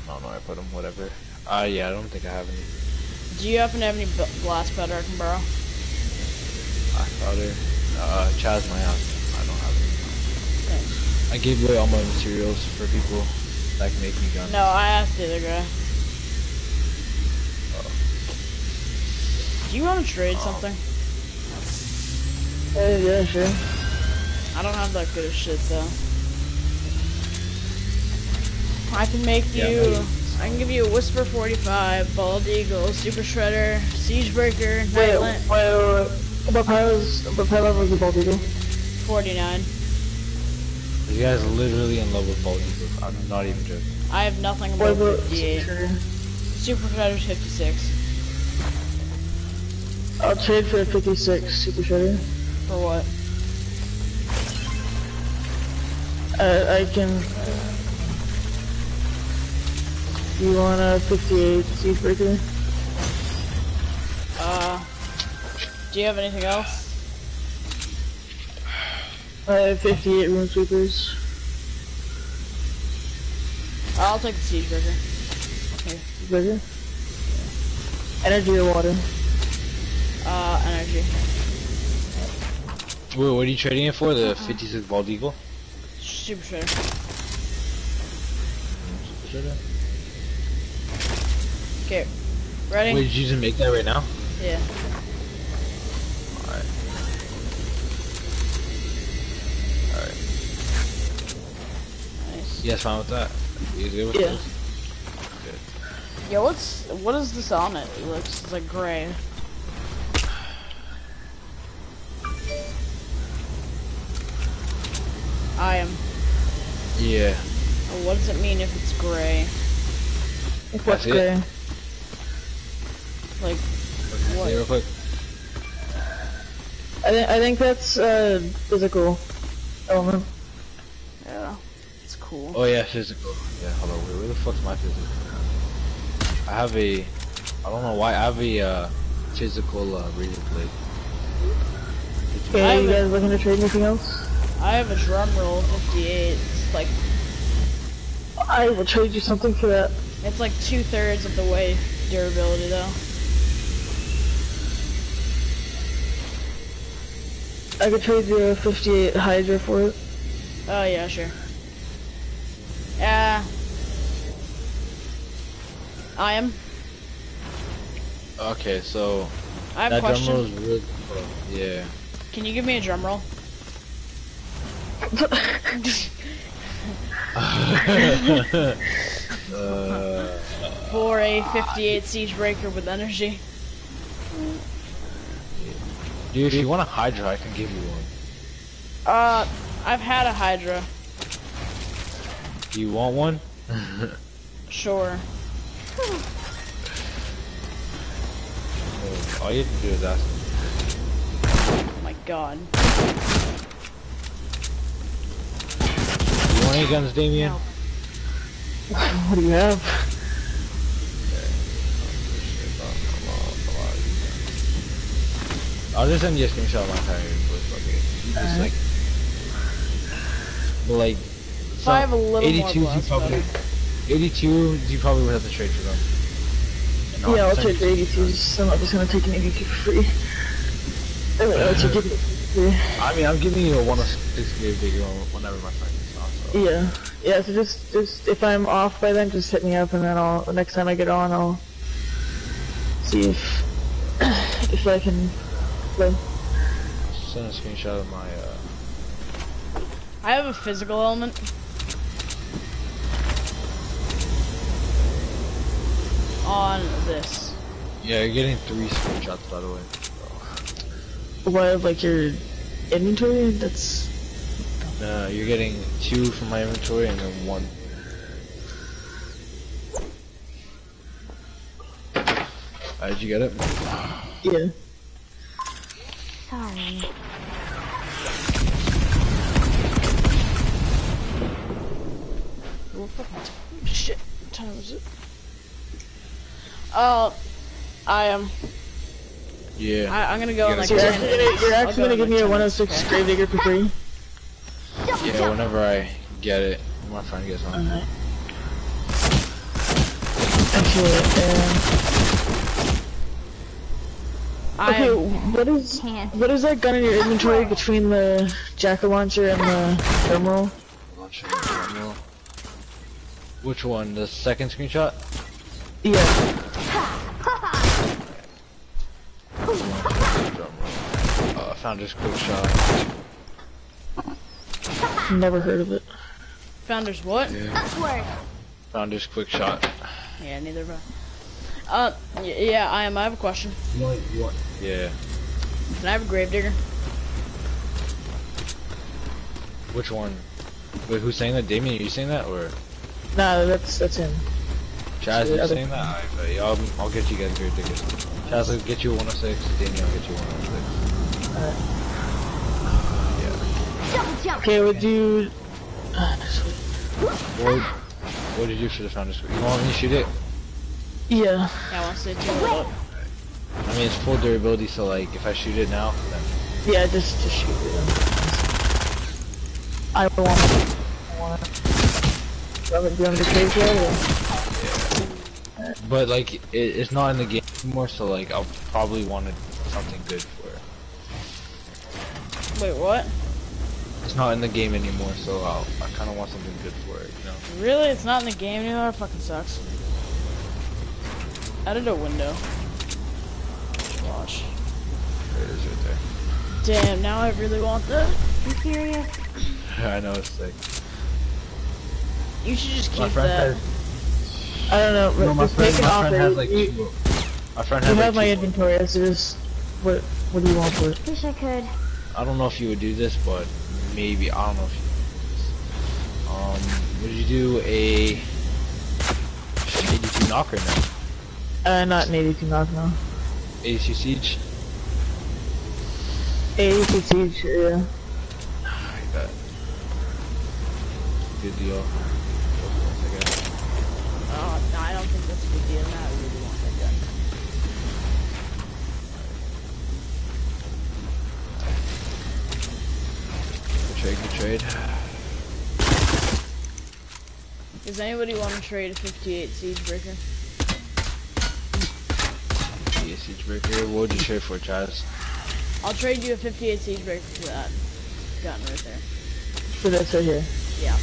I don't know, I put them, whatever. Uh, yeah, I don't think I have any. Do you happen to have any b- blast powder I can borrow? Black powder. Uh, Chaz might have. I don't have any. Thanks. I gave away all my materials for people that can make me guns. No, I asked the other guy. Do you want to trade something? Uh, yeah, sure. I don't have that good of shit though. I can make Yeah, you. No, I can give you a Whisper 45, Bald Eagle, Super Shredder, Siegebreaker, Wait, Night wait, Lan- wait, wait. What powers, what power level is the bald eagle? 49. You guys are literally in love with Bald Eagles. I'm not even joking. I have nothing What above about 58. Super Super Shredder's 56. I'll trade for a 56 Super Shredder. For what? Uh, I can... You want a 58 Siegebreaker? Uh. Do you have anything else? I have 58 Rune Sweepers. I'll take the Siegebreaker. Here. Siegebreaker? Energy or water? Uh, energy. Wait, what are you trading it for? The 56 Bald Eagle? Super Shredder. Okay. Ready? Wait, did you just make that right now? Yeah. Alright. Alright. Nice. You guys fine with that? You good with Yeah. this? Yeah, what's what is this on it? It looks like gray. I am. Yeah. Oh, What does it mean if it's gray? What's it. Gray? Like, Say what? real quick. I think I think that's uh physical element. Yeah, it's cool. Oh yeah, physical. Yeah, hold on. Wait, where the fuck's my physical? I have a. I don't know why. I have a uh, physical uh, razor blade. Okay, I you haven't- guys looking to trade anything else? I have a drum roll 58. It's like I will trade you something for that. it's like two thirds of the way durability though. I could trade you a 58 Hydra for it. Oh yeah, sure. Yeah. I am. Okay, so I have a that drum roll is really cool. Yeah. Can you give me a drum roll? uh, For a 58 siege breaker with energy. dude, if you want a Hydra, I can give you one. Uh, I've had a Hydra. Do you want one? Sure. Oh, All you have to do is ask. Oh my god. You want any guns, Damien? What do you have? I'll just send you a screenshot of my tire. Okay. You just like, but like, If I have a little more 82, you blast probably, 82, you probably would have to trade for them. And yeah, I'll trade for 82s. I'm not just gonna take an 82 for free. I mean, I'll just give it for free. I mean, I'm giving you a 106 Gravedigger one whenever my friend is off. So. Yeah, yeah. So just, just if I'm off by then, just hit me up, and then I'll the next time I get on, I'll see if if I can play. Send a screenshot of my. Uh, I have a physical element. On this. yeah, you're getting three screenshots by the way. What, like your inventory? That's Uh, you're getting two from my inventory and then one. Uh, did you get it? yeah. Shit, time is it? Oh, I am. Yeah. I, am gonna go you're actually gonna, you're actually gonna give me a 106 Gravedigger for free? Yeah, whenever I get it, my friend gets one. Alright. Actually, uh okay, am. what is what is that gun in your inventory between the jacket launcher and the thermal? Launcher and terminal. Which one? The second screenshot? Yeah, Uh, Founder's quick shot. never heard of it. Founders what? Upward. Founder's quick shot. Yeah, neither have I. Uh, yeah, I am. I have a question. What? Yeah. Can I have a gravedigger? Which one? Wait, who's saying that? Damien, are you saying that? Or Nah, that's that's him. Chaz, The you saying that? Alright, but I'll, I'll get you guys great tickets. Chaz, I'll get you a 106. Damien, I'll get you a 106. Double jump. Okay, would you? Uh, What, what did you do for the Founder's quick? You want me to shoot it? Yeah. Yeah, I want to say two. I mean, it's full durability, so like, if I shoot it now, then Yeah, just just shoot it. I want it. I want it. Do you want me- do you want me to trade you or? But like, it, it's not in the game anymore, so like, I'll probably want it- something good for it. Wait, what? It's not in the game anymore, so I'll, I kind of want something good for it, you know? Really? It's not in the game anymore? It fucking sucks. Added a window. Watch. There it is right there. Damn, now I really want that. You serious? there. I know it's sick. You should just My keep friend that. has, I don't know. no, but my just friend, make an my offer. friend has like you, two. My friend you has have my two. inventory, so just what what do you want for it? Wish I could. I don't know if you would do this, but maybe I don't know if you would do this. Um, would you do a 82 Nocturno? Uh, not an 82 Nocturno. 82 siege? 82 siege, yeah. I bet. Good deal. Oh, no, I don't think that's a good deal. Now I really want that gun. Good trade, good trade. Does anybody want to trade a 58 Siege Breaker? Yeah, siege breaker. What would you trade for, Chaz? I'll trade you a 58 Siege Breaker for that gun right there. For this right here. Yeah.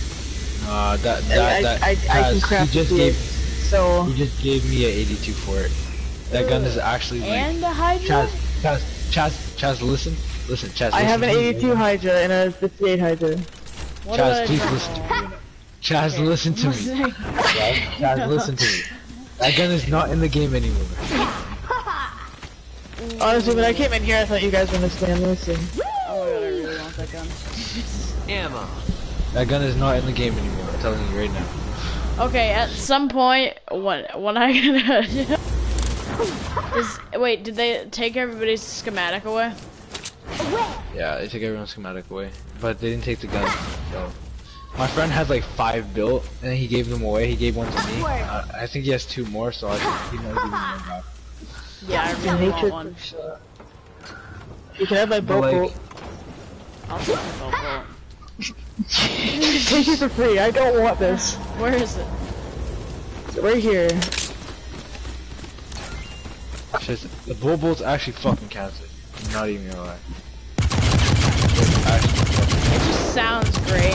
Uh, that, I, that, that, I, I, I can Chaz, craft he just gave, So, he just gave me a 82 for it. That gun is actually like, And the Hydra? Chaz, Chaz, Chaz, Chaz, listen, listen, Chaz, I have an listen to me. 82 Hydra and a 58 Hydra. What Chaz, did I please listen to me. Chaz, listen to me. Listening. Chaz, Chaz, listen to me. That gun is not in the game anymore. Honestly, when I came in here, I thought you guys would understand this. And Oh my god, I really want that gun. That gun is not in the game anymore. I'm telling you right now. Okay, at some point, when when I is wait, did they take everybody's schematic away? Yeah, they took everyone's schematic away, but they didn't take the gun. So, my friend had like five built, and he gave them away. He gave one to me. Uh, I think he has two more, so I think he might give me one back. Yeah, I the really want nature. one. You can have my bolt like- bolt. I'll take the bolt bolt. Take it for free. I don't want this. Where is it? Right here. It's just- the bull bolt's actually fucking counted. I'm not even gonna lie. It just sounds great.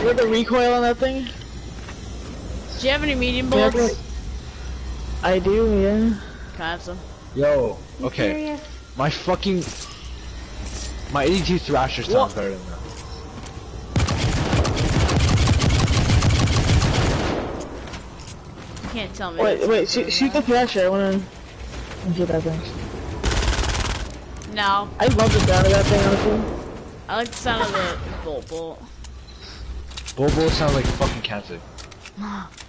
You have the recoil on that thing? Do you have any medium Yeah, bullets? I do, yeah. Can I have some? Yo, You okay. serious? My fucking my 82 Thrasher sounds better than that. You can't tell me. Wait, wait, shoot, shoot the Thrasher. I wanna shoot that thing. No, I love the sound of that thing, honestly. I like the sound of the bolt bolt. Bolt bolt sounds like fucking counted.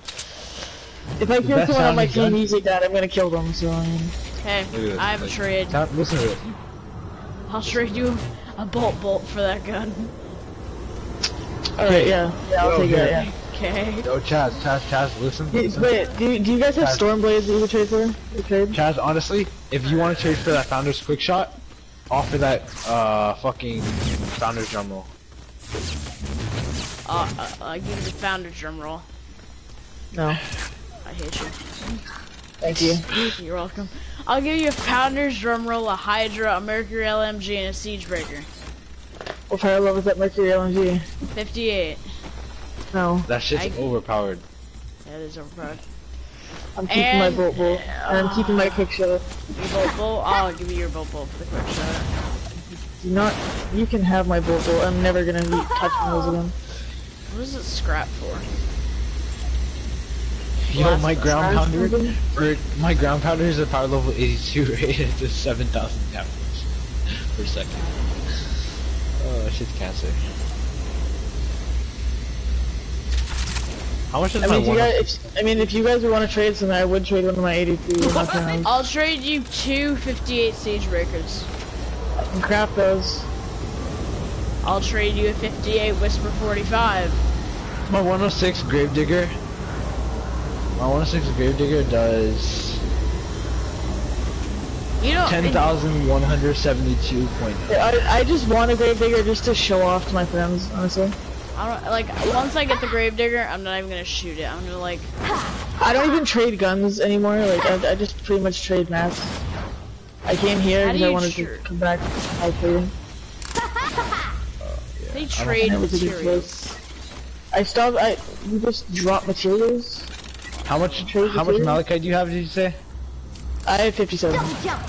If I kill best someone on my sounding gun? team using that, I'm gonna kill them, so I mean... Hey, Look at this, I have a trade. Sound, listen to it. I'll trade you a bolt bolt for that gun. Alright, yeah. Yeah, I'll Yo, take here. that, yeah. Okay. Yo, Chaz, Chaz, Chaz, listen. Wait, listen. wait, do, you- do you guys have Chaz. Stormblades that you could trade for? You trade? Chaz, honestly, if you want to trade for that Founder's Quick Shot, offer that, uh, fucking Founder's Drum Roll. Uh, uh, I give you the founder drum roll. No. I hate you. Thank you. You're welcome. I'll give you a Founder's Drumroll, a Hydra, a Mercury LMG, and a Siege Breaker. What fire level is that Mercury LMG? 58. No. That shit's I- overpowered. That is overpowered. I'm keeping And- my bolt bolt. And I'm keeping my quick shot. Your bolt bolt? I'll give you your bolt bolt for the quick shot. Do not. You can have my bolt bolt. I'm never gonna be touching those again. What is it scrap for? Yo, my ground Scratch pounder, for, my ground pounder is a power level 82 rated to 7,000 damage per second. Oh, that shit's cancer. How much is I my mean, if you one? guys, if, I mean, if you guys would want to trade something, I would trade one of my 83 enough. I'll trade you two 58 Siege Breakers. I can craft those. I'll trade you a 58 Whisper 45. My 106 Gravedigger. My 106 Gravedigger does You know, 10,172.0. I, I just want a Gravedigger just to show off to my friends, honestly. I don't like once I get the Gravedigger, I'm not even gonna shoot it. I'm gonna like I don't even trade guns anymore. Like I, I just pretty much trade maps. I came here How do because I wanted tr- to come back high uh, trading. they trade That was a good materials. I stopped. I you just drop materials. How much? Trade How much malachite do you have? Did you say? I have 57. Double jump.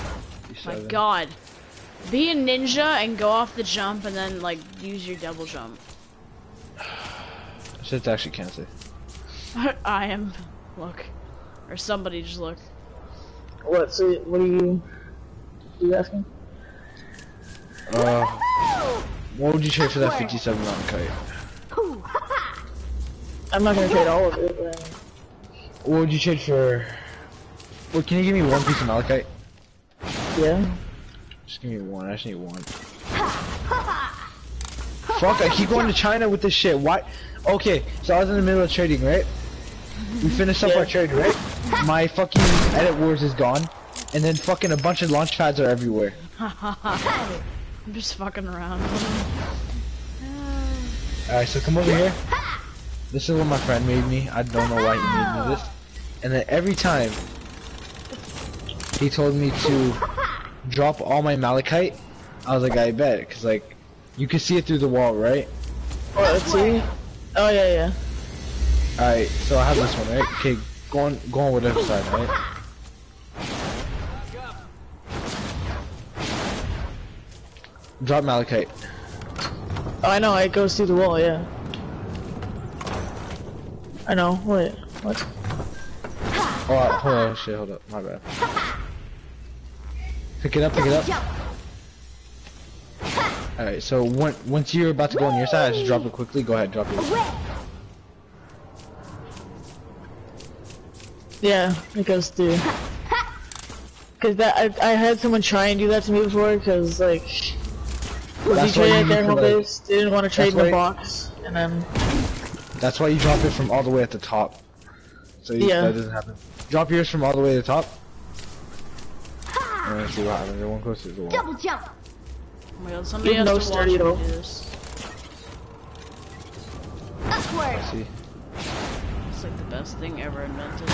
My God, be a ninja and go off the jump and then like use your double jump. Shit's actually cancer. I am. Look, or somebody just look. What? So what are you? Are you asking? Uh, what would you trade for that 57 round kite? I'm not gonna trade all of it. But, What would you trade for? Well, can you give me one piece of malachite? yeah. Just give me one. I just need one. Fuck! I keep going to China with this shit. Why? Okay, so I was in the middle of trading, right? We finished up Yeah. our trade, right? My fucking edit wars is gone, and then fucking a bunch of launch pads are everywhere. I'm just fucking around. Alright, so come over here. This is what my friend made me. I don't know why he made me this. And then every time, he told me to drop all my malachite. I was like, I bet, cause like, you can see it through the wall, right? Oh, let's see. Oh yeah, yeah. Alright, so I have this one, right? Okay, go on, go on whatever side, right? Drop malachite. Oh, I know. It goes through the wall. Yeah. I know. Wait. What? Oh, hold on, shit, hold up, my bad. Pick it up, pick it up. Alright, so when, once you're about to go on your side, just drop it quickly. Go ahead, drop it. Yeah, it goes through. Cause that I, I had someone try and do that to me before. Cause like, you why at their need to, home like- base, they didn't want to trade in the box, and then That's why you drop it from all the way at the top. So you, Yeah. that doesn't happen. Drop yours from all the way to the top. And let's see what happens. It won't go through the wall. Double jump. Oh my God, somebody You has have no to watch sturdy me at all. do this. Upward. See? It's like the best thing ever invented.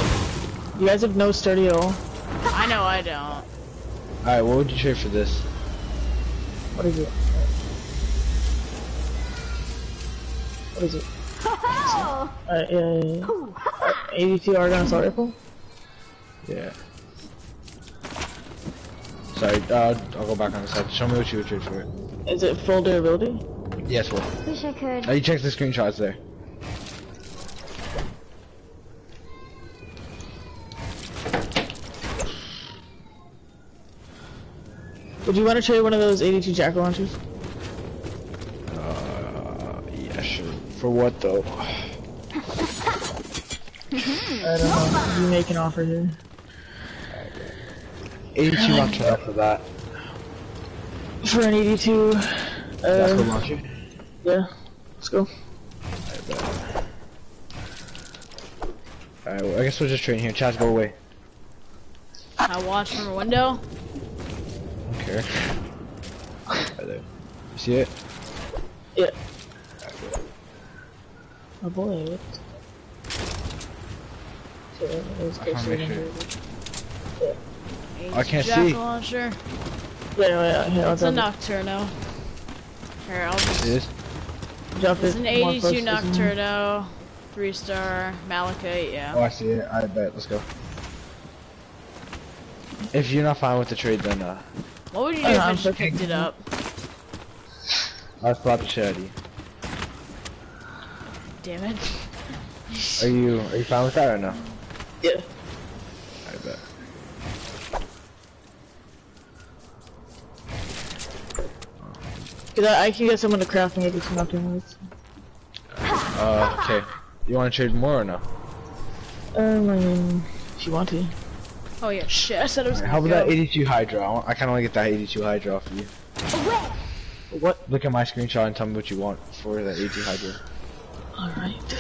you guys have no sturdy at all. I know I don't. Alright, what would you trade for this? What is it? What is it? Oh. Uh, yeah, yeah, yeah. Uh, 82 Argon assault rifle. Yeah. Sorry, uh, I'll go back on the side. Show me what you would trade for it. Is it full durability? Yes, well. Wish I could. Oh, you check the screenshots there. Would you want to trade one of those 82 jack launchers? Uh, yeah, sure. For what though? I don't know. You make an offer here. 82 not enough for that. For an 82, That's the uh, launcher. yeah. Let's go. Alright, well, I guess we'll just train here. Chaz, go away. I watch from a window. Don't care. Right there. You see it? Yeah. Oh boy. What? So, it was I can't closer make than sure. the- I can't Jackal see. Launcher. Yeah, yeah, yeah, It's I'll a drop Nocturno. Here, I'll It just. is? it. Drop It's an more 82 close to the- Nocturno. Three star Malachite, yeah. Oh. I see it. I bet. Let's go. If you're not fine with the trade, then uh, What would you do if I I'm just picked it up? I'll slap the shit out of you. Damn it. Are you are you fine with that or no? Yeah. I bet. Cause I, I can get someone to craft me if not doing this. Uh, okay. You want to trade more or no? Um, I mean, if you want to. Oh yeah, shit. I said it was How gonna about go. that 82 Hydra? I, want, I kind of want to get that 82 Hydra off of you. What? Look at my screenshot and tell me what you want for that 82 Hydra. Alright.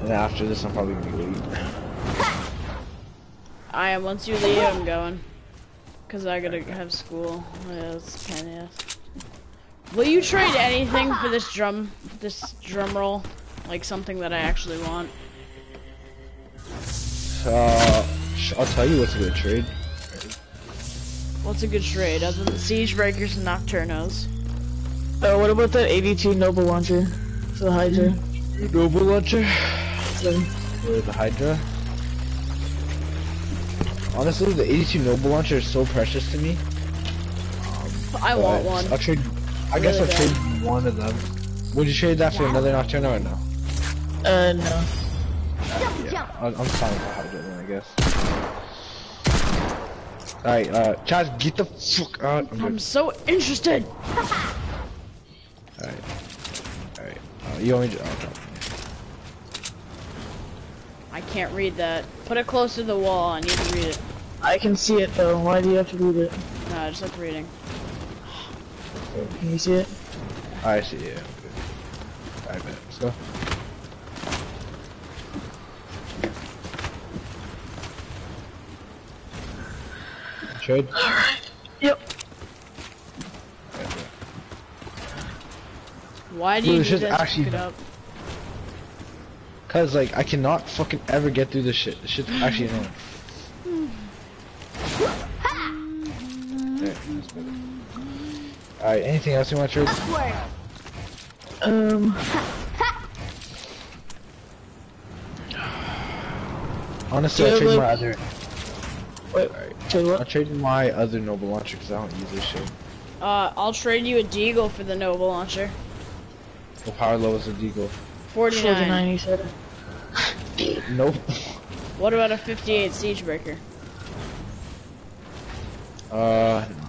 And after this, I'm probably gonna go eat. I am. Once you leave, I'm going. Cause I gotta have school. Yeah, it's pain in the ass. Will you trade anything for this drum, this drum roll? Like something that I actually want. Uh, I'll tell you what's a good trade. What's a good trade other than siege breakers and nocturnos? Uh, what about that 82 Noble Launcher for the Hydra? Noble Launcher So, for the Hydra. Honestly, the 82 Noble Launcher is so precious to me. I want one. I'll trade. I guess I'll trade one of them. Would you trade that for another Nocturno or no? uh, no. Yeah, I'm I'm fine with the Hydra then, I guess. Alright, uh, Chaz, get the fuck out. I'm I'm so interested. Alright. Alright. Uh, you only. Oh, no. I can't read that. Put it close to the wall. I need to read it. I can see it though. Why do you have to read it? No, I just like reading. Can you see it? I see, yeah. I'm good. Alright, bet. Let's go. Trade? Yep. Alright, bet. Why do Dude, you it's do just actually- pick it up? Cause like I cannot fucking ever get through this shit. This shit's actually annoying. Alright, that's better. Alright, anything else you want to trade? Um, Honestly, I'll Yeah, trade like- my other. wait, Alright, trade I'll what? trade my other noble launcher because I don't use this shit. Uh, I'll trade you a Deagle for the Noble launcher. What power level is a Deagle? 49. 49, you said. Nope. What about a 58 siege breaker? Uh, no. Okay.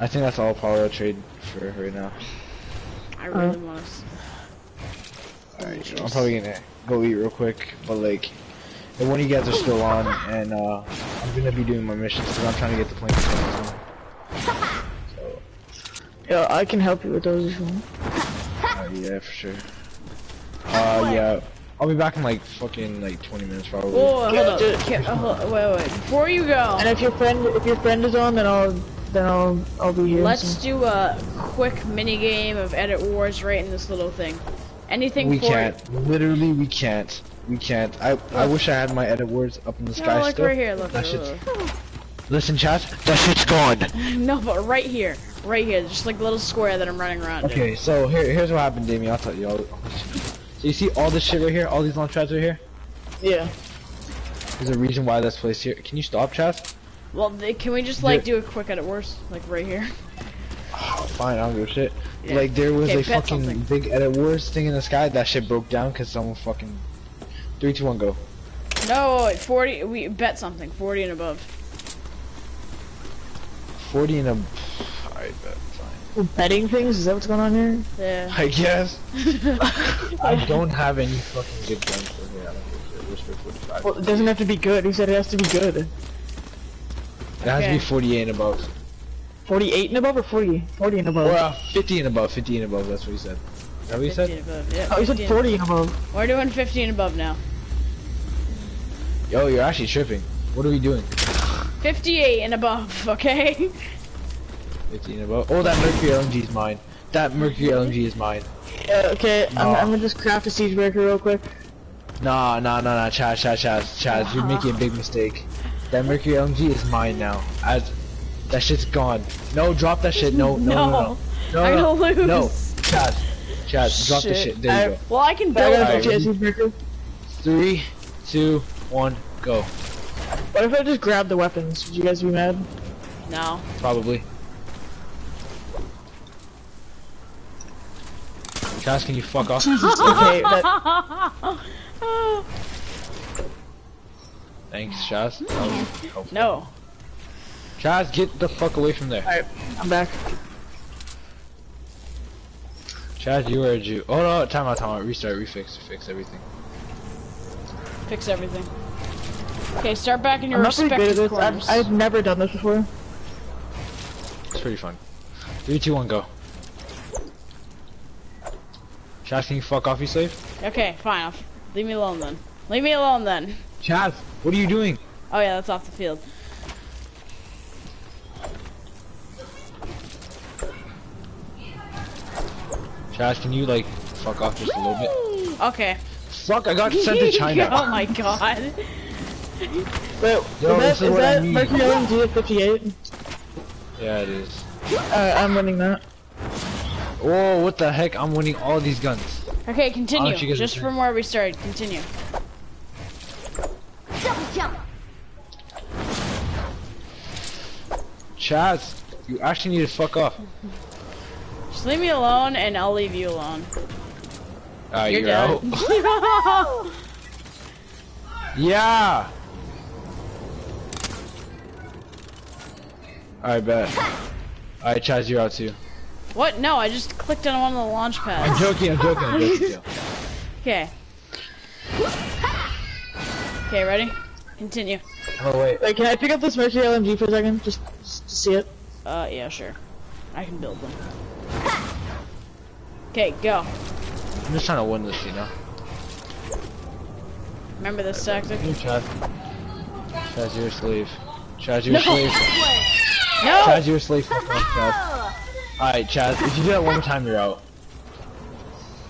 I think that's all power I'll trade for right now. I really Uh. want to. Alright, I'm probably gonna go eat real quick, but like, if one of you guys are still on, and uh, I'm gonna be doing my missions because I'm trying to get the plane. So, Yeah, I can help you with those if you want. uh, yeah, for sure. Uh, yeah, I'll be back in like fucking like 20 minutes probably. Oh, hold Yeah, up. dude. Ca- uh, hold- wait, wait. Before you go, And if your friend, if your friend is on, then I'll, then I'll, I'll be here. let's so. do a quick mini game of Edit Wars right in this little thing. Anything We for can't. Literally, we can't. We can't. I I wish I had my edit wars up in the No, sky like still. right here. Look. That look, look. Listen, chat. That shit's gone. No, but right here, right here, just like a little square that I'm running around. in. Okay, so here, here's what happened, Damien. I'll tell you. I'll, I'll let you know. So you see all this shit right here? All these launch pads right here? Yeah. There's a reason why that's placed here. Can you stop, chat? Well, th- can we just like There- do a quick Edit Wars, like right here? Oh, fine, I don't give a shit. Yeah. Like there was Okay, a fucking something. big edit wars thing in the sky. That shit broke down because someone fucking. Three, two, one, go. No, 40. We bet something. 40 and above. Forty and a. Alright, bet. Fine. Betting things? Is that what's going on here? Yeah. I guess. I don't have any fucking good guns for me. I don't give a shit. Where's for 45? Well, it doesn't have to be good. Who said it has to be good? It has to be 48 and above. 48 and above or 40? 40 and above. Or uh, 50 and above. 50 and above. That's what he said. that what you said? 15 above. Yeah, Oh, you said 40 and above. We're doing 15 above now. Yo, you're actually tripping. What are we doing? 58 and above, okay? 15 above. Oh, that Mercury LMG is mine. That Mercury LMG is mine. Yeah, okay, I'm, I'm gonna just craft a siege breaker real quick. Nah, nah, nah, nah, Chaz, Chaz, Chaz, Chaz, you're making a big mistake. That Mercury LMG is mine now. As that shit's gone. No, drop that shit. No, no, no, no. No, I'm no, gonna lose. no. Chaz, Chaz, drop the Shit. shit. There you go. Well, I can I build got Alright, a it. breaker. Three, two, one, go. What if I just grabbed the weapons? Would you guys be mad? No. Probably. Chaz, can you fuck off? Okay, that, Thanks, Chaz. Mm. That was helpful. no. Chaz, get the fuck away from there. alright, I'm back. Chaz, you are a Jew. Oh no, time out, time out. Restart, refix, fix everything. Fix everything. Okay, start back in your I'm not pretty good at this. I've, I've never done this before. It's pretty fun. Three, two, one, go. Chaz, can you fuck off, you slave? Okay, fine. Leave me alone then. Leave me alone then. Chaz, what are you doing? Oh yeah, that's off the field. Chaz, can you like fuck off just a little bit? Okay. Fuck, I got sent to China. oh my god. Wait, Yo, is that, is is I that mean. Mercury LMG at 58? Yeah, it is. Uh, I'm winning that. Whoa, what the heck? I'm winning all these guns. Okay, continue. don't you get Just from where we started. Continue. Double jump. Chaz, you actually need to fuck off. Just leave me alone, and I'll leave you alone. Alright, You're you're, out. Yeah! I bet. Alright, Chaz, you're out too. what? No, I just clicked on one of the launch I'm pads. joking, I'm joking, I'm joking. Okay. Okay, ready? Continue. Oh, wait. Wait, can I pick up this Mercury LMG for a second? Just, just to see it. Uh, yeah, sure. I can build them. Okay, go. I'm just trying to win this, you know? Remember this tactic? Hey, Chaz. Chaz, you're a slave. Chaz, you're No. a slave. No! Chaz, you're a slave. Fuck off, Chaz. Alright, Chaz, if you do that one more time, you're out.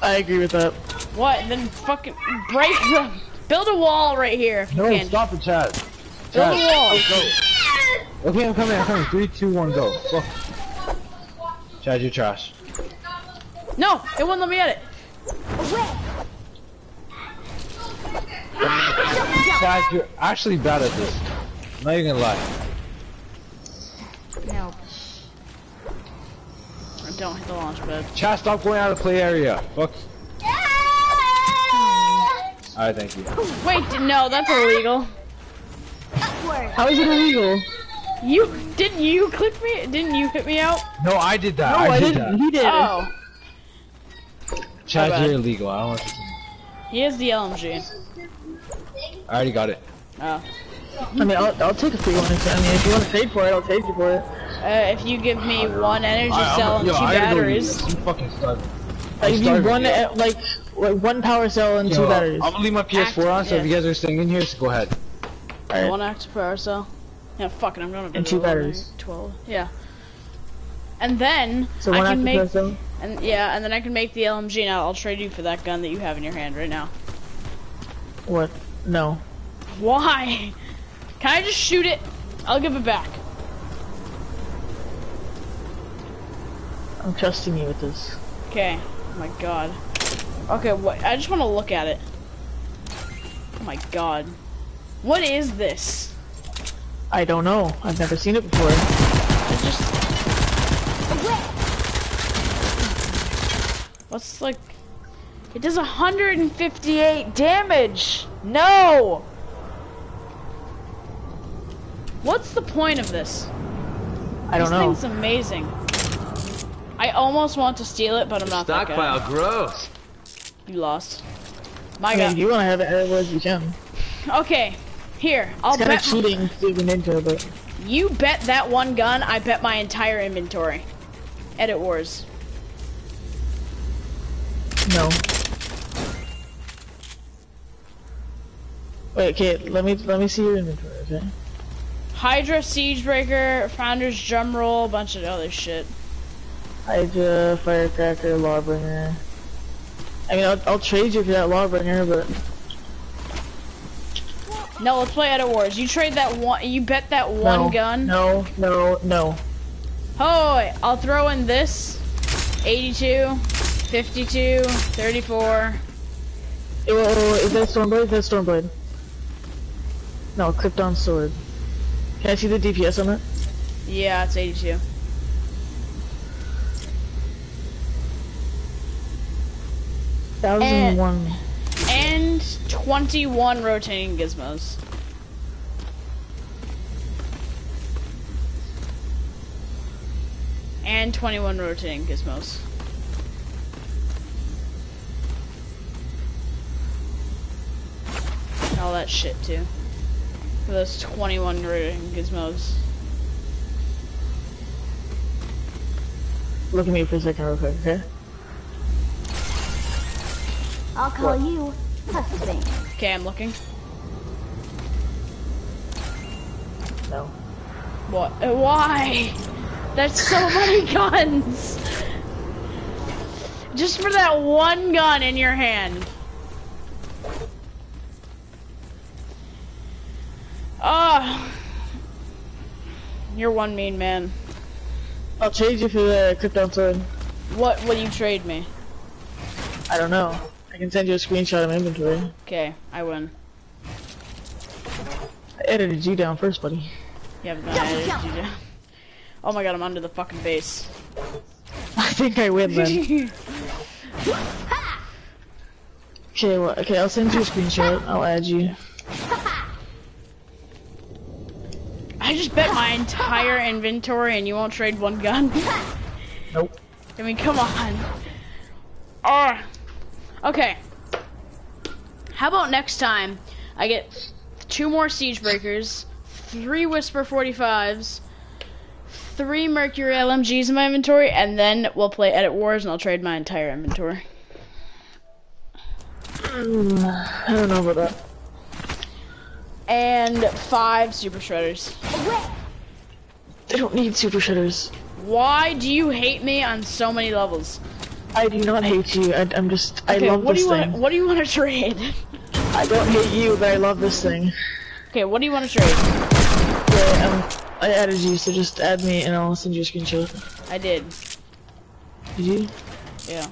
I agree with that. What? Then fucking break the. Build a wall right here. if you No, can. stop it, Chaz. Build a wall. go. Okay, I'm coming, I'm coming. Three, two, one, go. Fuck. Chaz, you're trash. No, it wouldn't let me edit. Chaz, you're actually bad at this. I'm not even gonna lie. No. Don't hit the launch pad. Chaz, stop going out of play area. Fuck. Alright, thank you. Wait, no, that's illegal. How is it illegal? You didn't you click me? Didn't you hit me out? No, I did that. No, I, I, did didn't. that. He did. Oh, Chaz, bad. you're illegal. I don't want you to. he has the LMG. I already got it. Oh. I mean, I'll, I'll take a free one. If, I mean, if you want to trade for it, I'll trade you for it. Uh, if you give me one energy I- cell and yo, two I gotta go batteries. I'm fucking starving. Like, if you starving, one, yo. like, like, one power cell and two batteries. I'm gonna leave my PS4 on, so if you guys are staying in here, just go ahead. Alright. One active power cell. Yeah, fuck it, I'm gonna And two build batteries. Twelve. Yeah. And then So I can active make power cell. and yeah, and then I can make the LMG. Now I'll trade you for that gun that you have in your hand right now. What? No. Why? Can I just shoot it? I'll give it back. I'm trusting you with this. Okay. Oh my god. Okay, what? I just want to look at it. Oh my god. What is this? I don't know. I've never seen it before. It's just. What's like? It does 158 damage. No. What's the point of this? I don't this know. thing's amazing. I almost want to steal it, but I'm not that guy. gross. You lost. My I mean, god. you want to have it everywhere you can. Okay, here. I'll It's bet cheating to the ninja, but you bet that one gun. I bet my entire inventory. Edit wars. No. Wait, okay, let me let me see your inventory, okay? Hydra, Siegebreaker, Founder's Drumroll, a bunch of other shit. Hydra, Firecracker, Lawbringer. I mean, I'll, I'll trade you for that Lawbringer, but No, let's play Edit Wars. You trade that one. You bet that one no, gun. No, no, no. Oh, I'll throw in this. 82, 52, 34. Eh, whoa, whoa, whoa, Is that Stormblade? Is that Stormblade? No, Krypton Sword. Can I see the DPS on it? Yeah, it's 82. Thousand one. And 21 rotating gizmos. And 21 rotating gizmos. All that shit too. For those 21 rotating gizmos. Look at me for a second real quick, okay? I'll call you husband. Okay, I'm looking. No. What? uh, Why? That's so many guns! Just for that one gun in your hand. Ah. You're one mean man. I'll trade you for the Krypton Sword. What will you trade me? I don't know. I can send you a screenshot of my inventory. Okay, I win. I edited you down first, buddy. You have not edited you down. Oh my god, I'm under the fucking base. I think I win then. okay, well, okay, I'll send you a screenshot. I'll add you. I just bet my entire inventory and you won't trade one gun. Nope. I mean, come on. Ah. Okay. How about next time I get two more siege breakers, three whisper 45s, three mercury LMGs in my inventory, and then we'll play edit wars and I'll trade my entire inventory. I don't know about that. And five super shredders. They don't need super shredders. Why do you hate me on so many levels? I do not hate you. I, I'm just. I Okay, love what do you thing. want? What do you want to trade? I don't hate you, but I love this thing. Okay, what do you want to trade? Yeah, um, I added you, so just add me and I'll send you a screenshot. I did. Did you? Yeah.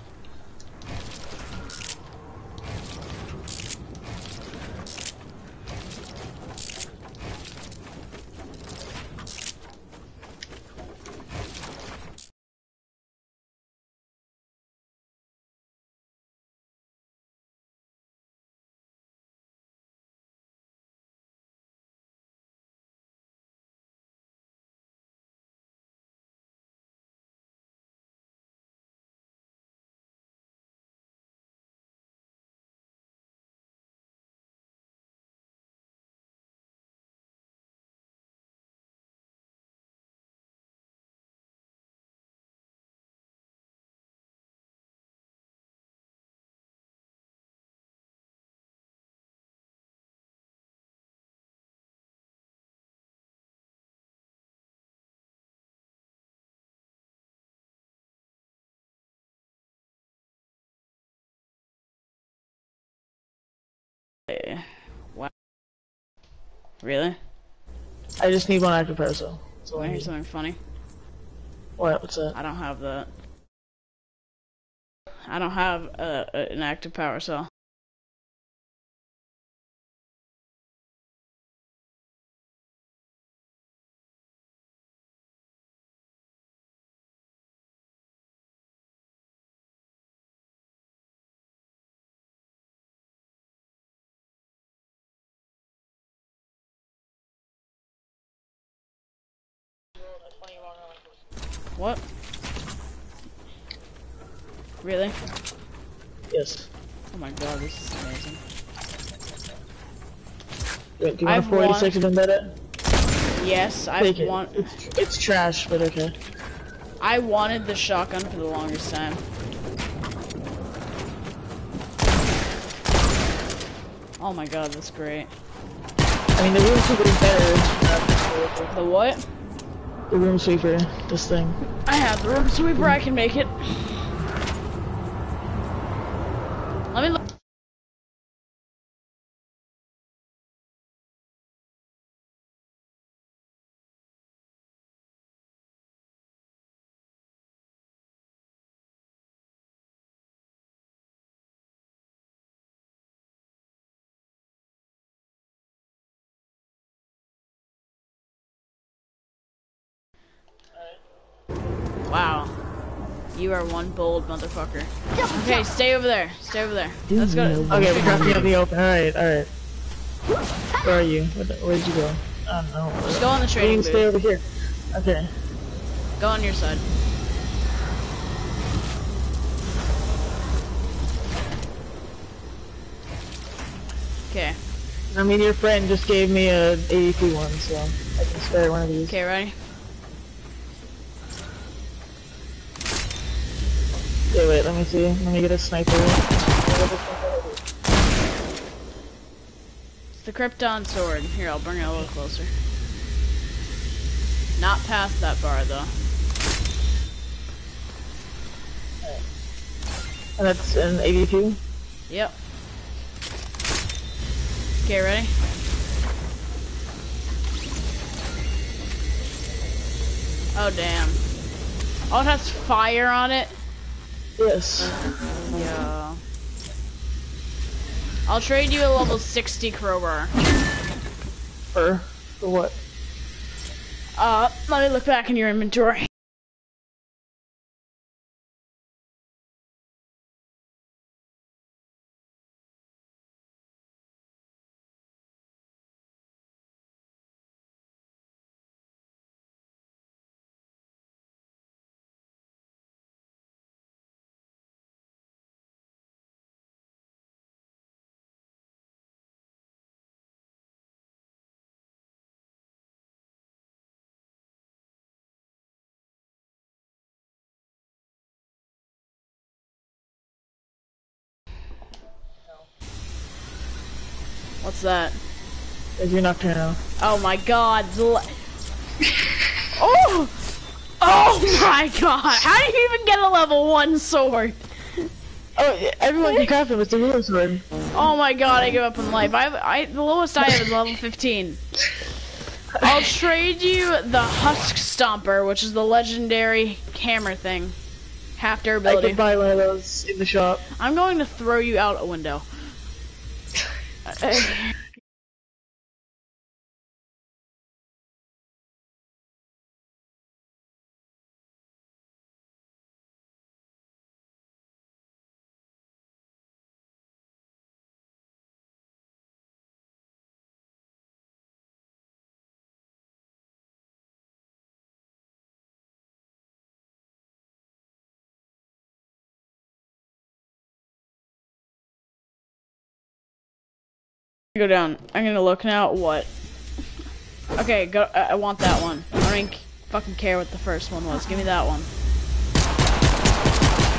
Wow. Really? I just need one active power cell. That's all I hear something funny? What? What's that? I don't have that. I don't have uh, an active power cell. What? Really? Yes. Oh my god, this is amazing. Wait, do you want I've a 46 won... Yes, I want. It's, it's trash, but okay. I wanted the shotgun for the longest time. Oh my god, that's great. I mean, the rules would be better. The what? The room sweeper, this thing. I have the room sweeper, I can make it. You are one bold motherfucker. Okay, stay over there. Stay over there. Do Let's go. know Okay, we're time crafting it out the open. Alright, alright. Where are you? Where the, where'd you go? I don't know. Just go on the You trading can stay over here. Okay. Go on your side. Okay. I mean, your friend just gave me a ADP one, so I can spare one of these. Okay, ready? Okay, wait, let me see. Let me get a sniper. It's the Krypton sword. Here, I'll bring it a little closer. Not past that bar, though. And that's an ADP? Yep. Okay, ready? Oh, damn. Oh, it has fire on it? Yes. Yeah. I'll trade you a level 60 crowbar. For, for what? Uh, let me look back in your inventory. What's that? Is your Nocturno? Oh my god. oh! Oh my god! How do you even get a level 1 sword? Oh, everyone can craft it with the ruler sword. Oh my god, I give up on life. I, I the lowest I have is level 15. I'll trade you the Husk Stomper, which is the legendary hammer thing. Half I durability. could buy one of those in the shop. I'm going to throw you out a window. Uh, Go down. I'm gonna look now. What? Okay, go. I I want that one. I don't fucking care what the first one was. Give me that one.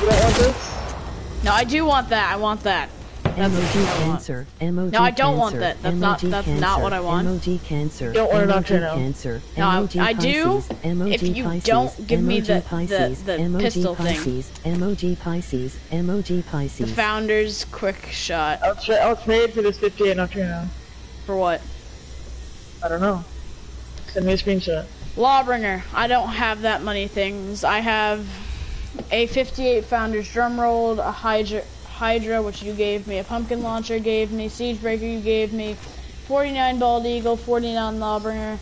You don't want this? No, I do want that. I want that. That's MOG what I want. cancer. MOG No, I don't want that. That's not- that's cancer, not what I want. MOG cancer. Don't want a MOG Nocturno. cancer. No, I- MOG I do Pisces, MOG if you Pisces, don't give me MOG the- the- Pisces, the MOG pistol thing. Pisces, MOG Pisces, MOG The Pisces. founder's quick shot. I'll, tra I'll trade for this 58 Nocturno. For what? I don't know. Send me a screenshot. Lawbringer. I don't have that many things. I have a 58 Founder's drum rolled, a Hydra, Hydra, which you gave me, a pumpkin launcher gave me, Siegebreaker you gave me, 49 Bald Eagle, 49 Lawbringer,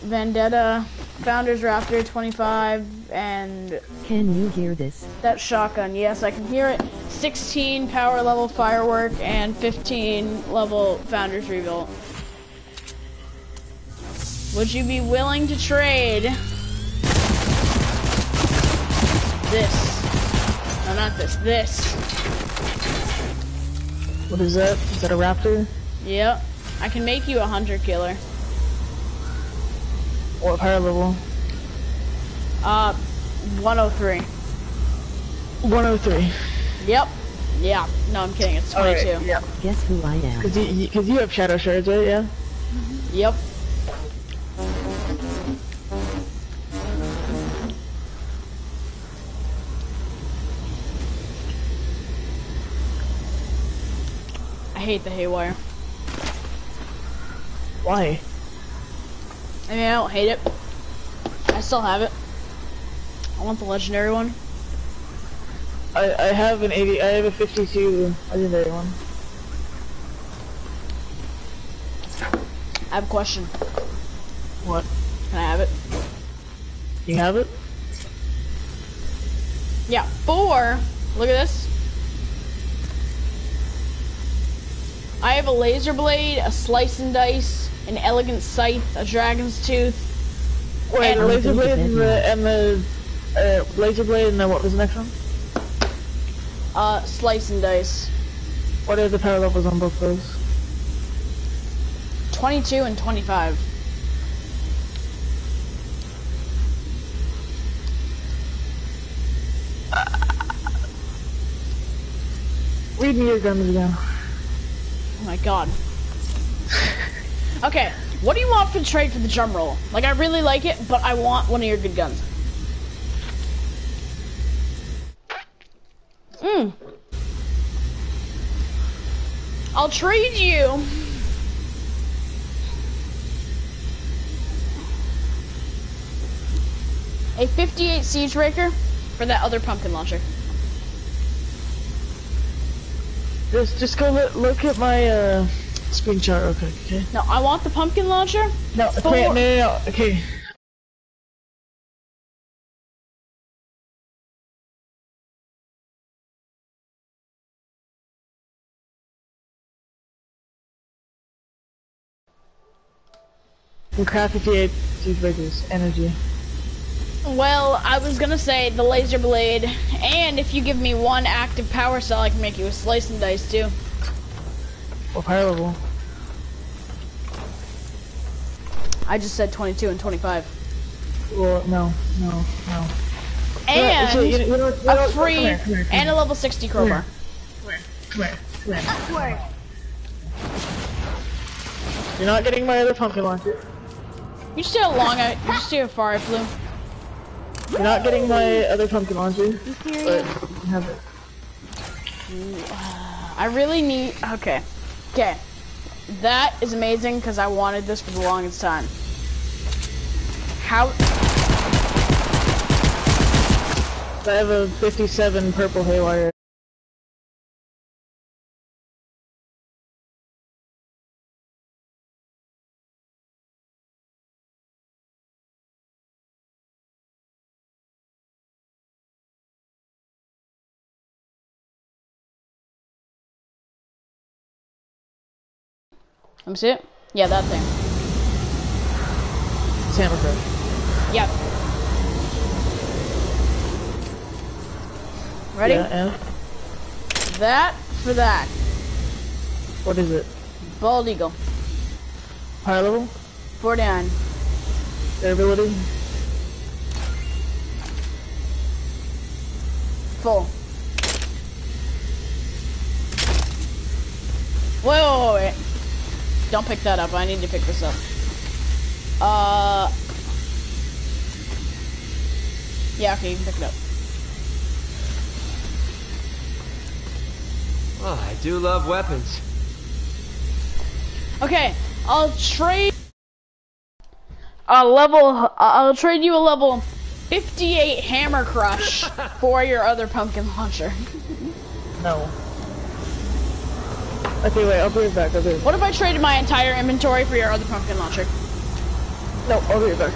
Vendetta, Founder's Raptor 25, and Can you hear this? that shotgun. Yes, I can hear it. 16 power level firework and 15 level Founder's Revolt. Would you be willing to trade this? No, not this. This. What is that? Is that a raptor? Yep. I can make you a hunter killer. What power level? Uh, 103. 103. Yep. Yeah. No, I'm kidding. It's 22. Alright, yeah. Guess who I am? Cause you, you, cause you have shadow shards, right? Yeah. Yep. Hate the haywire. Why? I mean, I don't hate it. I still have it. I want the legendary one. I I have an 80. I have a 52 legendary one. I have a question. What? Can I have it? You have it? Yeah, four. Look at this. I have a laser blade, a slice and dice, an elegant scythe, a dragon's tooth. Wait, And- the laser blade and the and the uh, laser blade and then what was the next one? Uh, slice and dice. What are the power levels on both those? 22 and 25. Read me your guns again. My god. Okay, what do you want for the trade for the drum roll? Like, I really like it, but I want one of your good guns. Mmm. I'll trade you. A 58 Siegebreaker for that other pumpkin launcher. Just just go look, look at my uh screenshot real quick, okay? No, I want the pumpkin launcher. No, For- okay, no, no, no, okay. And craft 58 siege breakers, energy. Well, I was gonna say the laser blade, and if you give me one active power cell, I can make you a slice and dice too. What power level? I just said 22 and 25. Well, no, no, no. And so you- you know what- you know a free come here, come here, come and a level 60 crowbar. Come here, come here. You're not getting my other pumpkin launcher. You see how long I, you see how far I flew? You're not getting my other pumpkin launcher. But you have it. I really need, okay. Okay. That is amazing because I wanted this for the longest time. How, I have a 57 purple haywire. Let me see it. Yeah, that thing. Sample crush. Yep. Ready? Yeah, and That for that. what is it? Bald eagle. Power level? 49. Durability? Full. Wait, wait, wait, wait. Don't pick that up. I need to pick this up. Uh. Yeah, okay, you can pick it up. Oh, I do love weapons. Okay, I'll trade a level. I'll trade you a level 58 Hammer Crush for your other pumpkin launcher. No. Okay, wait, I'll bring it back, I'll be right back. What if I traded my entire inventory for your other pumpkin launcher? No, I'll bring it back.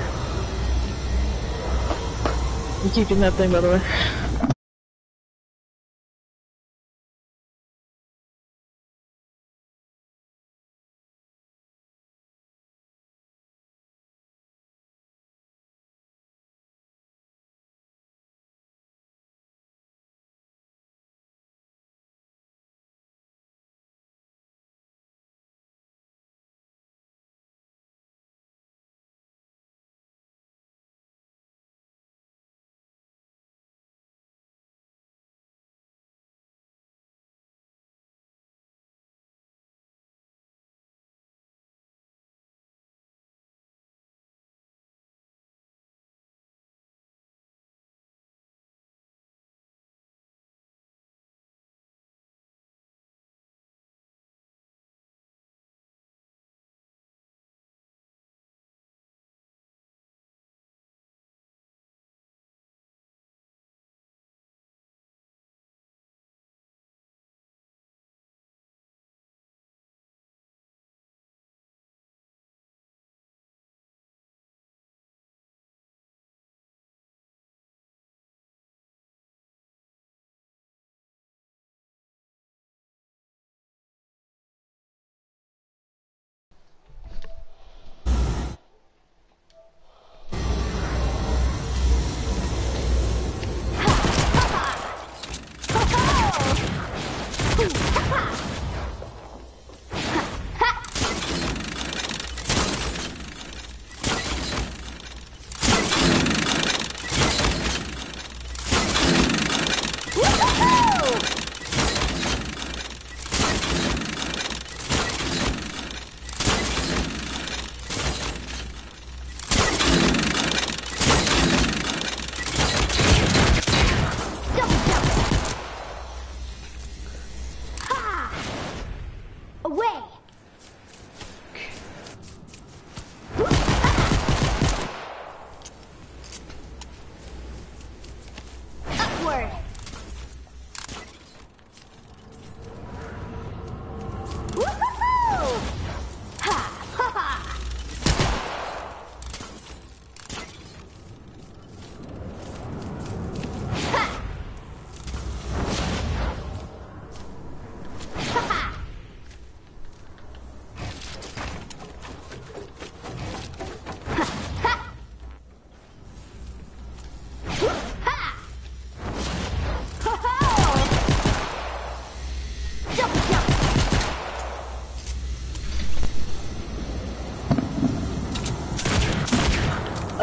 I'm keeping that thing, by the way.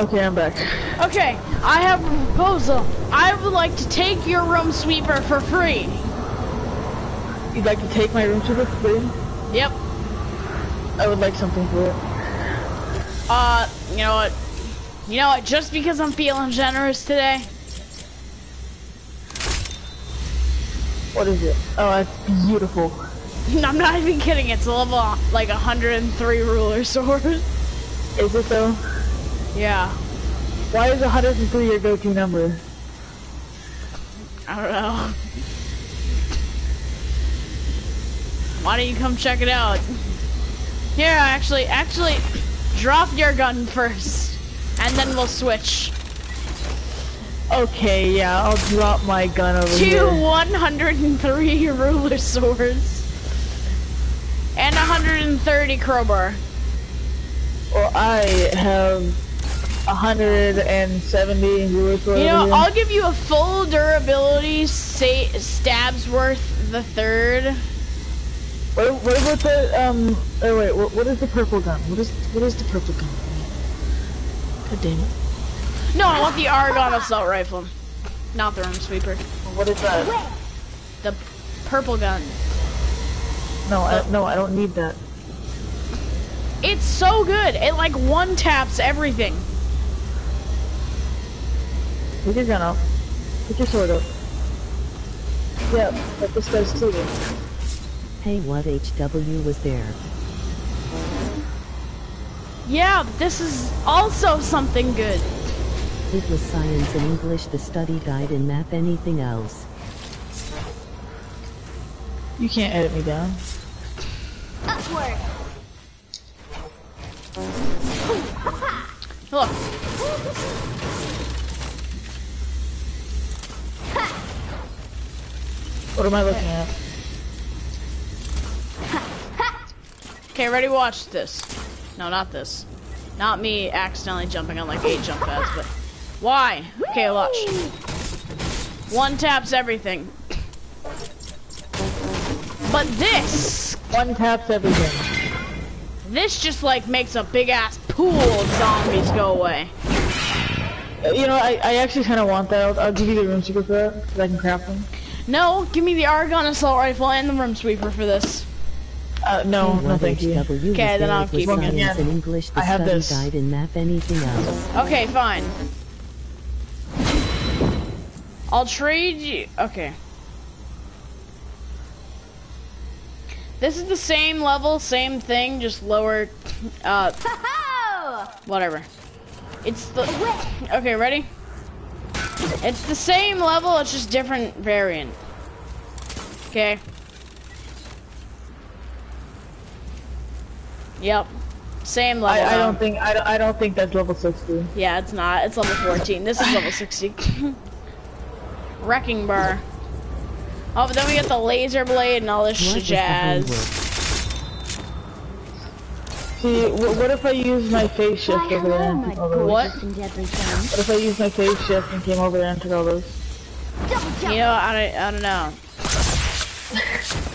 Okay, I'm back. Okay, I have a proposal. I would like to take your room sweeper for free. You'd like to take my room to the free? Yep. I would like something for it. Uh, you know what? You know what? Just because I'm feeling generous today, What is it? Oh, it's beautiful. I'm not even kidding. It's a level like 103 ruler sword. Is it though? Yeah. Why is 103 your go-to number? I don't know. Why don't you come check it out? Here, actually, actually, drop your gun first, and then we'll switch. Okay, yeah, I'll drop my gun over Two here. 103 ruler swords. And 130 crowbar. Well, I have 170 ruler swords You know. I'll give you a full durability say, stabs worth the third. What, what about the, um, oh wait, what, what is the purple gun? What is, what is the purple gun? God damn it. No, I want the Argon assault rifle, not the room sweeper. What is that? The purple gun. No, I, no, I don't need that. It's so good. It like one taps everything. Pick your gun up. Pick your sword up. Yeah, but this guy's too. Hey, what HW was there? Yeah, this is also something good. It was science and English, the study guide and math, anything else. You can't edit me down. Upward. Look, What am I looking at? okay, ready? Watch this. No, not this. Not me accidentally jumping on like eight jump pads, but why? Okay, watch. One taps everything. But this, One taps everything. this just like makes a big ass pool of zombies go away. You know, I, I actually kind of want that. I'll, I'll give you the room secret for that, because I can craft them. No, give me the Argon assault rifle and the room sweeper for this. Uh, no, hey, no thank you. Okay, then? I'll It keep it. Yeah. and English, I have this. guide and math, anything else. Okay, fine. I'll trade you. Okay. This is the same level, same thing, just lower. Uh, whatever. It's the. Okay, ready? It's the same level, it's just different variant. Okay. Yep. Same level. I, I don't think I, don't- I don't think that's level 60. Yeah, it's not. It's level 14. This is level 60. Wrecking bar. Oh, but then we get the laser blade and all this What was the jazz. Homework? See, wh- what if I use my phase shift over there and took all those? What? What if I use my phase shift and came over there and took all those? You know, I don't, I don't know.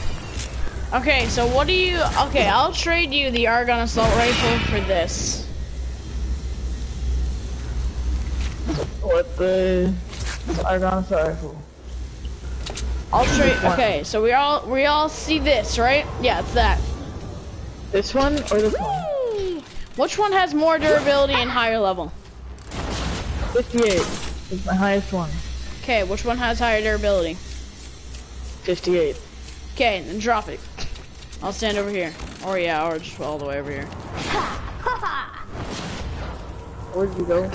Okay, so what do you... Okay, I'll trade you the Argon Assault Rifle for this. What the Argon assault rifle? I'll trade... Okay, so we all we all see this, right? Yeah, it's that. This one or this one? Which one has more durability and higher level? 58 is my highest one. Okay, which one has higher durability? 58. Okay, then drop it. I'll stand over here. Or yeah, or just all the way over here. Where'd you go?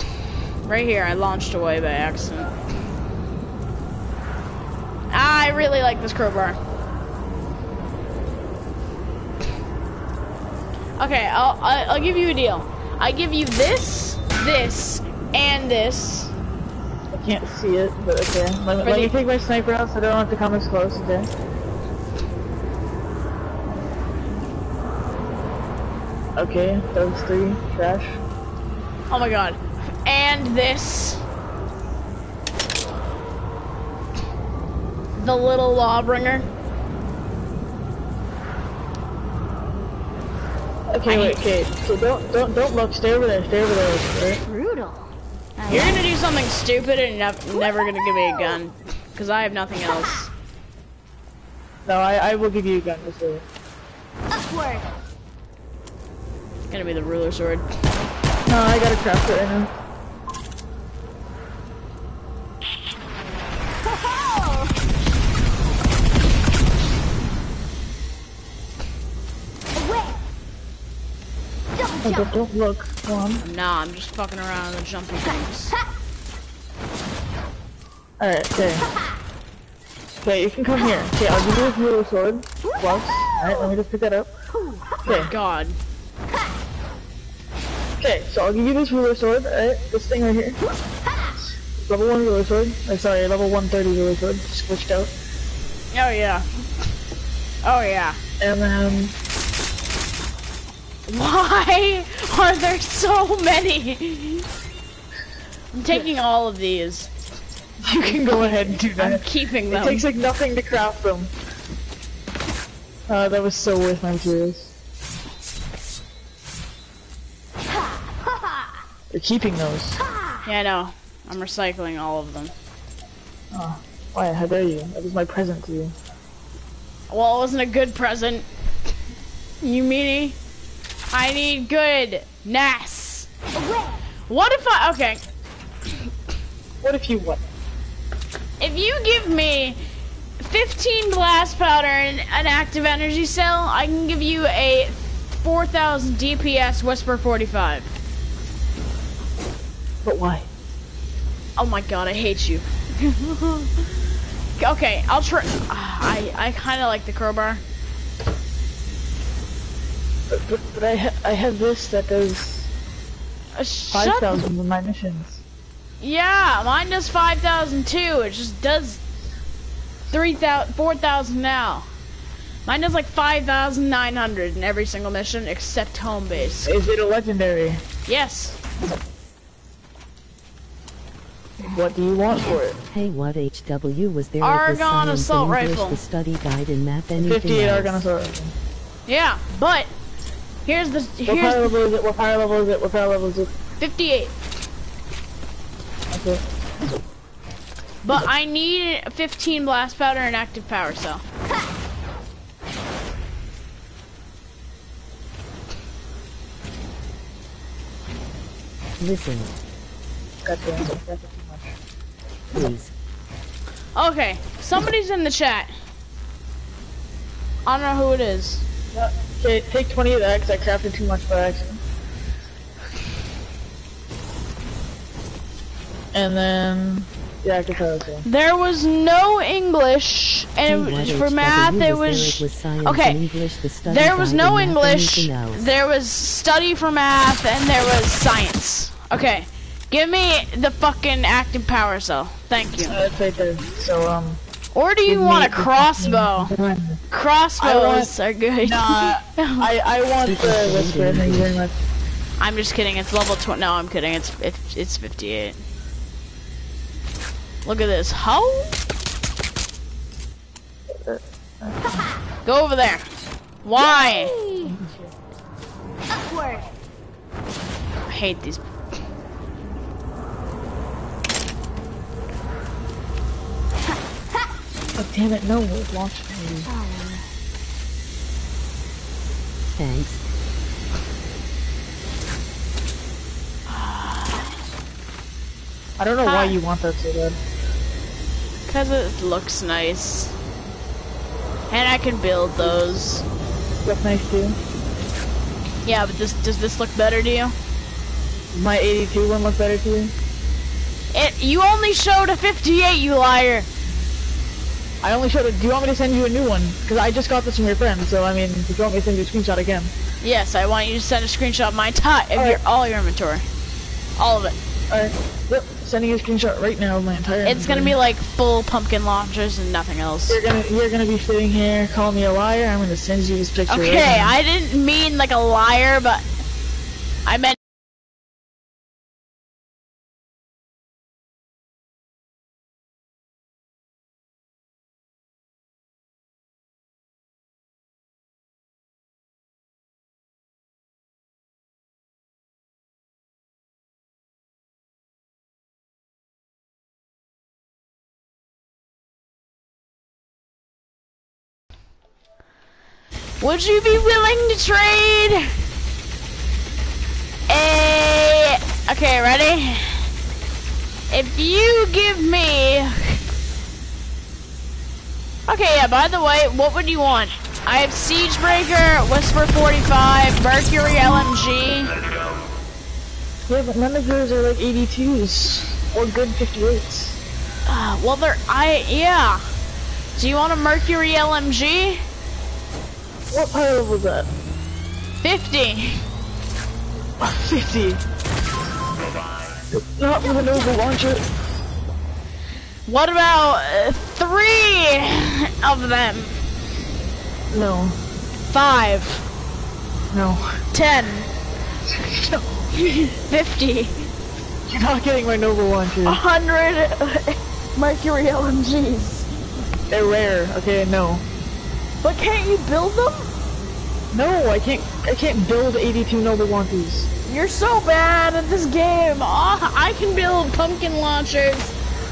Right here, I launched away by accident. Ah, I really like this crowbar. Okay, I'll, I'll, give you a deal. I give you this, this, and this. I can't see it, but okay. Let, let me take my sniper out so I don't have to come as close, okay? Okay, those three, trash. Oh my god. And this. The little lawbringer. Okay, I wait, need- okay. So don't, don't, don't look. Stay over there. Stay over there. Right? Brutal. You're gonna do something stupid and nev never gonna give me a gun. Because I have nothing else. No, I, I will give you a gun. Just wait. Upward. It's gonna be the ruler sword. No, I gotta craft it right now. Oh, don't, don't look. One. Nah, I'm just fucking around the jumping things. Alright, okay. Okay, you can come here. Okay, I'll give you this ruler sword. Plus. Alright, let me just pick that up. Okay. Oh, God. Okay, so I'll give you this ruler sword, alright? This thing right here. Level 1 ruler sword. Oh, sorry, level 130 ruler sword. Just glitched out. Oh yeah. Oh yeah. And then... Why are there so many? I'm taking all of these. You can go ahead and do that. I'm keeping them. It takes like nothing to craft them. Uh, that was so worth my materials. You're keeping those. Yeah, I know. I'm recycling all of them. Oh, why? How dare you? That was my present to you. Well, it wasn't a good present. You meanie? I need goodness. What if I? Okay, What if you what? if you give me 15 blast powder and an active energy cell, I can give you a 4,000 DPS Whisper 45. But why? Oh my god, I hate you. okay, I'll try. I I kind of like the crowbar. But, but, but I ha I have this that does Uh, 5,000 of my missions. Yeah, mine does 5,000 too. It just does 3,000, 4,000 now. Mine does like 5,900 in every single mission except home base. Is it a legendary? Yes. What do you want for it? Hey, what HW was there Argon at the assault English, rifle. the study guide and math anything 58 else? Argon Assault. Yeah, but here's the What power here's level is it? What power level is it? What power level is it? 58. Okay. But I need 15 blast powder and active power cell. Listen, God damn it. That's too much. please. Okay, somebody's in the chat. I don't know who it is. No, Okay, take 20 of that because I crafted too much by accident. And then, yeah, I can tell it. There was no English, and what it was- for math it was there was. Science okay, English, the study There was no English. There was study for math, and there was science. Okay, give me the fucking active power cell. Thank you. Uh, it's right there. So, um, Or do you want a crossbow? fucking- Crossbows are good. Nah, I, I want the whisper, thank you very much. I'm just kidding. It's level 20. No, I'm kidding. It's it's it's 58. Look at this. How? Go over there. Why? Upward. I hate these. Oh, damn it, no, it launched me. Thanks. I don't know why you want that so bad. Because it looks nice. And I can build those. Look nice too. Yeah, but this does this look better to you? My 82 one look better to you? It you only showed a 58, you liar. I only showed it. Do you want me to send you a new one? Because I just got this from your friend, so I mean, if you want me to send you a screenshot again. Yes, I want you to send a screenshot of my entire your Alright. all your inventory. All of it. Alright. Yep, sending you a screenshot right now of my entire It's gonna be like full pumpkin launchers and nothing else. You're gonna, you're gonna be sitting here calling me a liar. I'm gonna send you this picture. right Okay, now. I didn't mean like a liar, but I meant Would you be willing to trade? A okay, ready? If you give me Okay, yeah, by the way, what would you want? I have Siegebreaker, Whisper 45, Mercury LMG. Yeah, but none of yours are like 82s or good 58s. Uh, well, they're, I, yeah. Do you want a Mercury LMG? What power level was that? 50. 50. Not with a Nova launcher. What about uh, three of them? No. Five. No. Ten. no. 50. You're not getting my Nova launcher. A hundred Mercury LMGs. They're rare. Okay, no. But can't you build them? No, I can't. I can't build 82 Noble launchers. You're so bad at this game. Oh, I can build pumpkin launchers,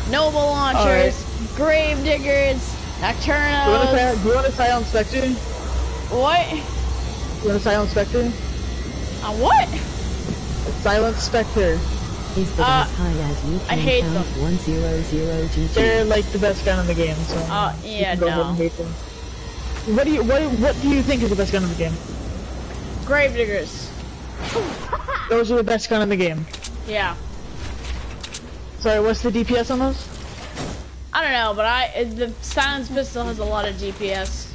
noble launchers, right. Gravediggers, nocturnos. Do you, want a, do you want a Silent Spectre? What? You want a Silent Spectre? A what? A Silent Spectre. Is the Uh, as high as you can I hate count them. 100 GG. They're like the best gun in the game. So Uh, you yeah, can go ahead no. And hate them. What do you what What do you think is the best gun in the game? Gravediggers. Those are the best gun in the game. Yeah. Sorry, what's the DPS on those? I don't know, but I the silence pistol has a lot of DPS.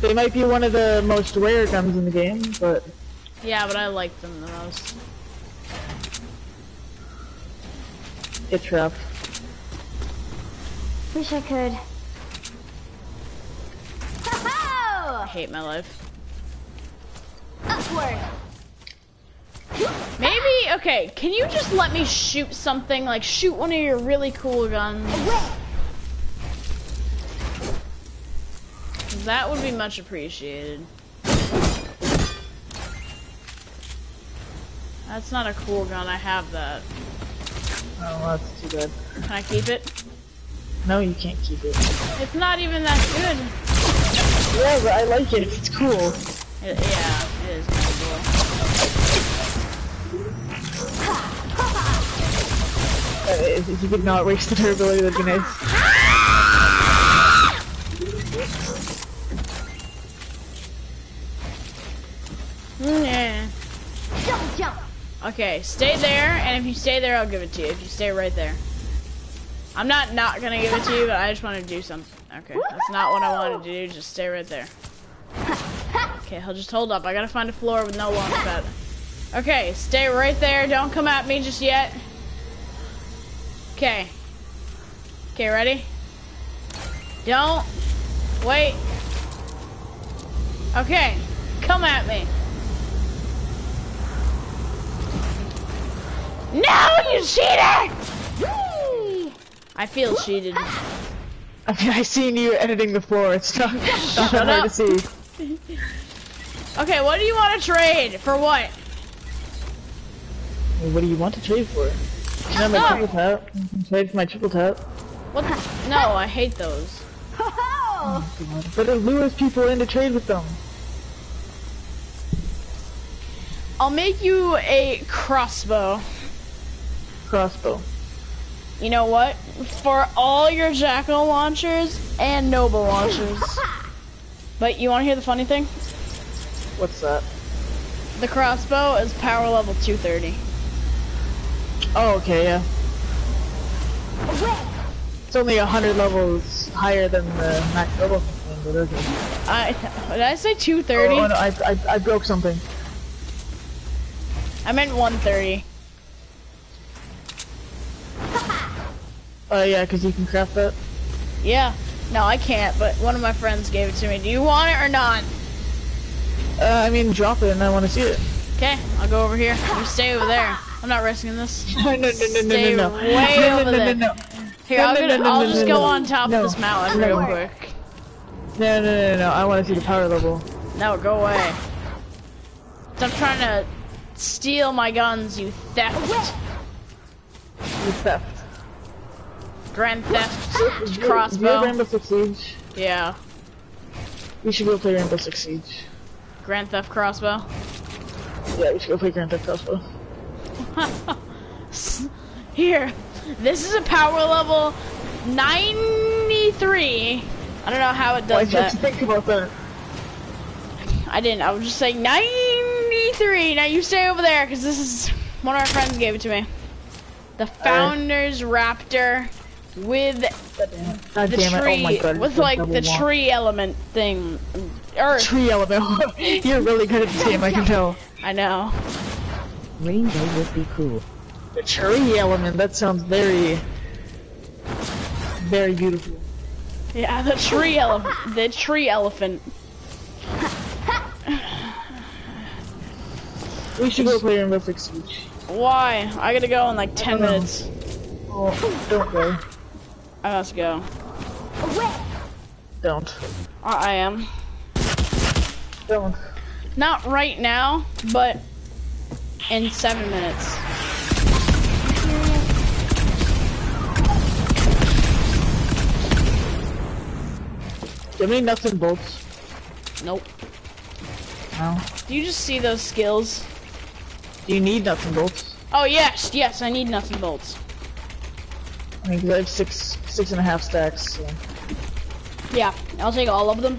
They might be one of the most rare guns in the game, but Yeah, but I like them the most. it's rough. Wish I could. I hate my life. Upward. Maybe okay. Can you just let me shoot something? Like shoot one of your really cool guns. That would be much appreciated. That's not a cool gun. I have that. Oh, that's too good. Can I keep it? No, you can't keep it. It's not even that good. Yeah, but I like it. It's cool. Yeah, it is kind of Uh, if, if you could not waste the durability, that'd be nice. cool. Yeah. Jump. Okay, stay there, and if you stay there, I'll give it to you. If you stay right there. I'm not not gonna give it to you, but I just want to do something. Okay, that's not what I wanted to do. Just stay right there. Okay, I'll just hold up. I gotta find a floor with no launch. Okay, stay right there. Don't come at me just yet. Okay. Okay, ready? Don't. Wait. Okay, come at me. No, you cheater! I feel cheated. I mean, I seen you editing the floor. It's not, not Shut that hard up. to see. Okay, what do you want to trade? For what? Well, What do you want to trade for? You have my triple tap. You can trade for my triple tap. What? The? No, I hate those. But it lures people in to trade with them. I'll make you a crossbow. Crossbow. You know what? For all your jackal launchers and noble launchers. But you want to hear the funny thing? What's that? The crossbow is power level 230. Oh, okay, yeah. It's only a hundred levels higher than the max level. thing, but okay. I did I say 230? Oh, no, I, I, I broke something. I meant 130. Oh yeah, because you can craft that. Yeah. No, I can't, but one of my friends gave it to me. Do you want it or not? Uh, I mean, drop it and I want to see it. Okay, I'll go over here. You stay over there. I'm not risking this. No, no, no, no, no, Stay no, no. way no, over no, there. no, no. Here, No, I'll, no, gonna, no, no, I'll no, just no, go no. on top No. of this mountain No. real quick. No, no, no, no, no. I want to see the power level. No, go away. Stop trying to steal my guns, you theft. The theft. Grand theft Do you- do you have crossbow. Rainbow Six Siege? Yeah. We should go play Rainbow Six Siege. Grand Theft Crossbow. Yeah, we should go play Grand Theft Crossbow. Here, this is a power level 93. I don't know how it Why does you that. think about that? I didn't. I was just saying 93. Now you stay over there because this is one of our friends gave it to me. The Founders Raptor with God the it! Oh tree Oh with like the wall. tree element thing. Earth. tree element. You're really good at this game, I can tell. I know. Rainbow would be cool. The tree element. That sounds very, very beautiful. Yeah, the tree elephant. The tree elephant. We should go play Rainbow Six Siege. Why? I gotta go in like 10 minutes. Oh, don't go. I must go. Don't. I I am. Don't. Not right now, but in seven minutes. Do you have any nuts and bolts? Nope. No. Do you just see those skills? Do you need nuts and bolts? Oh yes, yes, I need nuts and bolts. I mean, I have six, six and a half stacks. So. Yeah, I'll take all of them.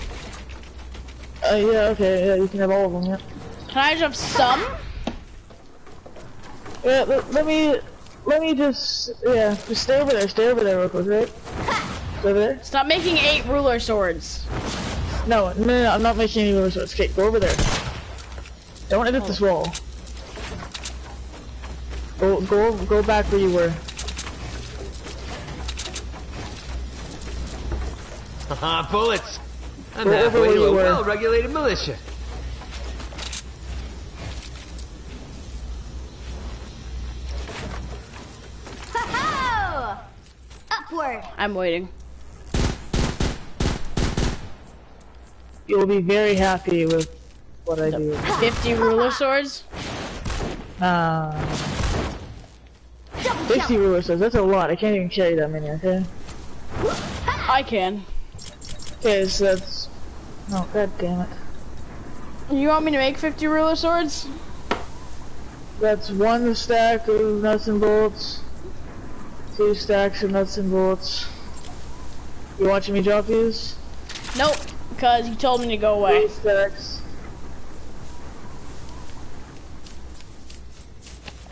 Uh, yeah, okay, yeah, you can have all of them, yeah. Can I just have some? Yeah, let, let me, let me just, yeah, just stay over there, stay over there real quick, right? Stay over there? Stop making eight ruler swords. No, no, no, I'm not making any ruler swords. okay, go over there. Don't edit this wall. Go, go, go back where you were. bullets! I'm Go over halfway where to a well-regulated militia. Upward. I'm waiting. You'll be very happy with what I do. 50 ruler swords? Uh, 50 ruler swords, that's a lot. I can't even carry that many, okay? I can. Okay, so that's. Oh, god damn it. You want me to make 50 ruler swords? That's one stack of nuts and bolts. Two stacks of nuts and bolts. You watching me drop these? Nope, because you told me to go away. Three stacks.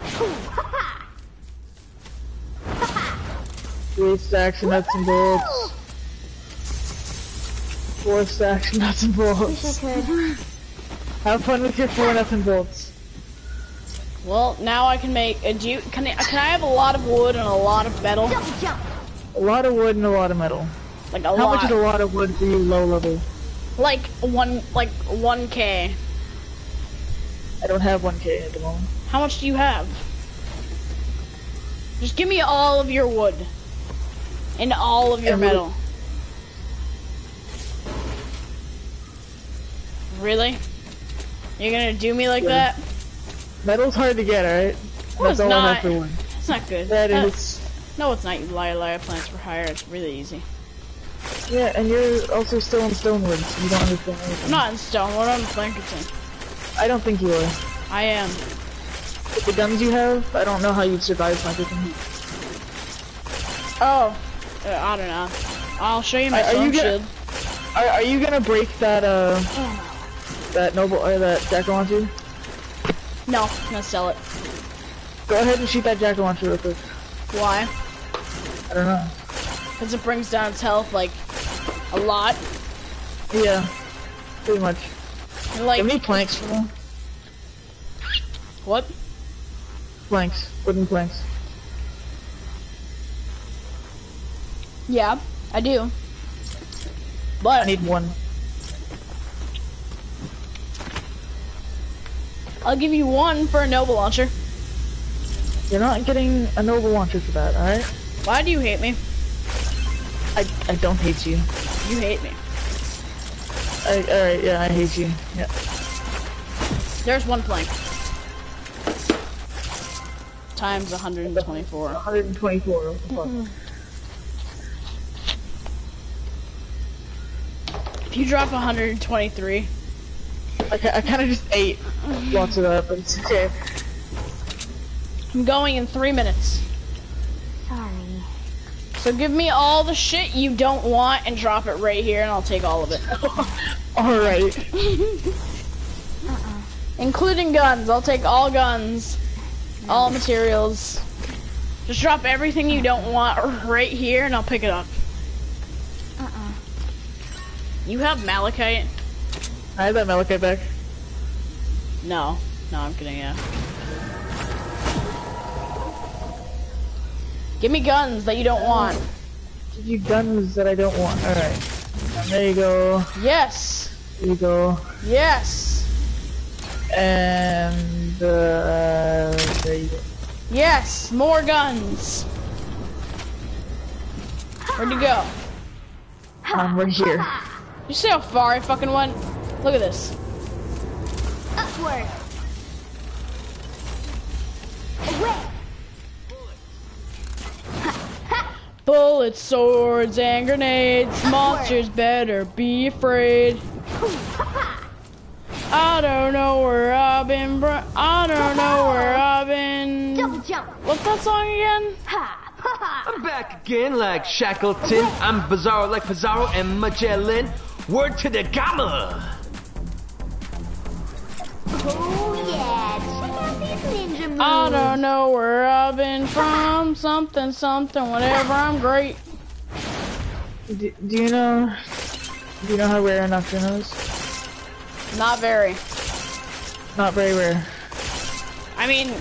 Three stacks of nuts and bolts. Four stacks of nuts and bolts. Have fun with your four nuts and bolts. Well, now I can make a do you, can I, can I have a lot of wood and a lot of metal? Double jump. A lot of wood and a lot of metal. Like a lot. How lot. much is a lot of wood for you low level? Like one like 1k. I don't have 1k at the moment. How much do you have? Just give me all of your wood. And all of your And wood- metal. Really? You're gonna do me like Yeah. that? Metal's hard to get, alright? No, That's it's all I not. have. It's not good. That Uh, is. No, it's not. You liar, liar. Plants for hire. It's really easy. Yeah, and you're also still in Stonewood, so you don't understand anything. I'm not in Stonewood. I'm in Plankerton. I don't think you are. I am. With the guns you have, I don't know how you'd survive Plankerton. Oh, uh, I don't know. I'll show you my Are- are you gonna- shield. Are, are you gonna break that, uh, that noble, or that jack launcher? No, I'm gonna sell it. Go ahead and shoot that jack launcher real quick. Why? I don't know. Because it brings down its health like a lot. Yeah, pretty much. And, like Give me planks for them. what? Planks. Wooden planks. Yeah, I do. But I need one. I'll give you one for a noble launcher. You're not getting a noble launcher for that, alright? Why do you hate me? I, I don't hate you. You hate me. Alright, yeah, I hate you. Yeah. There's one plank. Times 124. 124. What the fuck? If You drop 123. I, I kind of just ate lots of that, but it's okay. I'm going in three minutes. Sorry. So give me all the shit you don't want and drop it right here, and I'll take all of it. All right. Including guns. I'll take all guns. All materials. Just drop everything you don't want right here, and I'll pick it up. Uh-uh. You have malachite? I have that Malachite back. No. No, I'm kidding, yeah. Give me guns that you don't want. Give you guns that I don't want. All right. There you go. Yes! There you go. Yes! And uh, there you go. Yes! More guns! Where'd you go? Um, we're here. You see how far I fucking went? Look at this. Upward. Away. Bullets, swords, and grenades. Monsters better be afraid. I don't know where I've been. Br- I don't know where I've been. Double jump. What's that song again? Ha. Ha ha. I'm back again like Shackleton. I'm Bizarro like Pizarro and Magellan. Word to the gamma. Oh yeah. Check out these ninja moves. I don't know where I've been from. Something, something, whatever. I'm great. Do, do you know? Do you know how rare a Nocturno is? Not very. Not very rare. I mean,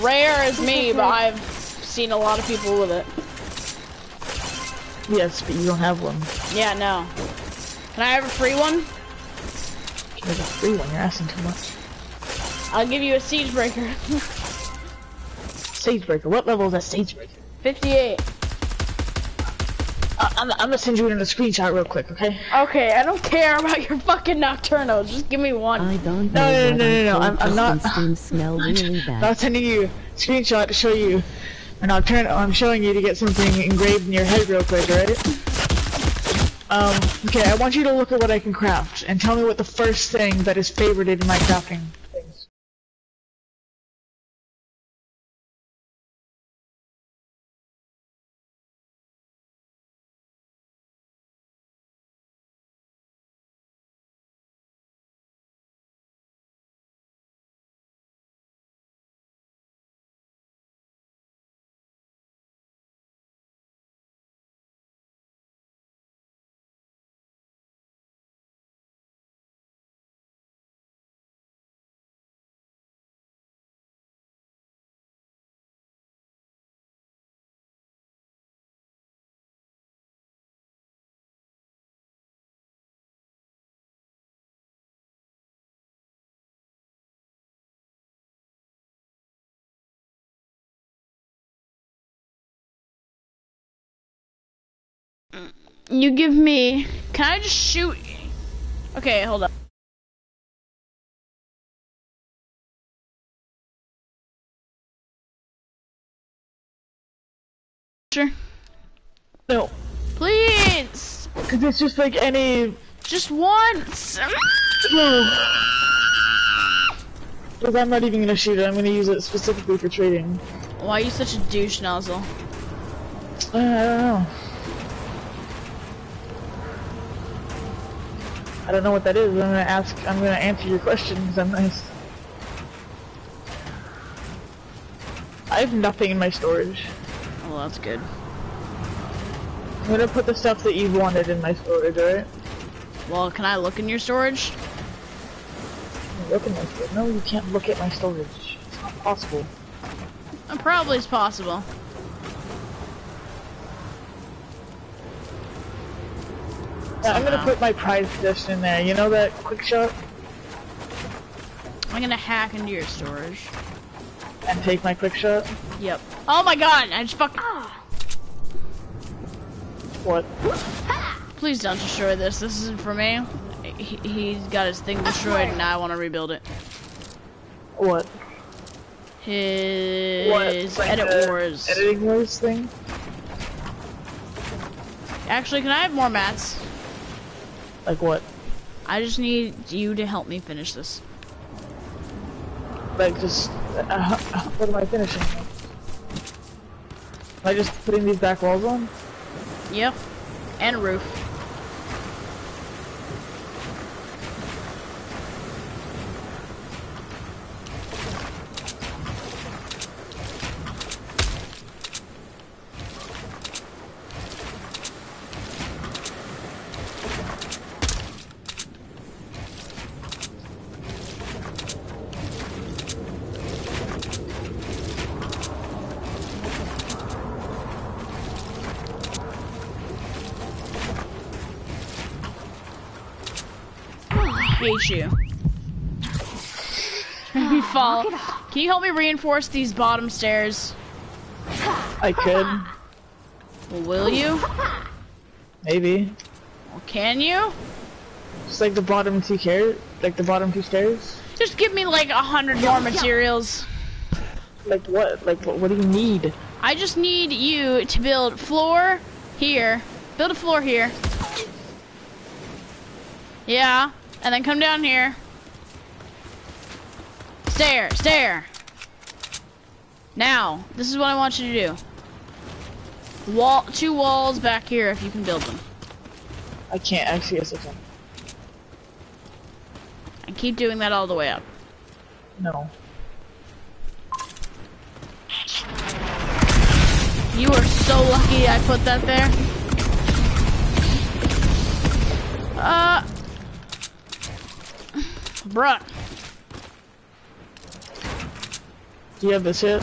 rare is me, but I've seen a lot of people with it. Yes, but you don't have one. Yeah, no. Can I have a free one? There's a free one. You're asking too much. I'll give you a Siegebreaker. Siegebreaker. What level is that Siegebreaker? 58. Uh, I'm, I'm gonna send you in a screenshot real quick, okay? Okay, I don't care about your fucking Nocturnos. Just give me one. I don't No, know no, what no, no, no, I I'm- I'm not- smell really bad. I'm sending you a screenshot to show you a Nocturno. I'm showing you to get something engraved in your head real quick, alright? Um, okay, I want you to look at what I can craft and tell me what the first thing that is favorited in my crafting You give me. Can I just shoot? Okay, hold up. Sure. No, Please! because it's just like any. Just once! No. Because I'm not even gonna shoot it, I'm gonna use it specifically for trading. Why are you such a douche nozzle? Uh, I don't know. I don't know what that is. I'm gonna ask. I'm gonna answer your questions. I'm nice. I have nothing in my storage. Oh, that's good. I'm gonna put the stuff that you wanted in my storage, alright? Well, can I look in your storage? Look in my storage. No, you can't look at my storage. It's not possible. Uh, probably is possible. Yeah, I'm gonna put my prize possession in there. You know that quick shot? I'm gonna hack into your storage. And take my quick shot? Yep. Oh my god, I just fucking. What? Please don't destroy this. This isn't for me. He, he's got his thing destroyed and I want to rebuild it. What? His What? Like edit wars. Editing wars thing? Actually, can I have more mats? Like what? I just need you to help me finish this. Like, just, uh, what am I finishing? Am I just putting these back walls on? Yep. And roof. hate you. Fall. Can you help me reinforce these bottom stairs? I could. Well, will you? Maybe. Or can you? Just like the bottom two carrot, like the bottom two stairs. Just give me like a hundred more materials. Like what? Like what, what do you need? I just need you to build floor here. Build a floor here. Yeah. And then come down here. Stair, stair. Now, this is what I want you to do. Wall, two walls back here if you can build them. I can't actually. Yes, I can. And keep doing that all the way up. No. You are so lucky I put that there. Uh, bruh. Do you have this hit?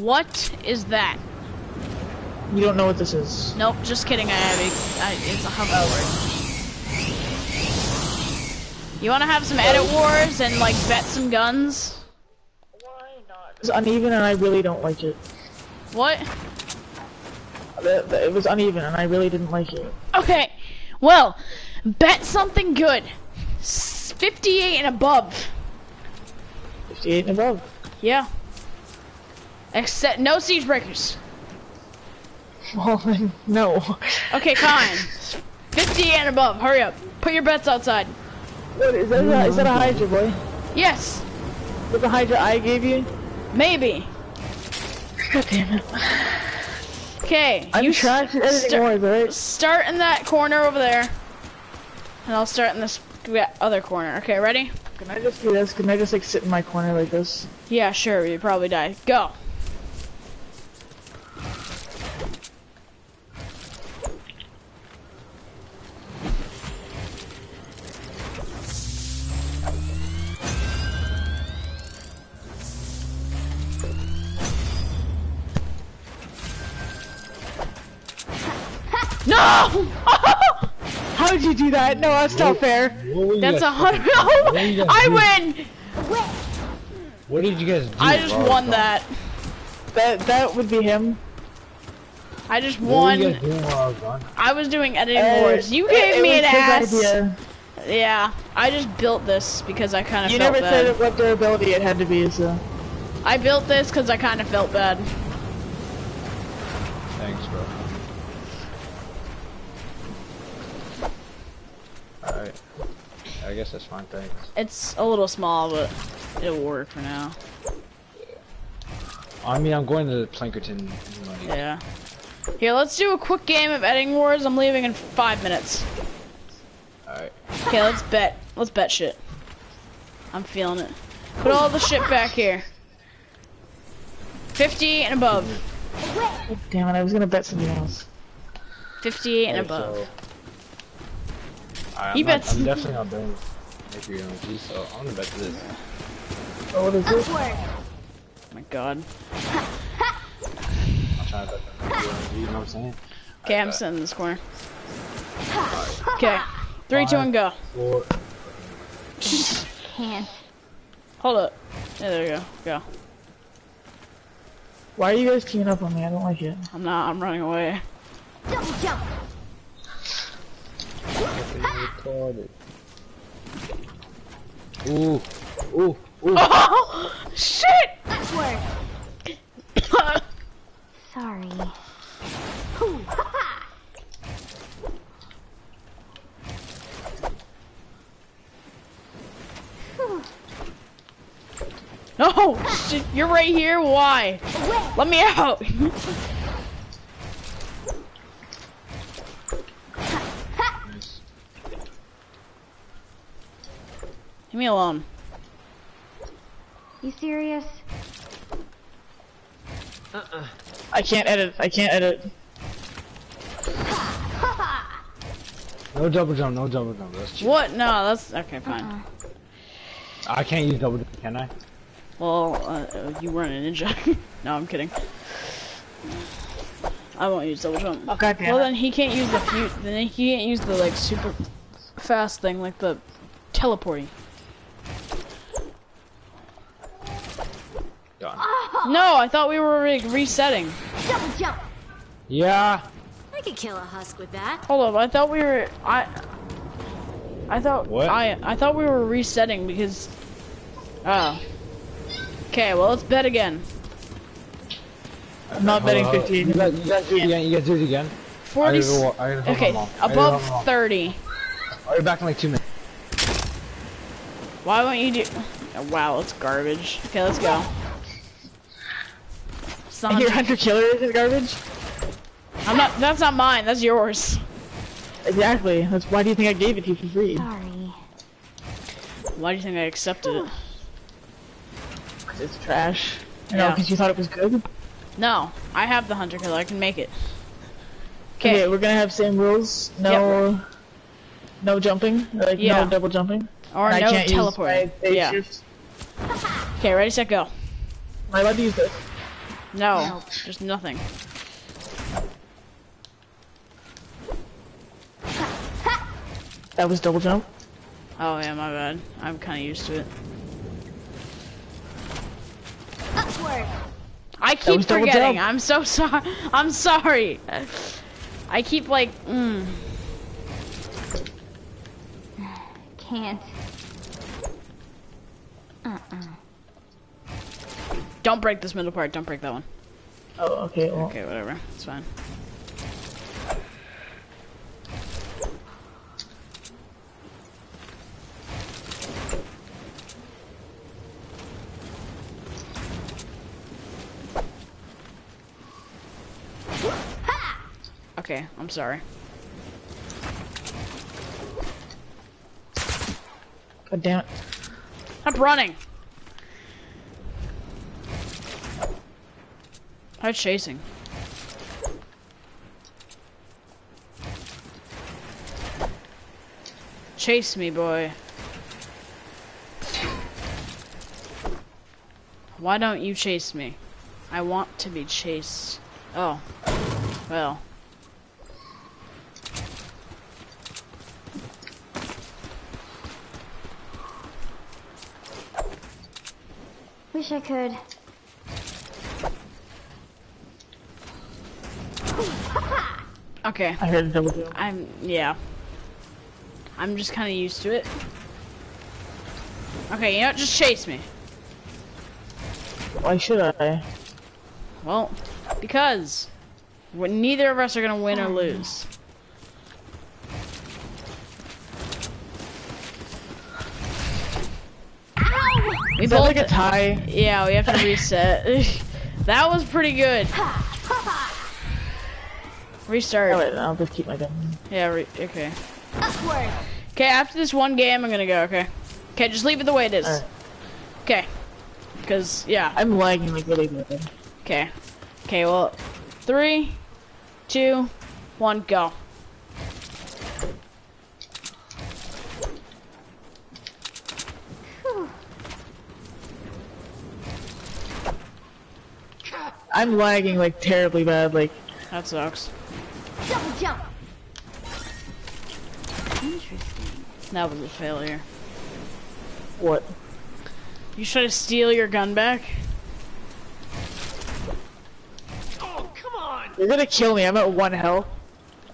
What is that? You don't know what this is. Nope, just kidding. I have it. It's a hoverboard. You want to have some edit wars and like bet some guns? Why not? It's uneven and I really don't like it. What? Uh, the- the- It was uneven and I really didn't like it. Okay, well, bet something good. S- 58 and above. 58 and above. Yeah. Except no Siegebreakers. Well, then, no. Okay, fine. 58 and above. Hurry up. Put your bets outside. What, is, that a, is that a Hydra, boy? Yes, With the Hydra I gave you? maybe. God damn it. Okay, I'm you trash at editing wars, alright? Start in that corner over there. And I'll start in this other corner. Okay, ready? Can I just do this? Can I just like sit in my corner like this? Yeah, sure, you probably die. Go. No! How did you do that? No, that's not fair. What were you That's a hundred. fucking- what were you guys I doing? win. What did you guys do? I just bro? won that. That that would be him. I just What were won. you guys doing while I was gone? I was doing editing Uh, wars. You gave it me was an ass. idea. Yeah, I just built this because I kind of You never bad. said what durability it had to be, so. I built this because I kind of felt bad. Thanks, bro. Alright. I guess that's fine, thanks. It's a little small, but it'll work for now. I mean, I'm going to Plankerton. Like, Yeah. Here, let's do a quick game of editing wars. I'm leaving in five minutes. Alright. Okay, let's bet. Let's bet shit. I'm feeling it. Put all the shit back here. 50 and above. Damn it, I was gonna bet something else. 58 and Okay, above. So- Alright, He not, bets- I'm definitely not doing Maker your own so I'm gonna bet this. Oh, what is this? Oh my god. I'm trying to bet the Make Your you know what I'm saying? Okay, I'm sitting in this corner. Okay. Three, two, and go. Four. Can. Hold up. Yeah, there we go. Go. Why are you guys teaming up on me? I don't like it. I'm not. I'm running away. Double jump. Retarded. Ooh, ooh, ooh. Oh, shit! That's where. Sorry. Ooh, ha. No! Shit, you're right here? Why? Let me out! me alone. You serious? Uh-uh. I can't edit. I can't edit. No double jump, no double jump. That's cheap. What? No, that's okay. Fine. I can't use double jump, can I? Well, uh, you weren't a ninja. no, I'm kidding. I won't use double jump. Oh god Well, then he can't use the fu- Then he can't use the like super fast thing, like the teleporting. No, I thought we were like, resetting. Double jump. Yeah. I could kill a husk with that. Hold up, I thought we were I. I thought What? I I thought we were resetting because. Oh. Okay, well let's bet again. I'm not betting Hold on, 15. You guys, you guys do it again. You guys do it again. Forty. I gotta Okay. I gotta go above home. thirty. I'll be back in like two minutes. Why won't you do? Oh, wow, it's garbage. Okay, let's go. It's not- Your hunter killer is garbage? I'm not. That's not mine. That's yours. Exactly. That's why do you think I gave it to you for free? Sorry. Why do you think I accepted it? Cause it's trash. You know, Yeah. because you thought it was good. No, I have the hunter killer. I can make it. Okay, Okay. we're gonna have same rules. No, no jumping. Like Yeah. no double jumping. Or And I no can't teleporting. Use my Yeah. Okay, ready, set, go. Am I allowed to use this? No, just nothing. That was double jump. Oh yeah, my bad. I'm kind of used to it. Upward. I keep forgetting. jump. I'm so sorry. I'm sorry. I keep like, mm. Can't. Don't break this middle part. Don't break that one. Oh, okay. Well, Okay, whatever. It's fine. Okay, I'm sorry. God damn it. Stop running. I'm chasing. Chase me, boy. Why don't you chase me? I want to be chased. Oh. Well. Wish I could. Okay. I heard a double jump. I'm, yeah. I'm just kind of used to it. Okay, you know what? Just chase me. Why should I? Well, because we- neither of us are gonna win or oh. lose. We Is that both, like a tie? yeah, we have to reset. that was pretty good. Restart. Oh, wait, I'll just keep my gun. Yeah, re okay. Upward. Okay, after this one game, I'm gonna go. Okay. Okay, just leave it the way it is. Alright. Okay. Because yeah. I'm lagging like really bad. Okay. Okay, well, three, two, one, go. I'm lagging like terribly bad. Like That sucks. Double jump. Interesting. That was a failure. what? You try to steal your gun back? Oh, come on! You're gonna kill me. I'm at one health.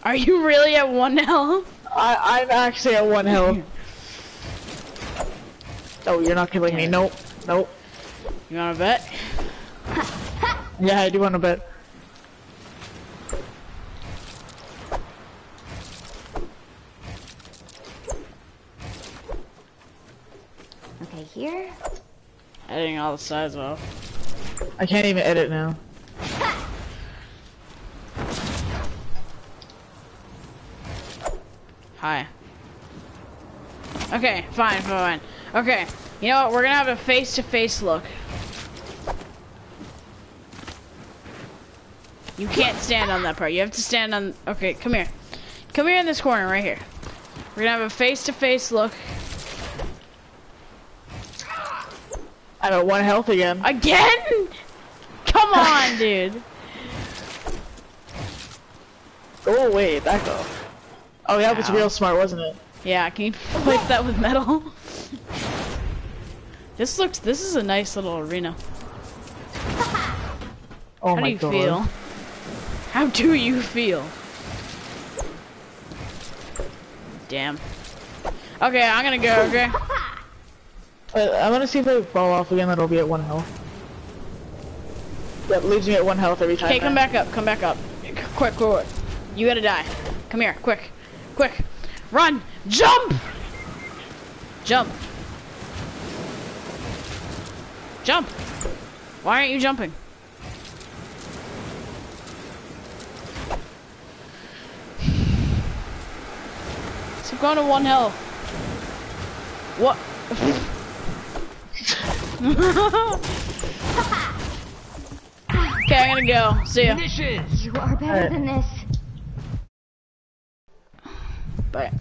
Are you really at one health? I I'm actually at one health. Oh, you're not killing me. Nope. Nope. You wanna bet? Yeah, I do want to bet. Here. Editing all the size off. I can't even edit now. Hi. Okay, fine, fine, fine. Okay, you know what? We're gonna have a face-to-face look. You can't stand on that part. You have to stand on. Okay, come here. Come here in this corner, right here. We're gonna have a face-to-face look. I'm at one health again. Again? Come on, dude. Oh, go away, back off. Oh, that was real smart, wasn't it? Yeah, can you replace that with metal? this looks. This is a nice little arena. Oh How do you god. feel? How do you feel? Damn. Okay, I'm gonna go, okay? Uh, I'm gonna see if I fall off again, that'll be at one health. That leaves me at one health every time. Okay, come back up, come back up. Quick, quick, quick. You gotta die. Come here, quick. Quick. Run! Jump! Jump. Jump! Why aren't you jumping? So going to one health. What? okay, I'm gonna go. See ya. You are better Alright. than this. Bye.